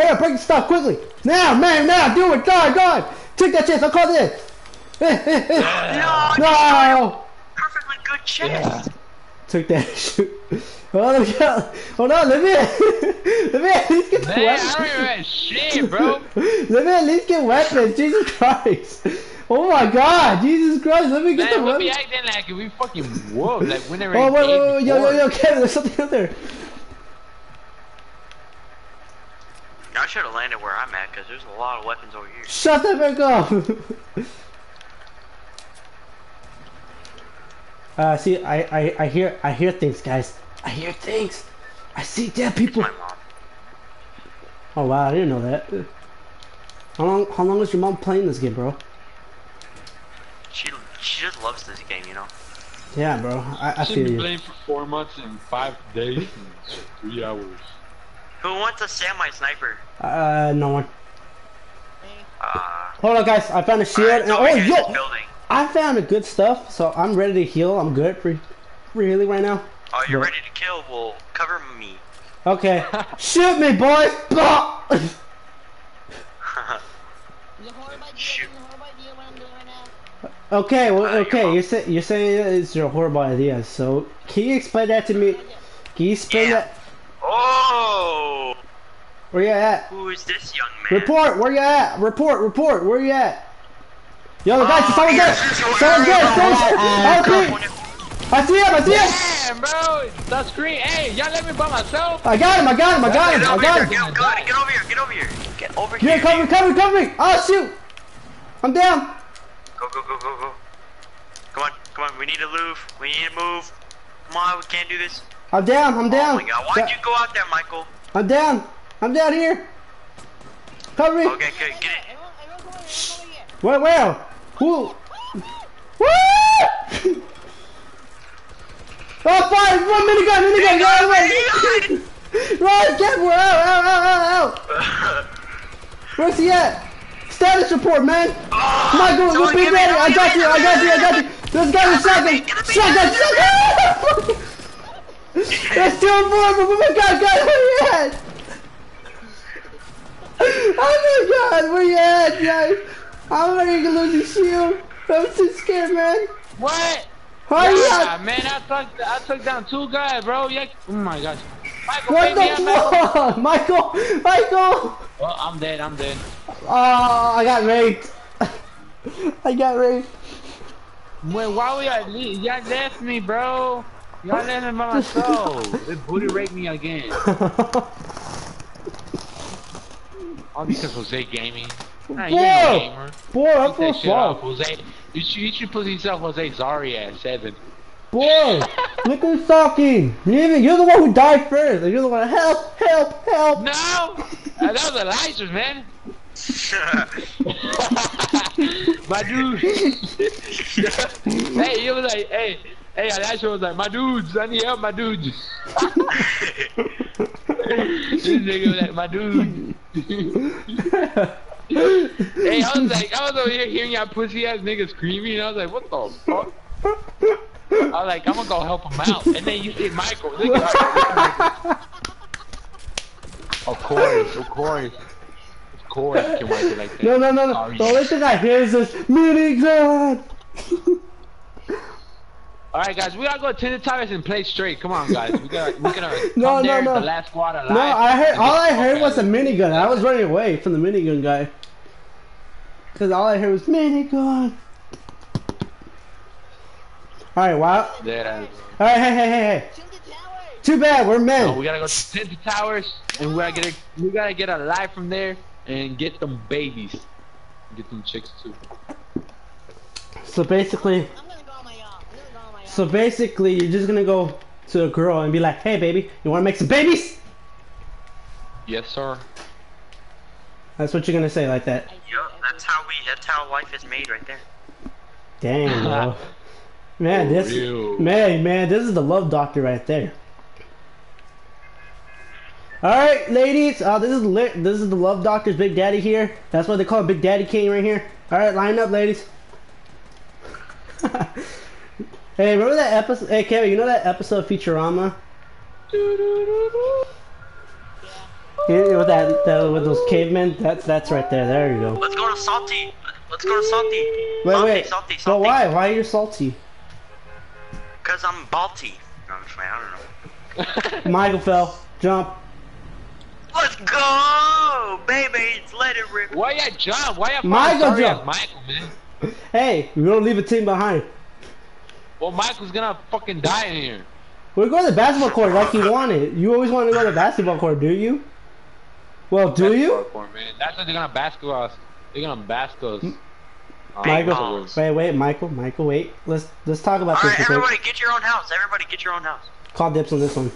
hey, break the stuff quickly. Now, man, now, do it. God, God. Take that chance. I'll call it in. Eh. No, No. perfectly good chest. Took that <laughs> shoot. Oh, let me go. Hold on, let me, <laughs> let me at least get the Man, I weapons. don't even shit, bro. <laughs> Let me at least get weapons. Jesus Christ. Oh my God, Jesus Christ. Let me get Man, the we be weapons. acting like we fucking whoa, like we never Oh, wait, ate wait, wait, yo, yo, yo, Kevin, there's something up there. I should have landed where I'm at because there's a lot of weapons over here. Shut that back up. <laughs> uh, see, I, I, I hear, I hear things, guys. I hear things. I see dead people. My mom. Oh wow, I didn't know that. How long, how long was your mom playing this game, bro? She she just loves this game, you know. Yeah, bro. I, I She's feel been playing for four months and five days and three hours. Who wants a semi sniper? Uh, no one. Uh, Hold on, guys. I found a shield. alright, and, oh, over here in this yo! I found a good stuff, so I'm ready to heal. I'm good healing right now. Oh, you're ready to kill? Well, cover me. Okay. <laughs> Shoot me, boys! Bah! It's a horrible idea. Shoot. It's a horrible idea what I'm doing right now. okay, well, Uh, okay. You're, say, you're saying it's your horrible idea. So, can you explain that to me? Can you explain Yeah. that? Oh, Where you at? who is this young man? Report. Where you at? Report. Report. Where you at? Yo, guys, Oh, someone's yes, there. this Someone's there. I. Someone's there. I see. I see him. I see him. Damn, bro, the screen. Hey, y'all let me by myself. I got him. I got him. I got him. Get I over got here, him. get, go, get over here, get over here. Get over Yeah, here. cover, cover, cover me. Oh shoot. I'm down. Go, go, go, go, go. Come on, come on, we need to move. We need to move. Come on, we can't do this. I'm down. I'm Oh down. my god, why'd you go out there, Michael? I'm down. I'm down here. Cover me. Okay, good, get it. Everyone, everyone come over here. Come over here. Where? Where? Who? Woo! <laughs> oh, fire! One minigun! Minigun! Run! Run! Run! <laughs> Get Out! Out! Out! Out! Out! <laughs> Where's he at? Status report, man. Ah, Michael, someone let's be ready. I got you. I got you. I got you. This guy with shotgun. Shotgun. Shotgun. That's two and four. Oh my God, guys, where are you at? Oh my God, where you at, guys? I'm ready to lose his shield. I'm so scared, man. What? Hurry Yeah, up! man, I took I took down two guys, bro. Yeah. Oh my gosh. Michael, What pick me up, the fuck? <laughs> Michael! Michael! Well, I'm dead. I'm dead. Oh, I got raped. <laughs> I got raped. Wait, why we at least? Y'all left me, bro. Y'all me by myself. They booty raped me again. <laughs> All because Jose gaming. Nah, you ain't Whoa! gamer. Boy, I Take feel that shit off, fucked. Jose. You should, you should put yourself Jose Zarya at seven. Boy, <laughs> look who's talking. You even, you're the one who died first. You're the one. Help! Help! Help! No, that was Elijah, man. <laughs> my dude. hey, he was like, hey, hey, Elijah was like, my dudes, I need help, my dudes. <laughs> this nigga was like, my dude. hey, I was like, I was over here hearing y'all pussy ass niggas screaming, and I was like, what the fuck? I was like, I'm gonna go help him out. And then you see Michael. Look at Michael. Of course, of course. Of course, you can wipe it like that. No, no, no, no. Sorry. The only thing I hear is this minigun. <laughs> All right, guys, we gotta go to the towers and play straight. Come on, guys. We gotta, we gotta <laughs> No, come no, there, no. the last squad alive. No, I heard <laughs> all I heard was a minigun. I was running away from the minigun guy. Cause all I heard was minigun. All right, wow. There. All right, hey, hey, hey, hey. Shoot the tower. Too bad we're men. No, we gotta go to the Towers, and we gotta get a, we gotta get alive from there and get them babies, get them chicks too. So basically, so basically, you're just gonna go to a girl and be like, "Hey, baby, you want to make some babies?" Yes, sir. That's what you're gonna say like that. I Yup, that's how we. That's how life is made right there. Dang, <laughs> bro. Man, this real. man, man, this is the love doctor right there. All right, ladies, uh, this is li- this is the love doctor's Big Daddy here. That's what they call Big Daddy King right here. All right, line up, ladies. <laughs> hey, remember that episode? Hey, Kevin, you know that episode of Futurama? Yeah, with that, that with those cavemen. That's that's right there. There you go. Let's go to Salty. Let's go to Salty. Wait, salty, wait. Salty, But salty. why? Why are you salty? Cause I'm balty. No, I'm just I don't know. <laughs> <laughs> Michael fell. Jump. Let's go, baby. Let it rip. Why ya jump? Why ya Michael jump. Michael, man. Hey, we don't leave a team behind. Well, Michael's gonna fucking die in here. We're going to the basketball court like you wanted. You always wanted to go to the basketball court, do you? Well, do you? Basketball court, man. That's what they're gonna basketball us. They're gonna basketball us. Uh, Michael, balls. wait, wait, Michael, Michael, wait. Let's let's talk about All this. right, everybody, get your own house. Everybody, get your own house. Call dips on this one.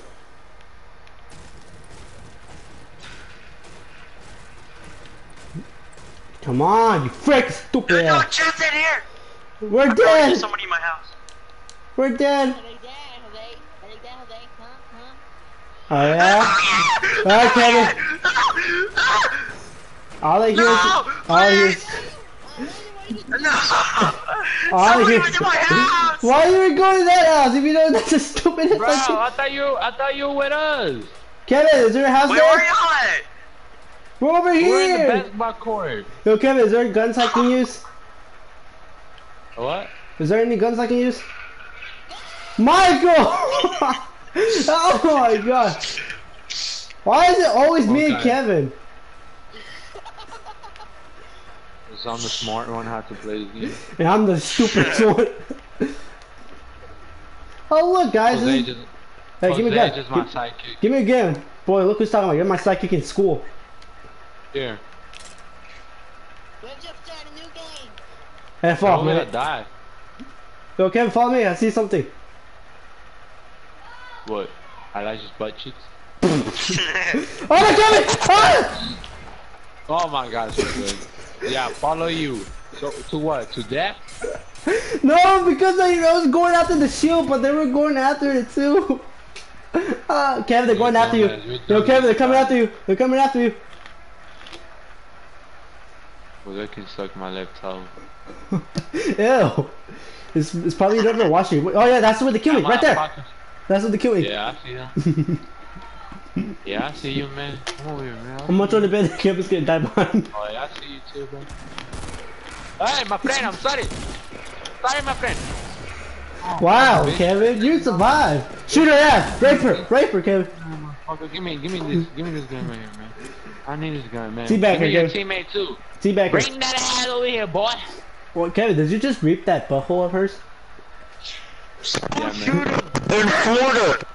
Come on, you frick, stupid There's no ass. chest in here. We're I'm dead. somebody in my house. We're dead. Are they there, Jose? Are they there, Jose? Huh? Huh? Oh yeah. All right, Kevin. All I hear is all I hear is No! all I hear. was in my house! Why are you going to that house if you know that's a stupid Bro, ass? I thought you, I thought you were with us. Kevin, is there a house Where were there? y'all at? We're over here! We're in the here. basketball court. Yo, Kevin, is there guns I can use? What? Is there any guns I can use? Michael! <laughs> oh my god! Why is it always me and Okay. Kevin? Because I'm the smart one how to play the game. And I'm the stupid one. <laughs> oh look, guys! Jose just, hey, give me a gun. just my Give, sidekick. give me a gun. Boy, look who's talking about. You're my sidekick in school. Here. We just started a new game. Hey, I'm fall, gonna man. die. Yo, Kevin, follow me. I see something. What? I like his butt cheeks. <laughs> Oh my Kevin! Ah! Oh my god, so good. Yeah, follow you. So to what? To death? No, because I, I was going after the shield, but they were going after it too. Uh, <laughs> Kevin, they're going after you. Yo. Kevin, they're coming after you. They're coming after you. Well, they can suck my left toe. <laughs> Ew. It's, it's probably never it. Oh yeah, that's where they killed me, right there. That's they killed me. Yeah, I see you. <laughs> yeah, I see you, man. Come over here, man. I'm much on the bed. Kevin's getting died behind. Oh, yeah, I see you too, bro. Hey, my friend, I'm sorry. Sorry, my friend. Wow, bitch. Kevin, you survived. Shoot her ass. Rape her. Rape her, Kevin. Motherfucker, give me, give me this, give me this gun right here, man. I need this gun, man. Teabag give me her, your teammate too. Teabag her. Bring that ass over here, boy. Well, Kevin, did you just reap that butthole of hers? Yeah, man. In Florida!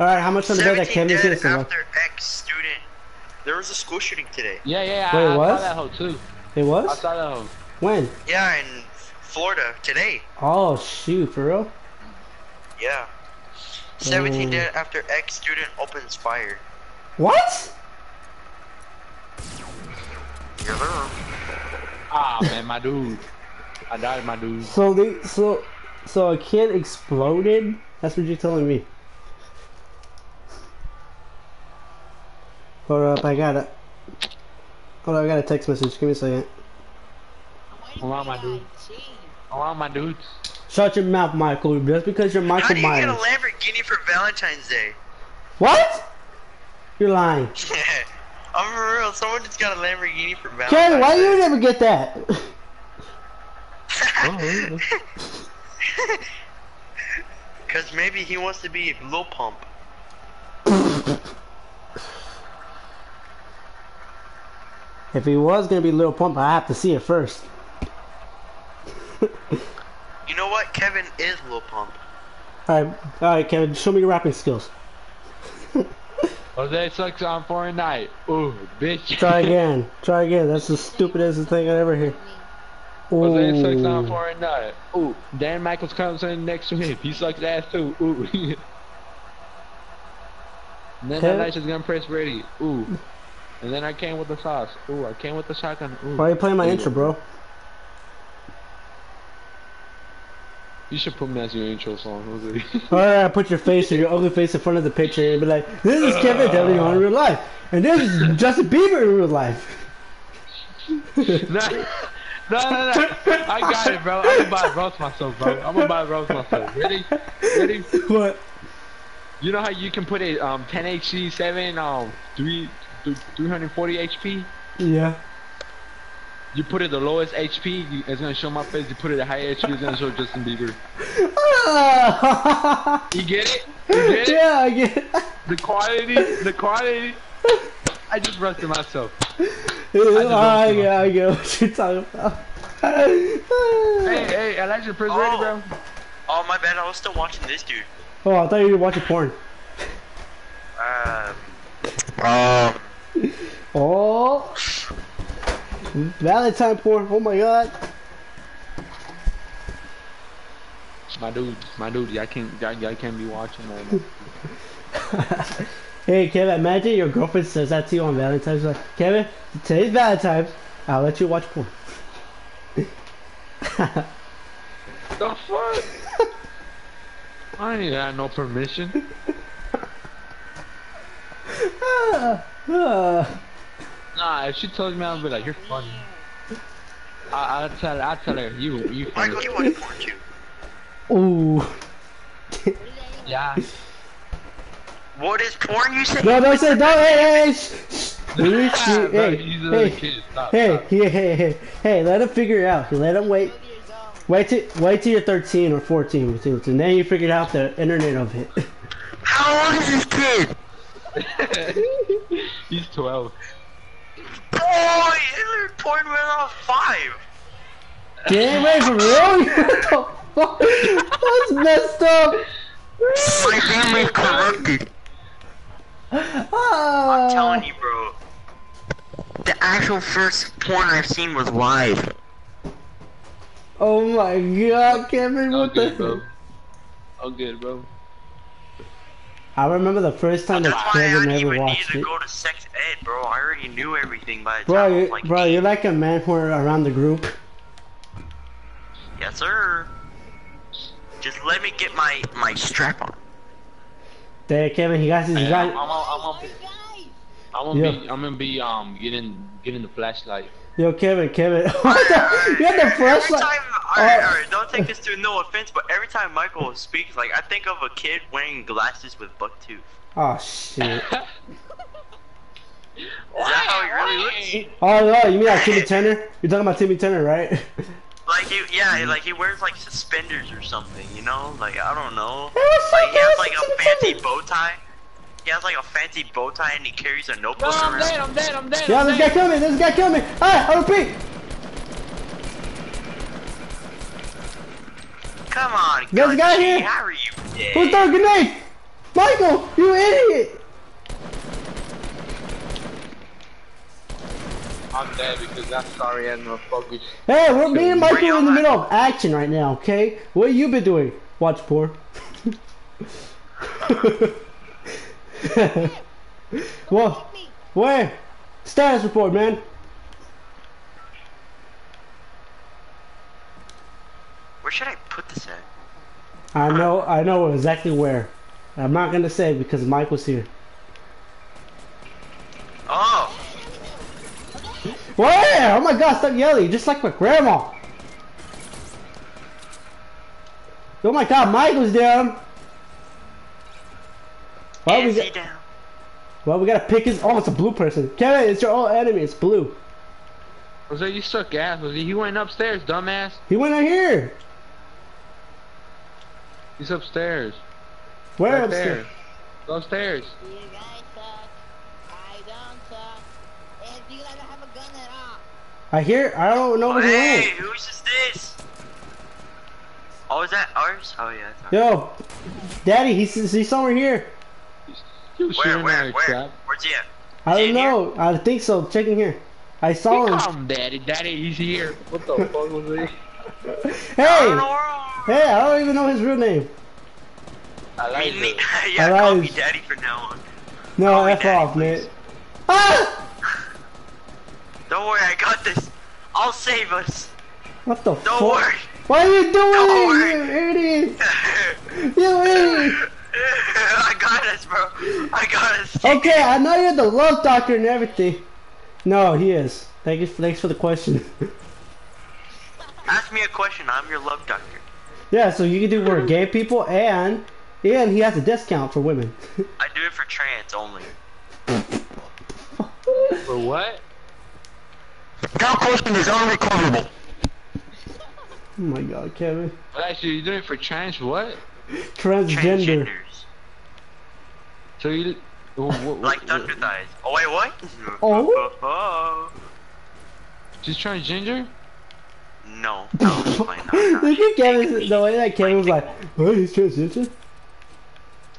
Alright, how much on the bed that 17 Kevin's gonna dead survive? after ex student. There was a school shooting today. Yeah, yeah, Wait, I, I what? saw that hoe too. It was. I saw that hoe. When? Yeah, in Florida today. Oh, shoot, for real? Yeah. 17 Oh. dead after ex student opens fire. What? Yeah, Ah, man, my dude. I died, my dude. So they, so, so a kid exploded? That's what you're telling me. Hold up, I got it. Hold up, I got a text message. Give me a second. Hold on, my dude. Gee. I want my dudes. Shut your mouth, Michael. Just because you're How Michael do you get a Lamborghini for Valentine's Day? What? You're lying. <laughs> I'm for real. Someone just got a Lamborghini for Valentine's Kevin, why do Day. you never get that? Oh, Cause maybe he wants to be Lil Pump. If he was gonna be Lil Pump, I have to see it first. You know what? Kevin is Lil Pump. Alright, alright, Kevin, show me your rapping skills. Jose sucks on Fortnite. Ooh, bitch. Try again. <laughs> Try again. That's the stupidest thing I ever hear. Jose sucks on Ooh. Fortnite. Ooh, Dan Michaels comes in next to him. He sucks ass too. Ooh. <laughs> and then Kev- that just gonna press ready. Ooh. And then I came with the sauce. Ooh, I came with the shotgun. Ooh. Why are you playing my intro, bro? You should put me as your intro song, Jose. <laughs> Alright, put your face or your ugly face in front of the picture and be like, this is Kevin <laughs> W in real life. And this is Justin Bieber in real life. no, no, no, no. I got it, bro. I'm gonna buy a roast myself, bro. I'm gonna buy a roast myself. Ready? Ready? What? You know how you can put a um 10 HP, 7 um 3 th- 340 HP? Yeah. You put it the lowest HP, you, it's gonna show my face. You put it at high HP, it's gonna show Justin Bieber. Ah! You get it? You get it? yeah, I get it. The quality, the quality. <laughs> I just rusted myself. <laughs> I get, I get what you're talking about. <laughs> Hey, hey, Elijah, press ready, bro. Oh my bad, I was still watching this dude. Oh, I thought you were watching porn. Um. Um. <laughs> Oh. Valentine porn. Oh my god. My dude, my dude, y'all can't, y'all, y'all can't be watching that. Hey Kevin, imagine your girlfriend says that to you on Valentine's. Like, Kevin, today's Valentine's. I'll let you watch porn. the fuck? I ain't got no permission. Ah, ah. Nah, if she tells me, I'll be like, you're funny. I, I'll tell her, I'll tell her, you, you funny. Michael, you watch porn too. Ooh. Yeah. What is porn you say? No, don't say no. Hey, hey, shh, shh. Hey, <laughs> Ah, bro, hey, he's a little hey. Stop, hey, stop. hey, hey, hey, hey, let him figure it out. Let him wait. Twelve years old. Wait till wait till you're 13 or 14, too, and then you figured out the internet of it. <laughs> How old is this kid? <laughs> He's 12. Boy, it porn when I was five. Damn, wait for real? What the fuck? That's messed up. My family's corrupted. Ah. I'm telling you, bro. The actual first porn I've seen was live. Oh my god, Kevin, All what the good, bro. All good, bro. I remember the first time That's that Kevin didn't ever even need watched to it. go to sex ed, bro. I already knew everything by the Bro, time I you, like bro, eight. you're like a man who are around the group. Yes, sir. Just let me get my my strap on. There, Kevin, he got his Hey, I'm, guy. I'm, I'm, I'm, I'm gonna Yeah. be, I'm gonna be, um, getting, getting the flashlight. Yo, Kevin, Kevin. <laughs> What the? You got the Every flashlight. time, alright, Oh. alright, don't take this to no offense, but every time Michael speaks, like I think of a kid wearing glasses with buck tooth. Oh shit. <laughs> Is that how he really looks? Oh no, you mean like Timmy Turner? You're talking about Timmy Turner, right? <laughs> Like he, yeah, like he wears like suspenders or something, you know? Like I don't know. What's Like he has like a fancy bow tie. He has like a fancy bow tie and he carries a notebook No, I'm around. dead, I'm dead, I'm dead. Yeah, I'm this guy dead. killed me. This guy killed me. Ah, I repeat. Come on, There's a guy here. How are you dead? Who's throwing a grenade? Michael, you idiot! I'm because that sorry ass motherfucker. Hey, we're me and Michael you in the middle of action right now, okay? What you been doing? Watch porn. <laughs> Whoa, where? Status report, man. Where should I put this at? I know, I know exactly where. I'm not gonna say because Mike was here. Where? Oh my God! Stop yelling, just like my grandma. Oh my God, Mike was down. Well, we is got, he down? well, we gotta pick his. Oh, it's a blue person. Kevin, it's your old enemy. It's blue. Jose, you suck ass. Jose, he went upstairs, dumbass. He went out here. He's upstairs. Where right upstairs? there. Go upstairs. I hear. I don't know where he Hey, went. who's is this? Oh, is that ours? Oh yeah. Yo, Daddy, he's he's somewhere here. He was Where, shooting where, at a where? trap. Where's he at? I Is he don't in here? know. I think so. Check in here. I saw He him. called him daddy. Daddy, he's here. What the fuck was he? <laughs> I don't know Hey, where. hey, I don't even know his real name. I like Me- me- it. <laughs> yeah, I call me daddy from now on. No, Call me F Daddy, off, please. man. Ah! Don't worry, I got this. I'll save us. What the Don't fuck? worry. What are you doing? Don't doing, worry. you idiot? <laughs> You idiot. I got us, bro. I got us. Okay, I know you're the love doctor and everything. No, he is. Thank you. Thanks for the question. Ask me a question. I'm your love doctor. yeah, so you can do for gay people and and he has a discount for women. <laughs> I do it for trans only. For what? That question is unrecordable. oh my god, Kevin. Well, actually, you're doing it for trans what? Transgender. So you... wh- wh- Like wh- thunder thighs. Oh wait, what? Oh? oh. <laughs> Just transgender? No, no, it's fine. No, no. Look at Kevin. The way that Kevin's like, oh, he's transgender.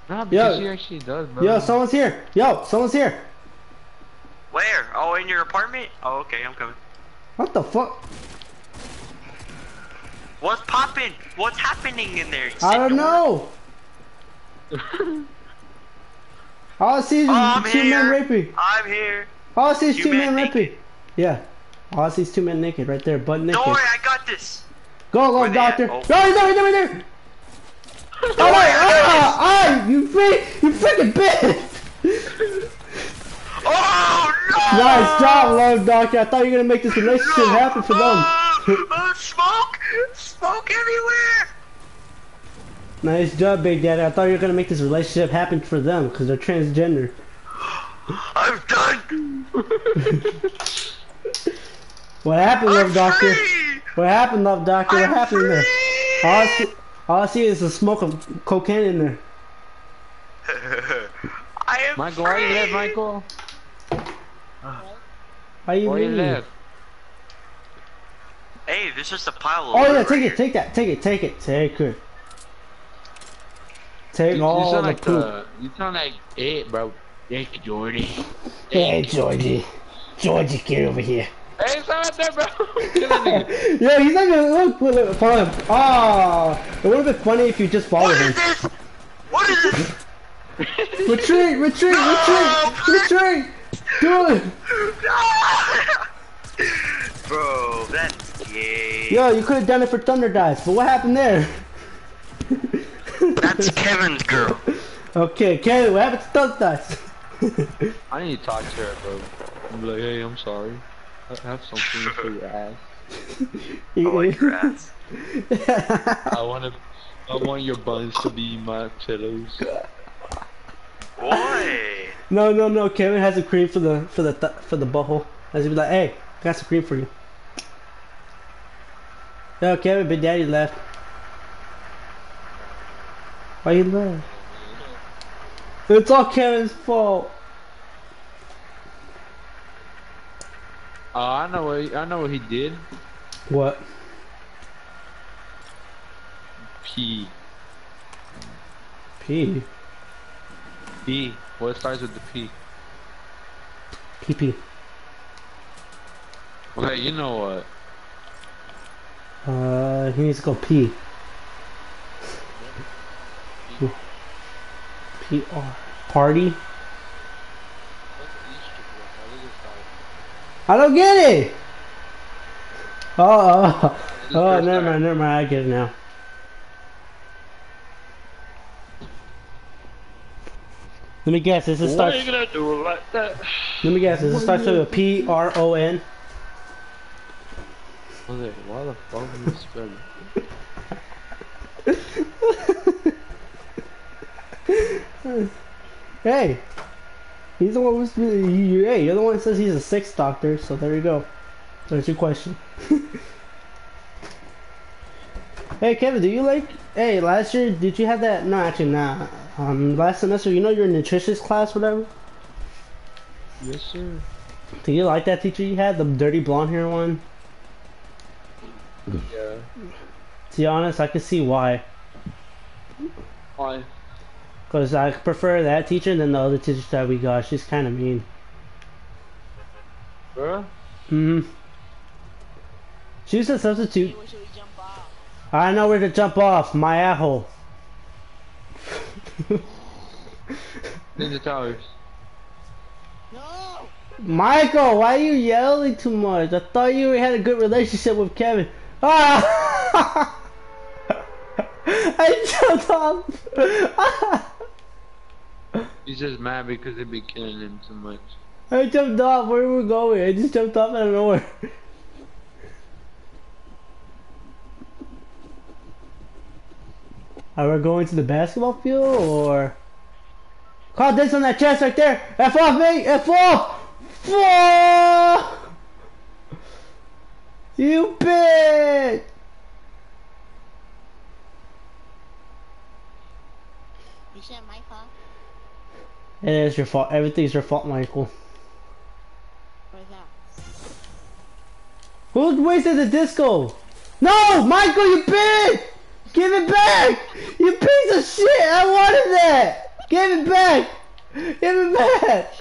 No, because Yo. he actually does, bro. Yo, someone's here. Yo, someone's here. Where? Oh, in your apartment? Oh, okay, I'm coming. What the fuck? What's popping? What's happening in there? I don't know. <laughs> All I see is Oh, I'm two men raping. I'm here. All I see is Two two men men raping. Yeah. All I see is two men naked right there, butt naked. Don't worry, I got this. Go, go, they at? doctor. Oh. No, he's there, he's there, he's there. <laughs> Oh, wait, ah, ah, you freak, you freaking bitch. <laughs> Oh no! Nice job, love doctor. I thought you were gonna make this relationship happen for them. Smoke! Smoke everywhere! Nice job, Big Daddy. I thought you were gonna make this relationship happen for them because they're transgender. <gasps> I'm done. <laughs> What happened, I'm love doctor? free. What happened, love doctor? What I'm happened there? All I, see, all I see is the smoke of cocaine in there. <laughs> I am Michael, free. why you left, Michael? Why you Why you leaving? Hey, there's just a pile of Oh loot yeah, right take here. it, take that, take it, take it, take it. Take You, you all sound the like poop. the... You sound like it, bro. Thank you, Jordy. Hey, Georgie. Georgie, get over here. Hey, it's not there, bro. Kill that nigga. yeah, he's not gonna look. look, look follow him. Ah, it would have been funny if you just followed What him. this? What is this? <laughs> Retreat, retreat, No, retreat, retreat. Do it. <laughs> Bro, that's gay. Yo, you could have done it for Thunder Dice, but what happened there? <laughs> That's Kevin's girl. Okay, Kevin, what happened to Thunder Dice? I need to talk to her, bro. I'm like, hey, I'm sorry. I have something for your ass. <laughs> I like your ass. I want to... I want your buns to be my pillows. Boy. no, no, no. Kevin has a cream for the for the th for the butthole. As he be like, hey, I got some cream for you. Yo, Kevin, Big Daddy left. Why you left? It's all Kevin's fault. Oh, I know what he, I know what he did. What? P. P. P. What starts with the P? Pee. Okay, you know what? Uh, he needs to go pee. P R. Party? I don't get it! Oh, oh, oh, never mind, never mind, I get it now. Let me guess, this is Why starts, you gonna do it like that? let me guess, this starts with a P R O N. Okay, why the fuck are you spelling? Hey! He's the one who's, he, hey, you're the one that says he's a sixth doctor, so there you go. That's your question. <laughs> hey Kevin, do you like? Hey, last year did you have that? No, actually, nah. Um, last semester, you know your nutritionist class, whatever. Yes, sir. Do you like that teacher you had, the dirty blonde hair one? Yeah. To be honest, I can see why. Why? Cause I prefer that teacher than the other teachers that we got. She's kind of mean. Bruh? Hmm. She was a substitute. Where should we jump off? I know where to jump off. My asshole. Ninja Towers. No! Michael, why are you yelling too much? I thought you had a good relationship with Kevin. Ah! <laughs> I jumped off. <laughs> He's just mad because they be killing him too much. I jumped off. Where were we going? I just jumped off out of nowhere. Are we going to the basketball field or? Call this on that chest right there. F off, mate. F off. Fuck! You bitch! You said my fault? It is your fault. Everything's your fault, Michael. Where's that? Who wasted the disco? No, Michael, you bitch! Give it back! You piece of shit! I wanted that! Give it back! Give it back!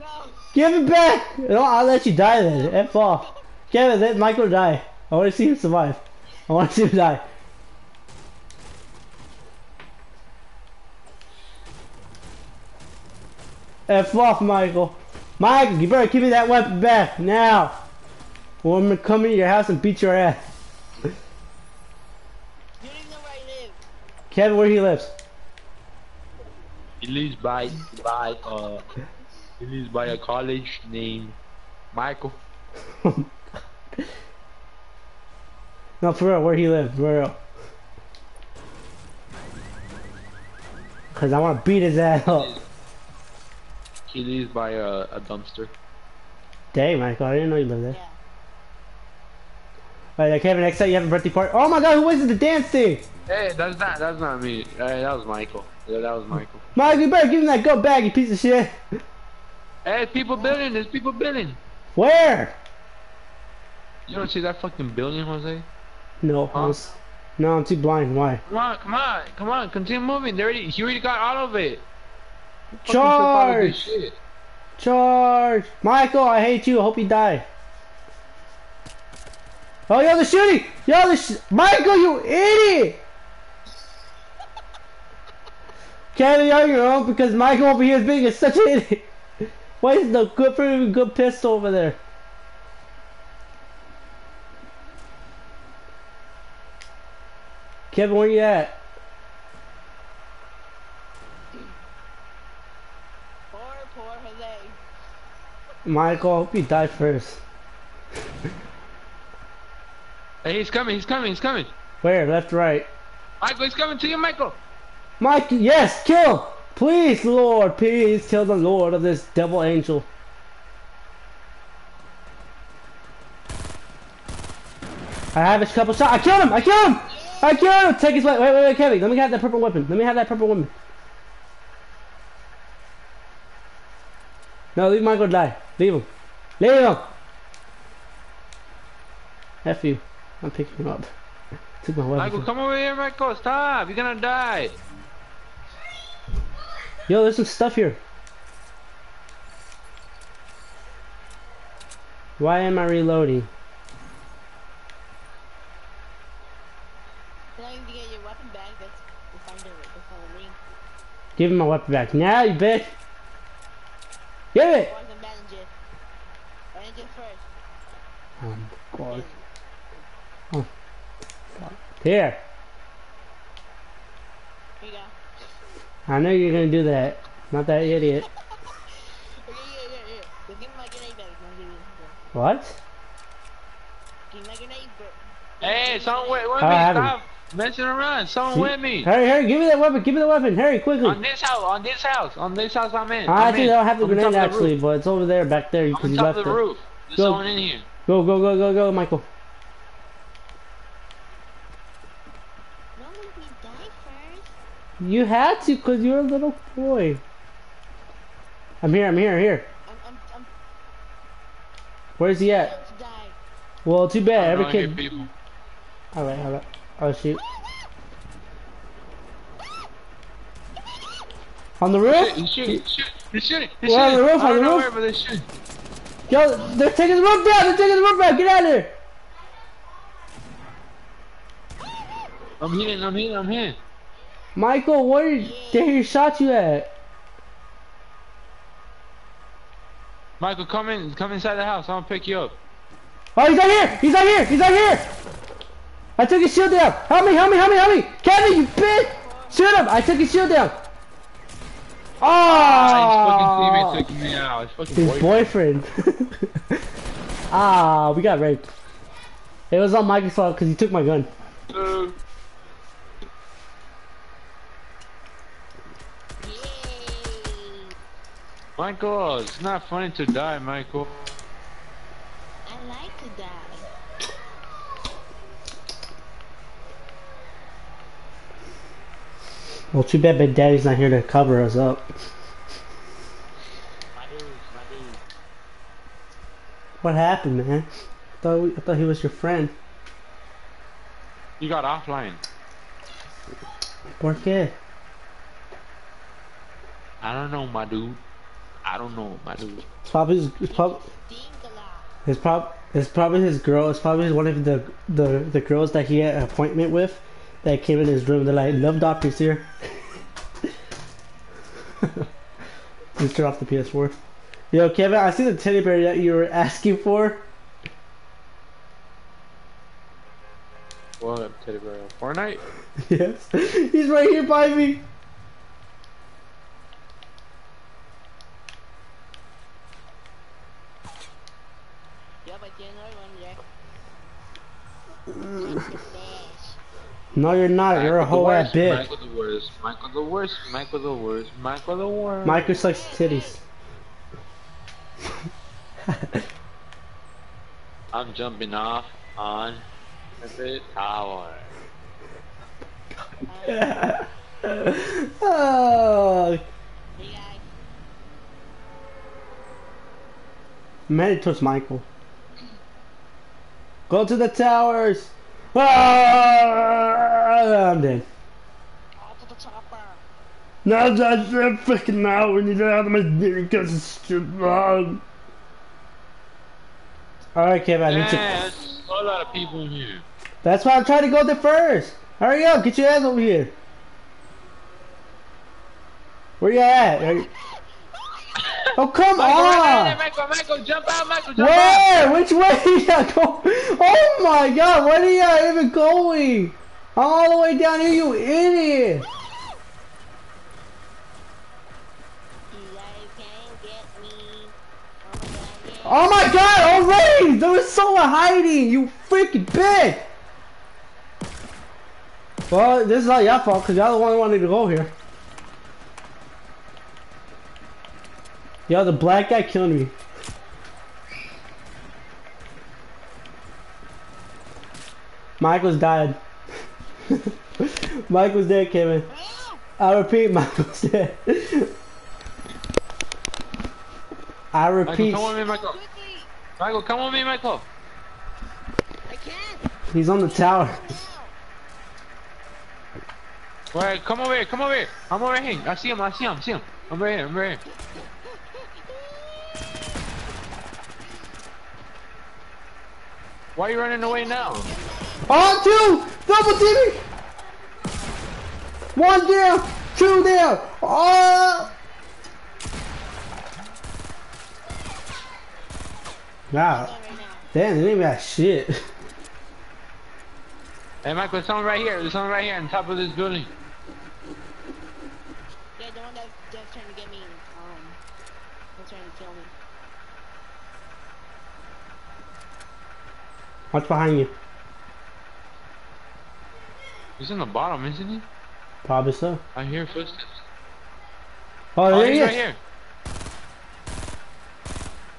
No! Give it back! No, I'll let you die then. F off. Kevin, let Michael die. I want to see him survive. I want to see him die. F off, Michael. Michael, you better give me that weapon back now. Or I'm gonna come into your house and beat your ass. You don't even know where I live. Kevin, where he lives? He lives by by uh he lives by a college named Michael. <laughs> No, for real, where he lives, for real. Cause I wanna beat his ass up. He lives by a, a dumpster. Dang, Michael, I didn't know you lived there. Yeah. Alright, Kevin, next time you have a birthday party. Oh my god, who was it? The dance thing? Hey, that's not that's not me. Hey, that was Michael. Yeah, that was Michael. Michael, you better give him that go back, you piece of shit. Hey, people building. There's people building. Where? You don't see that fucking building, Jose? No, I was- no, I'm too blind. Why? Come on, come on, come on. Continue moving. They already, he already got out of it. Charge! shit. Charge! Michael, I hate you. I hope you die. Oh, yo, the shooting! Yo, the sh Michael, you idiot! Kevin, you're on your own because Michael over here is being such an idiot. Why is the good pretty good pistol over there? Kevin, where you at? Poor, poor Jose. Michael, I hope you die first. Hey, he's coming. He's coming. He's coming. Where? Left, right? Michael, he's coming to you, Michael. Mike, yes, kill! Please, Lord, please kill the Lord of this devil angel. I have a couple shots. I killed him! I killed him! I killed him! Take his weapon. Wait, wait, wait, Kevin. Let me have that purple weapon. Let me have that purple weapon. No, leave Michael die. Leave him. Leave him! F you. I'm picking him up. <laughs> Took my weapon. Michael, come over here, Michael. Stop. You're gonna die. Yo, there's some stuff here. Why am I reloading? Then I need to get your weapon back. That's the find the the phone ring. Give him my weapon back. Now, you bitch! Give it! Or the bandages. Bandages first. Oh, God. Oh. Fuck. Here. Here you go. I know you're gonna do that. Not that idiot. Okay, yeah, yeah, yeah. Just give me my grenade back. Give What? Give me my grenade back. Hey, someone with, with I me. Stop messing around. Someone with me. Hurry, hurry, give me that weapon, give me the weapon, hurry, quickly. On this house. On this house. On this house I'm in. I actually don't have the grenade the actually, roof. but it's over there, back there, because you left the it. roof. There's Go. someone in here. Go, go, go, go, go, Michael. No, let me die first. You had to, cause you're a little boy. I'm here, I'm here, here. I'm, I'm, I'm Where's he at? to. Well, too bad. Every I hate kid. Alright, alright. Oh shoot. On the roof? He's shooting, he's shooting, he's shooting, he's We're on the roof, on the roof. where, but they're shooting. Yo, they're taking the roof down! They're taking the roof down! Get out of there! I'm hitting, I'm hitting, I'm hitting. Michael, where did he shot you at? Michael, come in, come inside the house. I'm gonna pick you up. Oh, he's out here! He's out here! He's out here! I took his shield down! Help me, help me, help me, help me! Kevin, you bitch! Shoot him! I took his shield down! Ah, Oh! his fucking teammate took me out. His fucking His boyfriend. boyfriend. <laughs> ah, we got raped. It was on Michael's fault because he took my gun. Michael, it's not funny to die, Michael. I like to die. Well, too bad Big Daddy's not here to cover us up. My dude, my dude. What happened, man? I thought, we, I thought he was your friend. You got offline. ¿Por qué? I don't know, my dude. I don't know, my dude. It's probably his, it's probably it's, prob, it's probably his girl. It's probably one of the the the girls that he had an appointment with that came in his room. They're like, "Love doctor's here." <laughs> Just turn off the PS4. Yo, Kevin, I see the teddy bear that you were asking for. What, Teddy Bear? Fortnite? <laughs> yes, he's right here by me. Yep, I did another one there. That's the best. No, you're not. You're a Michael whole ass bitch. Michael the worst. Michael the worst. Michael the worst. Michael the worst. Michael sucks titties. <laughs> I'm jumping off on the tower. <laughs> oh, Hey guys, I'm towards Michael. Go to the towers. Ah, I'm dead. off to the chopper. No, that's that freaking now. We need to out of my because it's too long. All right, Kevin. I need Yeah, to. there's a lot of people in here. That's why I'm trying to go there first. Hurry up! Get your ass over here. Where you at? Oh come Michael, right there, on! Michael, Michael, jump out, Michael, jump out. Where? Which way <laughs> are go? Oh my god, where are you even going? I'm all the way down here, you idiot! You guys can't get me. Oh my god. Already! There was someone hiding, you freaking bitch! Well, this is all your fault, because you're the one who wanted to go here. Yo, the black guy killed me. Michael's died. <laughs> Michael's dead, Kevin. I repeat, Michael's dead. I repeat. Michael, repeat, come with me, Michael. Michael, come with me, Michael. I can't! he's on the tower. Wait, come over here, come over here. I'm over here. I see him, I see him, I see him. I'm right here, I'm right here. Why are you running away now? On two! Double teaming! One down! Two down! Oh! Uh! Wow. Not right now. Damn, they didn't even got shit. Hey, Michael, there's someone right here. There's someone right here on top of this building. Yeah, the one that's, that's trying to get me, um, that's trying to kill me. Watch behind you. He's in the bottom, isn't he? Probably so. I hear footsteps. Oh, Oh, there he's he right is. here.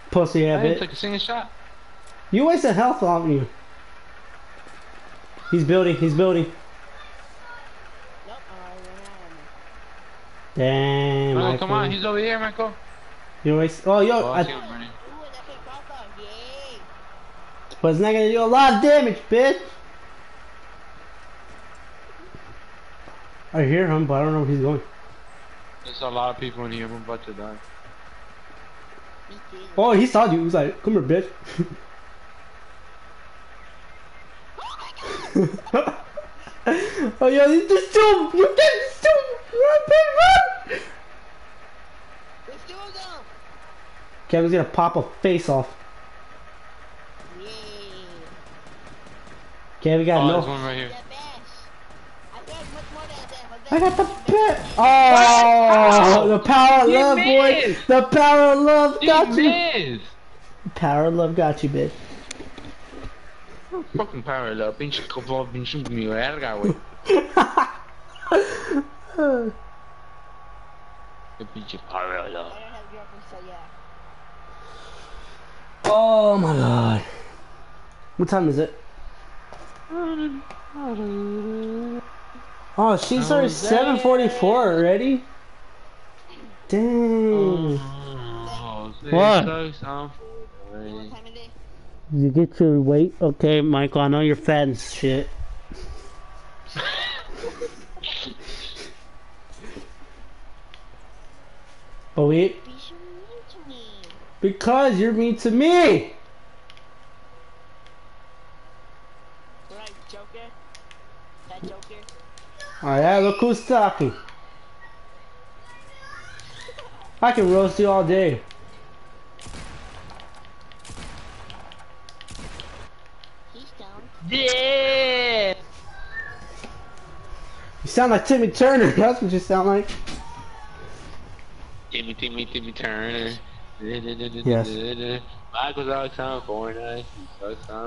Pussy I ass bitch. take a single shot. You wasted health on you. He's building. He's building. Nope, I ran out of ammo. Damn. Michael, come on, he's over here, Michael. You waste. Oh, yo. Oh, I I, see him running. Ooh, that can pop up. Yay! But it's not gonna do a lot of damage, bitch. I hear him, but I don't know where he's going. There's a lot of people in here. I'm about to die. Oh, he saw you. He's like, "Come here, bitch." <laughs> oh, yo, you just do You can just do Run, bitch, run! Let's do it now! Kevin's gonna pop a face off. Yay! Kevin got Oh, no. there's one right here. I got much more than that. I got the pet. Oh, the power of love, boy. The power of love got you. missed. Power of love got you, bitch. Fucking power up. Pinche copo, pinche mi verga, güey. <laughs> Qué pinche power I up. don't have girlfriend, so oh my god. What time is it? Oh, she's already 744 already? Dang. What? What? What time is it? You get your weight? Okay, Michael, I know you're fat and shit. Oh, wait. Be so mean to me. Because you're mean to me! Right, Joker? That Joker? Oh yeah, look who's talking. I can roast you all day. He's down. Yeah. You sound like Timmy Turner, <laughs> that's what you sound like. Timmy, Timmy, Timmy Turner. Yes. Michael's outside Fortnite.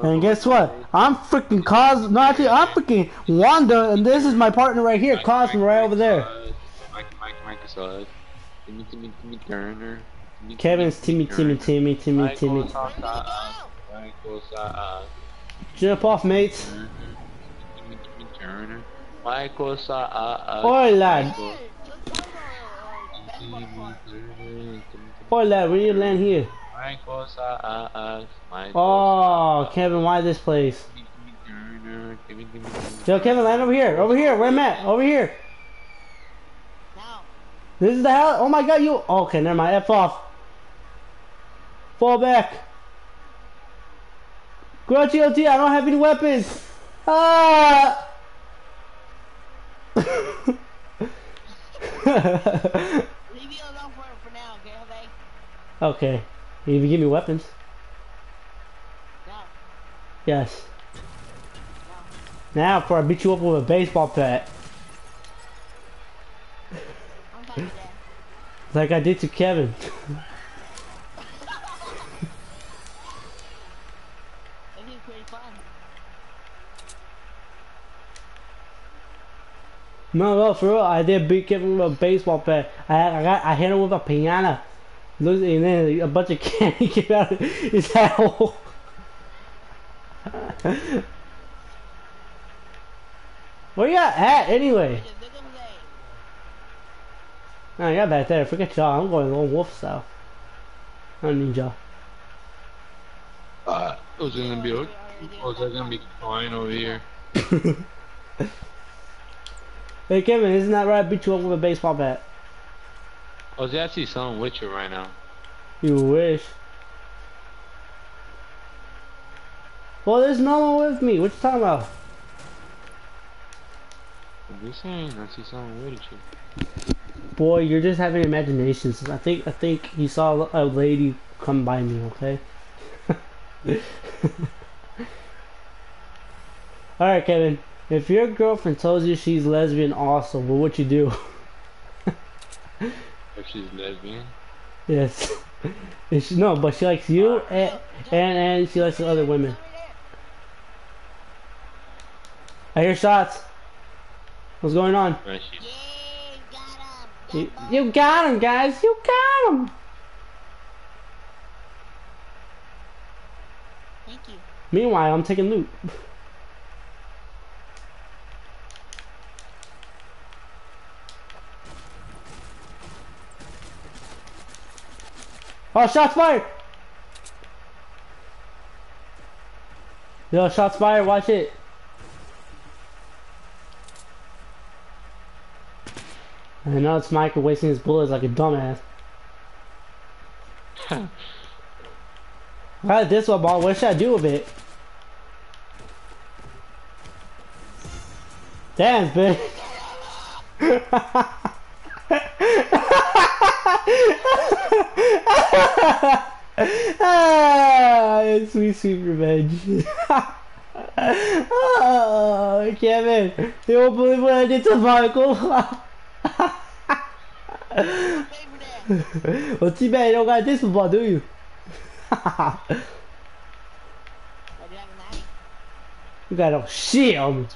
And guess what? I'm freaking Cos, no actually, I'm freaking Wanda, and this is my partner right here, Cosmo, right over there. Mike, Mike, Mike, Mike, Timmy, Timmy, Timmy Turner. Kevin's Timmy, Timmy, Timmy, Timmy, Timmy. Michael's outside. Michael's outside. Jump off, mates. Timmy, Timmy Turner. Michael's lad. Hey, just come on, basketball court. Oi, lad, where you land here? Michael's outside. Oh, Kevin, why this place? Timmy Turner. Timmy, Timmy Turner. Yo, Kevin, land over here, over here, where I'm at, over here. Now, This is the hell. Oh my god, you. Okay, never mind. F off. Fall back. Grow GLT, I don't have any weapons. Ah! <laughs> leave me alone for, for now, okay, okay. You even give me weapons? Now, Yes. Now, before I beat you up with a baseball bat, I'm fine like I did to Kevin. This is pretty fun. No, no, for real, I did beat Kevin with a baseball bat. I, I got, I hit him with a piñata. Look, and then a bunch of candy <laughs> came out of his hole. Where you at anyway? At Oh, yeah, back there. Forget y'all. I'm going lone wolf style. I need y'all. Uh, was it gonna be? o- Oh, is that gonna be fine over here? <laughs> Hey, Kevin, isn't that right? I beat you up with a baseball bat. Oh, I was actually selling Witcher right now. You wish. Well, there's no one with me. What you talking about? I'm just saying, I see something with you. Boy, you're just having imaginations. I think I think you saw a lady come by me. Okay. <laughs> All right, Kevin. If your girlfriend tells you she's lesbian, awesome. But what you do? <laughs> If she's lesbian. yes. <laughs> If she, no, but she likes you and, and and she likes the other women. I hear shots. What's going on? Right, got. You, you got him, guys. You got him. Thank you. Meanwhile, I'm taking loot. <laughs> Oh, shots fired! Yo, shots fired, watch it. I know it's Michael wasting his bullets like a dumbass. <laughs> I got this one ball, what should I do with it? Damn, bitch. <laughs> ah, sweet, sweet revenge. oh, Kevin, you won't believe what I did to Michael. Well, bad you don't got this football, do you? You got a shield.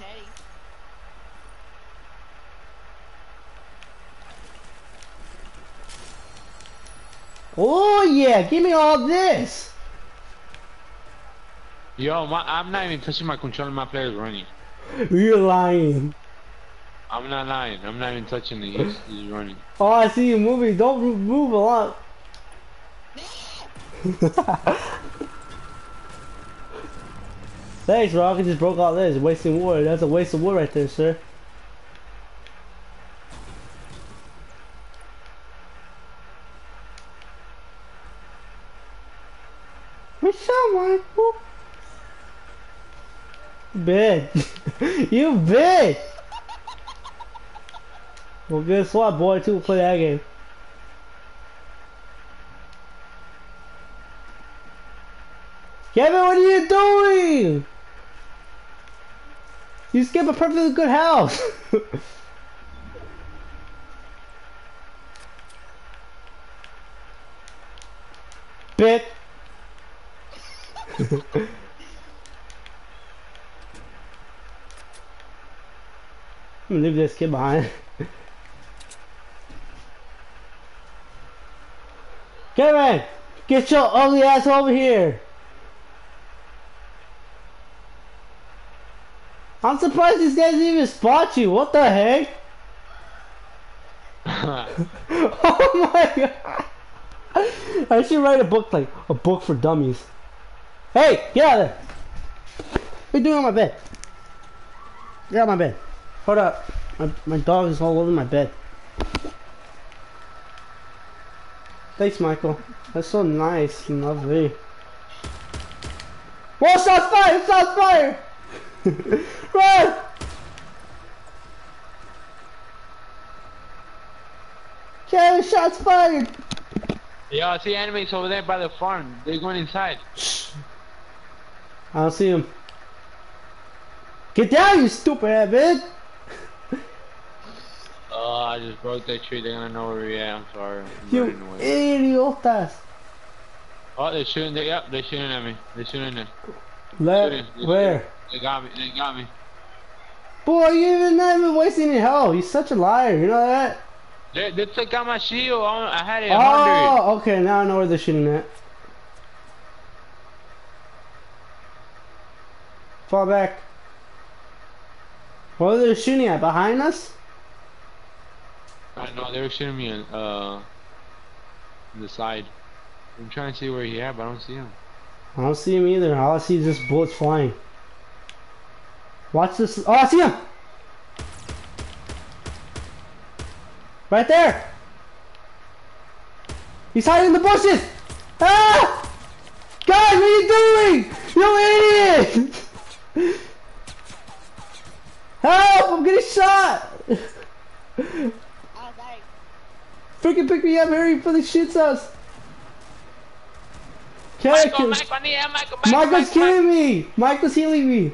Oh yeah, give me all this. Yo, my, I'm not even touching my controller. My player's running. You're lying. I'm not lying. I'm not even touching it. He's, he's running. Oh, I see you moving. Don't move- a lot. <laughs> Thanks. I just broke all this. Wasting wood. That's a waste of wood right there, sir. What's up, Michael? Bid. you bitch! Well, guess what, boy? Two play that game. Kevin, what are you doing? You skip a perfectly good house. <laughs> Bit. I'm gonna leave this kid behind. Kevin, get your ugly ass over here. I'm surprised these guys didn't even spot you. What the heck? <laughs> <laughs> oh my god. I should write a book like a book for dummies. Hey, get out of there. What are you doing on my bed? Get out of my bed. Hold up. My, my dog is all over my bed. Thanks, Michael. That's so nice and lovely. Whoa, shots fired! Shots fired! <laughs> Run! Kevin, shots fired! Yo, I see enemies over there by the farm. They're going inside. I don't see him. Get down, you stupid ass bitch! <laughs> Oh, I just broke that tree. They're gonna know where we at. I'm sorry. I'm You idiotas! Oh, they're shooting. They, yep, they're shooting at me. They're shooting at Let, where? They got me. They got me. Boy, you even not even wasting any health. You're such a liar. You know that? They, they took out my shield. I had it 100. Oh, okay. Now I know where they're shooting at. Fall back. What are they shooting at? Behind us? I know they were shooting me on uh on the side. I'm trying to see where he at, but I don't see him. I don't see him either. All I see is just bullets flying. Watch this. Oh, I see him! Right there! He's hiding in the bushes! Ah! Guys, what are you doing? You idiot! <laughs> Help! I'm getting shot! Oh. Freaking pick me up, hurry for the shits us! Can I Michael, kill- Michael, I need help, Michael, Michael, Michael's Michael, killing me! Michael's healing me!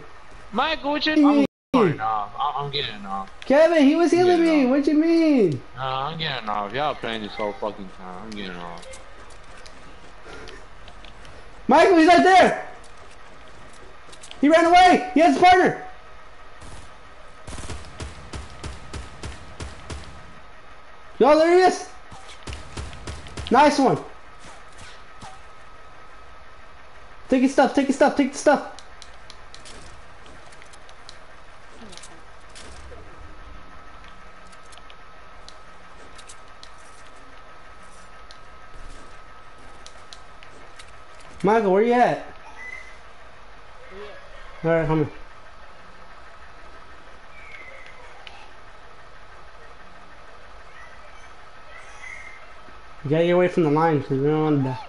Michael, what you do you doing? mean? I'm, I'm getting off. Kevin, he was healing me! no. What you mean? No, I'm getting off. Y'all playing this whole fucking time. I'm getting off. Michael, he's right there! He ran away! He has his partner! Yo, there he is! Nice one! Take your stuff, take your stuff, take the stuff. Michael, where are you at? Alright, come here. You gotta get away from the line because we don't want to die.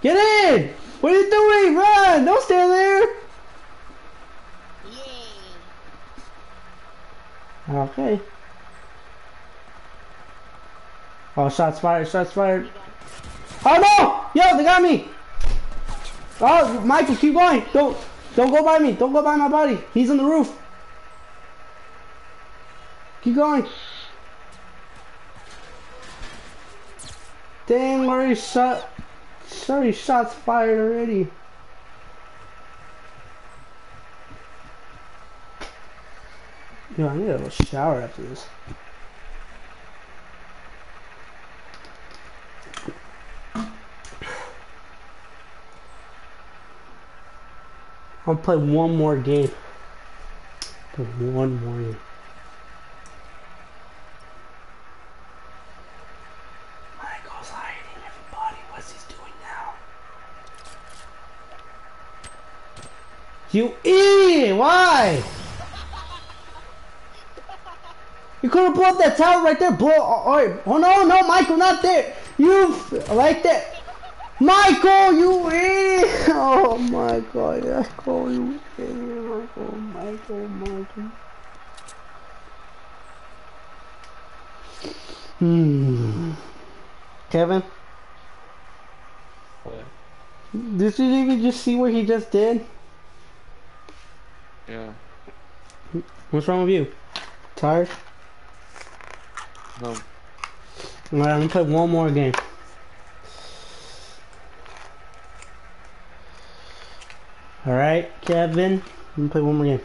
Get in! What are you doing? Run! Don't stand there! Yay. Okay. Oh, shots fired, shots fired. Oh no! Yo, they got me! Oh, Michael, keep going. Don't, don't go by me. Don't go by my body. He's on the roof. Keep going. Dang, already shot. Sorry, shots fired already. Yo, I need a little shower after this. I'll play one more game. One more game. Michael's hiding everybody. What's he doing now? You idiot! Why? You could have blown that tower right there. Blow. Oh, oh, oh no, no, Michael, not there. You right there. Michael, you idiot! <laughs> Oh my god, Michael, you idiot! Michael, Michael, Michael. Hmm. Kevin, What? did you even just see what he just did? Yeah. What's wrong with you? Tired? No. Alright, I'm gonna play one more game. Alright, Kevin. I'm gonna play one more game.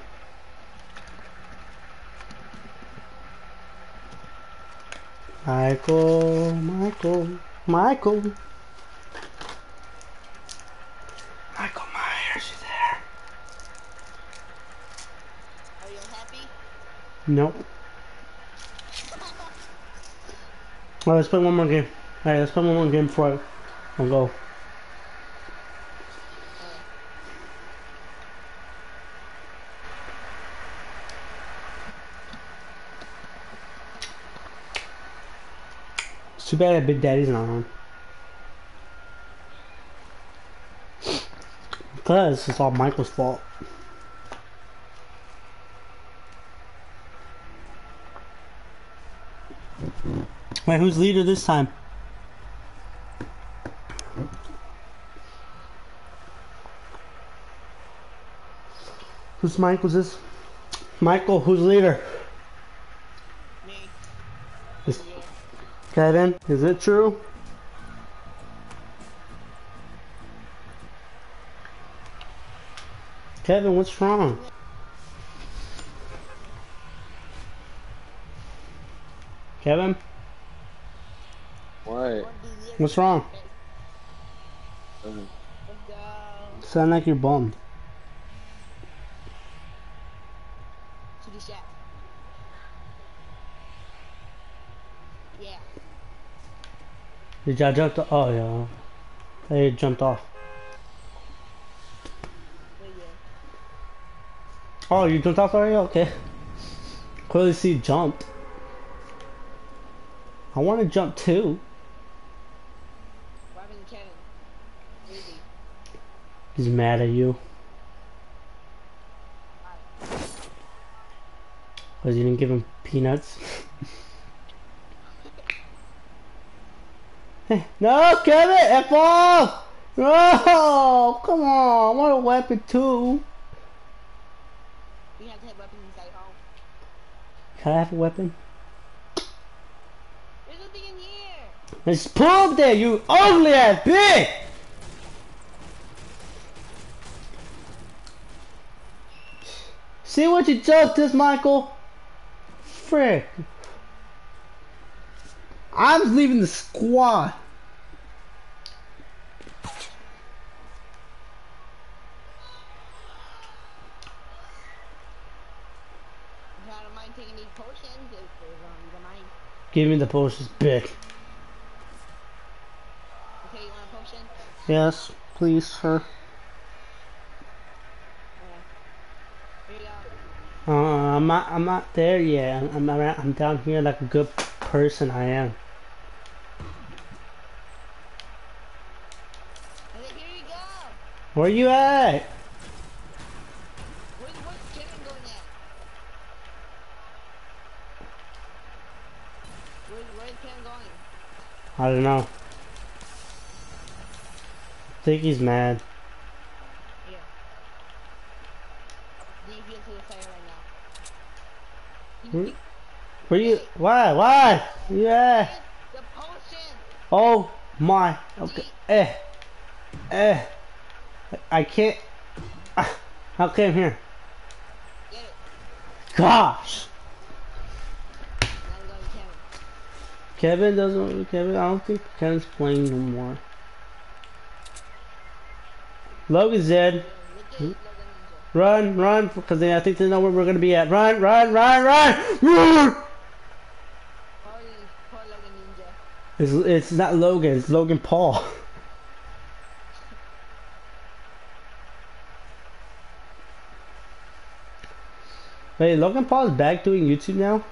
Michael, Michael, Michael. Michael Myers, you there? Are you happy? Nope. Alright, let's play one more game. Alright, let's play one more game before I, I go. Too bad that Big Daddy's not on. Because it's all Michael's fault. Wait, who's leader this time? Who's Michael's this? Michael, who's leader? Me. Is Kevin, is it true? Kevin, what's wrong? Kevin, What? What do you what's wrong? Sound like you're bummed. To the shack. Yeah. Did y'all jump? The, oh yeah, they jumped off. Oh, you jumped off already? Okay. Clearly see jumped. I want to jump too. What happened to Kevin? Where is he? He's mad at you. Because you didn't give him peanuts. <laughs> <laughs> no, Kevin! F off! No! Come on! I want a weapon too. We have to have weapons inside home. Can I have a weapon? There's nothing in here! Pull up there, you ugly ass bitch! See what you just did, Michael? Frick. I'm leaving the squad. Give me the potions, bitch. Okay, potion? Yes, please, sir. Uh, I'm not. I'm not there yet. I'm. I'm, I'm down here like a good person. I am. Where you at? I don't know. I think he's mad. Fire right now. Where you? Why? Why? Yeah. Oh my. Okay. Eh. Eh. I can't. Ah, <sighs> How come here? Gosh. Kevin. Doesn't. Kevin. I don't think Kevin's playing no more. Logan's dead. Run, run, because I think they know where we're gonna be at. Run, run, run, run! run! It's, it's not Logan, it's Logan Paul. <laughs> Wait, Logan Paul is back doing YouTube now?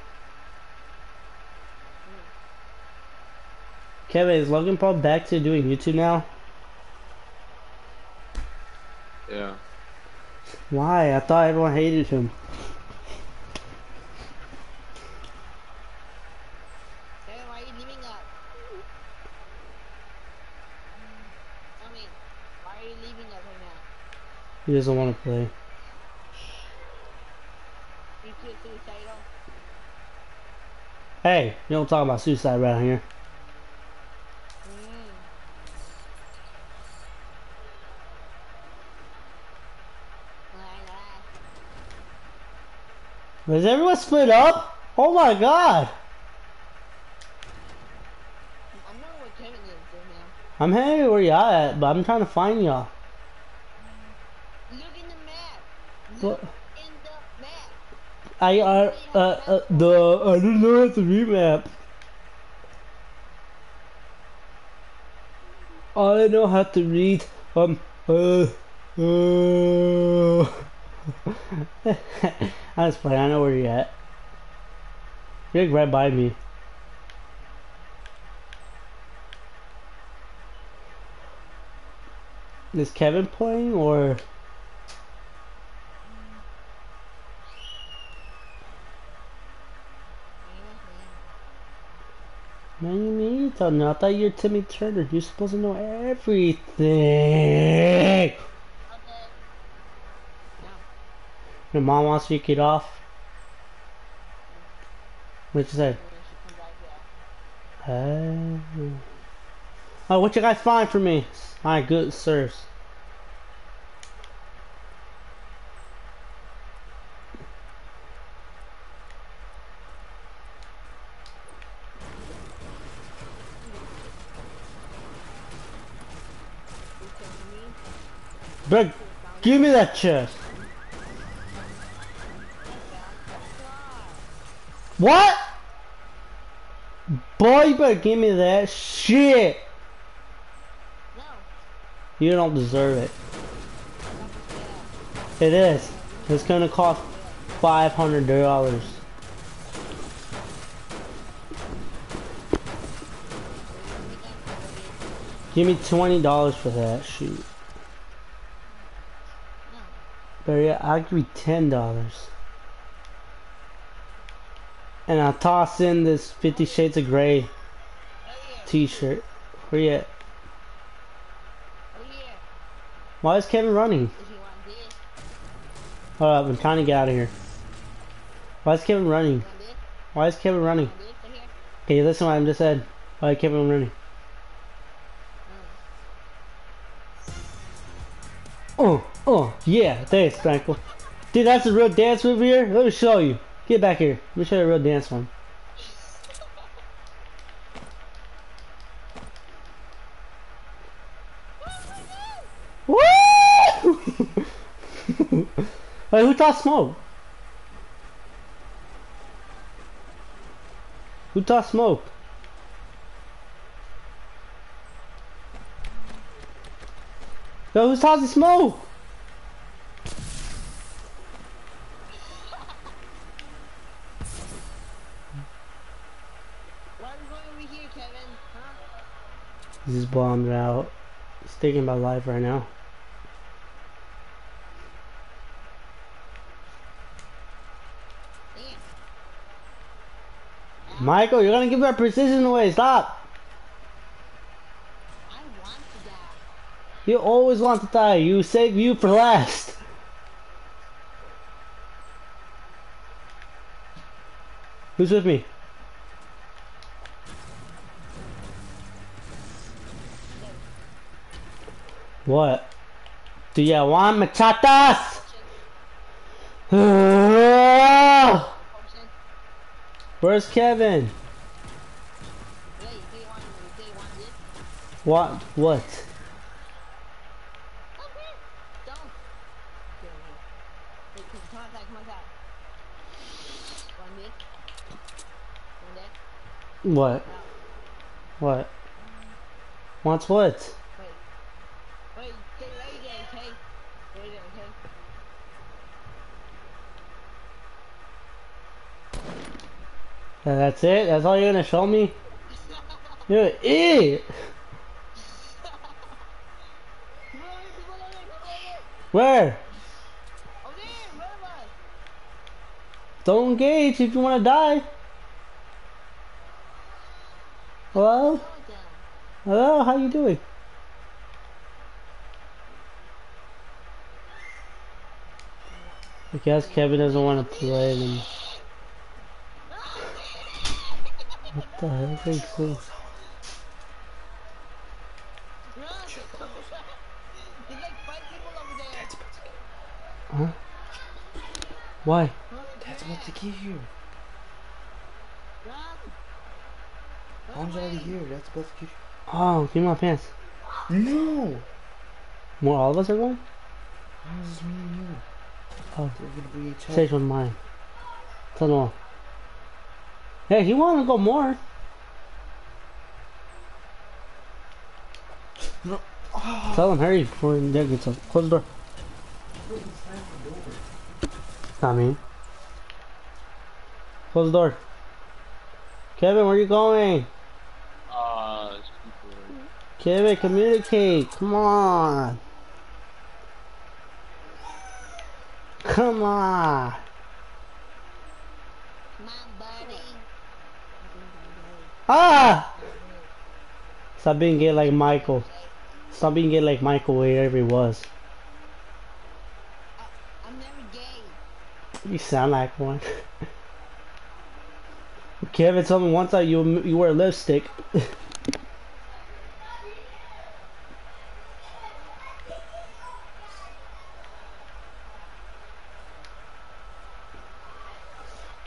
Kevin, is Logan Paul back to doing YouTube now? Yeah. Why? I thought everyone hated him. Kevin, why are you leaving us? I why are you leaving us now? He doesn't want to play. You too suicidal? Hey, you don't talk about suicide right here. Mm. Lie, lie. Is everyone split up? Oh my god! I'm not what Kevin is right now. I'm hanging where y'all at, but I'm trying to find y'all. Look in the map. What? Look map. I uh, uh, uh the I don't know how to remap. I know how to read um uh uh I was playing, I know where you're at. You're like right by me. Is Kevin playing or Man, you you tell me? I thought you're Timmy Turner. You're supposed to know everything. Okay. Your mom wants you to get off. What you say? Yeah. Oh. what you guys find for me? Alright, good, sirs. Bro, give me that chest. What? Boy, better give me that shit. You don't deserve it. It is. It's gonna cost five hundred dollars. Give me twenty dollars for that. Shoot. But yeah, I'll give you ten dollars. And I'll toss in this Fifty Shades of Grey t-shirt. Where you at? Why is Kevin running? Hold up, I'm trying to get out of here. Why is Kevin running? Why is Kevin running? Okay, listen to what I'm just said. Why is Kevin running? Oh, oh, yeah, thanks, Frankel. Dude, that's a real dance move here. Let me show you. Get back here. Let me show you a real dance one. Woo! <laughs> hey, who taught smoke? Who taught smoke? Yo, who's smoke? Why are we here, Kevin? Huh? He's just bombed out. He's thinking about life right now. Michael, you're gonna give our precision away. Stop. I want to die. You always want to die. You save you for last. Who's with me? What? Do you want machatas? <sighs> Where's Kevin? What? do you want, do you want this? What? What? Okay. Don't. Get over here. Wait, come come outside, come outside. One this. One that. What? What? Wants what? Uh, That's it? That's all you're gonna show me? You're an idiot! Where? Don't engage if you wanna die. Hello? Hello, how you doing? I guess Kevin doesn't want to play anymore. What the heck is this? Huh? Why? Dad's about to get here. Run! Mom's already here. About to get Oh, give me my pants. No! More, all of us are going? Mom's just me and you. Oh, We're gonna be each other. Stage was mine. Tell no. Hey, he wanted to go more. No. Tell him hurry before Dad gets up. Close the door. Not me. Close the door. Kevin, where are you going? Kevin, communicate. Come on. Come on. Come on, buddy. Ah! Stop being gay like Michael. Stop being gay like Michael wherever he was. I'm never gay. You sound like one. <laughs> Kevin told me one time you you wear lipstick. <laughs>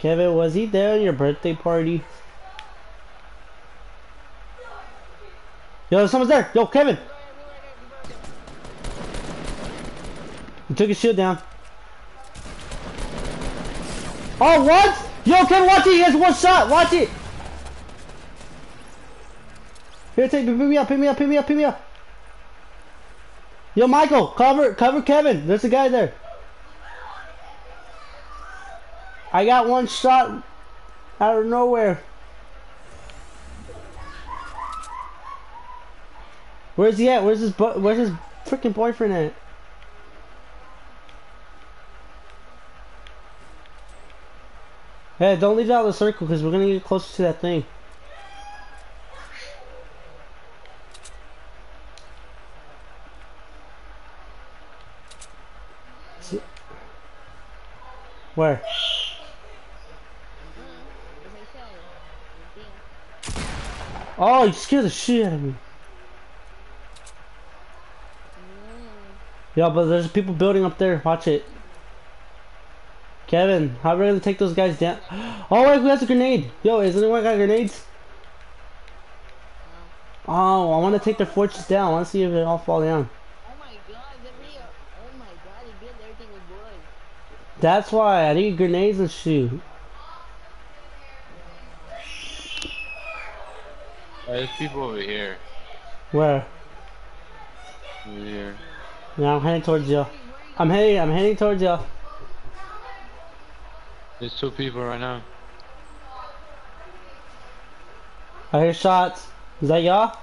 Kevin, was he there at your birthday party? Yo, someone's there. Yo, Kevin. He took his shield down. Oh, what? Yo, Kevin, watch it. He has one shot. Watch it. Here, take pick me up. Pick me up. Pick me up. Pick me up. Yo, Michael, cover, cover Kevin. There's a guy there. I got one shot out of nowhere. Where's he at? Where's his Where's his freaking boyfriend at? Hey, don't leave out of the circle because we're gonna get closer to that thing. Where? As I said, being Oh, you scared the shit out of me. Yeah, but there's people building up there. Watch it. Kevin, how are we gonna take those guys down? <gasps> Oh wait, who has a grenade? Yo, is anyone got grenades? Oh, I want to take their fortress down. I want to see if they all fall down. Oh my god. Oh my god, they built everything with wood. That's why I need grenades and shoot. There's people over here. Where? Over here. Yeah, I'm heading towards you. I'm heading. I'm heading towards you. There's two people right now. I hear shots. Is that y'all?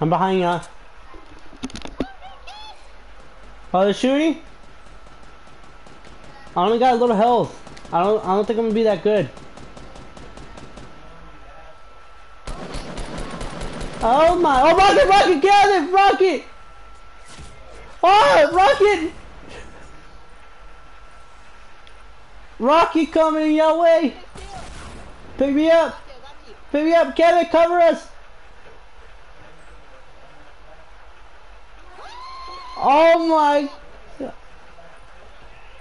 I'm behind y'all. Oh, they're shooting? I only got a little health. I don't. I don't think I'm gonna be that good. Oh my! Oh, rocket! Rocket! Get there! Rocket! Oh, rocket! Rocket coming your way! Pick me up! Pick me up! Kevin, cover us! Oh my!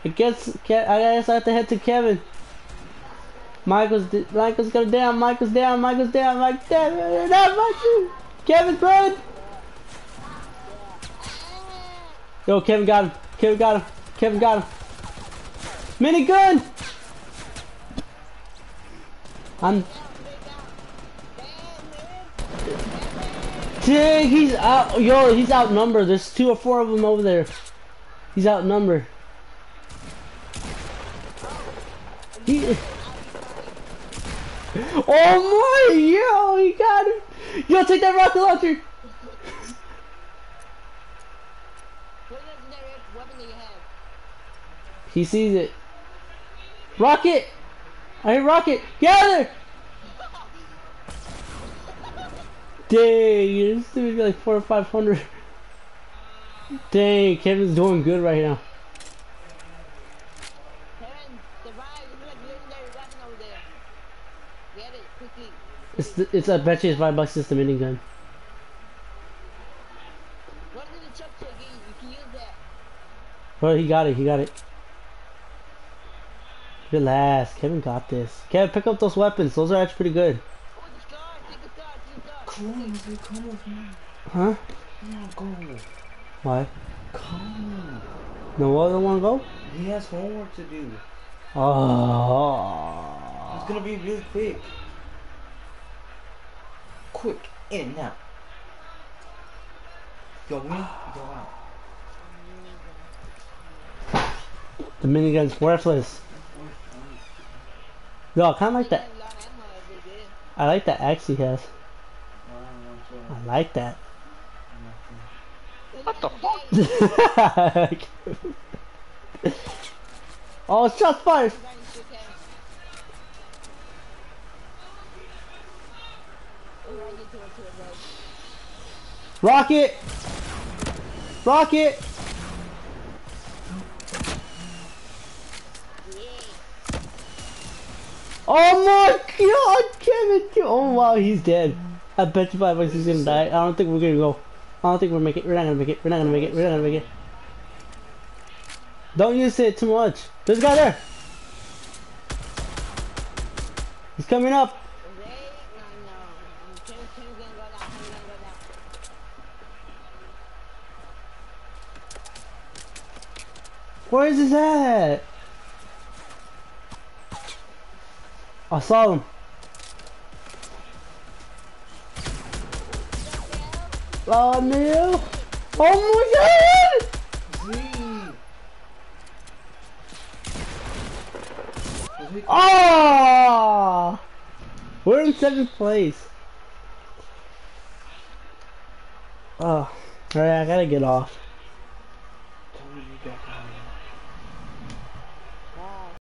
I guess I guess I have to head to Kevin. Michael's Michael's going down. Michael's down. Michael's down. Mike down. Not Michael. Kevin, run! Yo, Kevin got him. Kevin got him. Kevin got him. Minigun! I'm. Dang, he's out. Yo, he's outnumbered. There's two or four of them over there. He's outnumbered. He. Oh my! Yo, he got him. Yo, take that rocket launcher. He sees it. Rocket! I hear rocket! There! Dang, this dude like four or five hundred. Dang, Kevin's doing good right now. Kevin, survive. There's like legendary weapon over there. Get it quickly. It's the, it's I bet you it's five bucks just a minigun. What is the chuck chuck? You you can use that. Bro, he got it, he got it. Relax, Kevin got this. Kevin, pick up those weapons. Those are actually pretty good. The scar. Take the scar. Take the scar. Come on, come with me. Huh? On, go. Why? Come. No other one go? He has homework to do. Oh. It's gonna be really quick. Quick, in and out. Go in, go out. The minigun's worthless. Yo, I kinda like that. A lot of ammo every day. I like that axe he has. I like that. What the fuck? <laughs> oh, shots fired! Rocket! Rocket! Oh my god, Kevin! Oh wow, he's dead. I bet you five bucks he's gonna die. I don't think we're gonna go. I don't think we're make it. We're not gonna make it. We're not gonna make it. We're not gonna make it. Don't use it too much. There's a guy there. He's coming up. Where is this at? I saw him. Oh no! Oh my god! Oh! We're in seventh place. Ah, oh, alright, I gotta get off.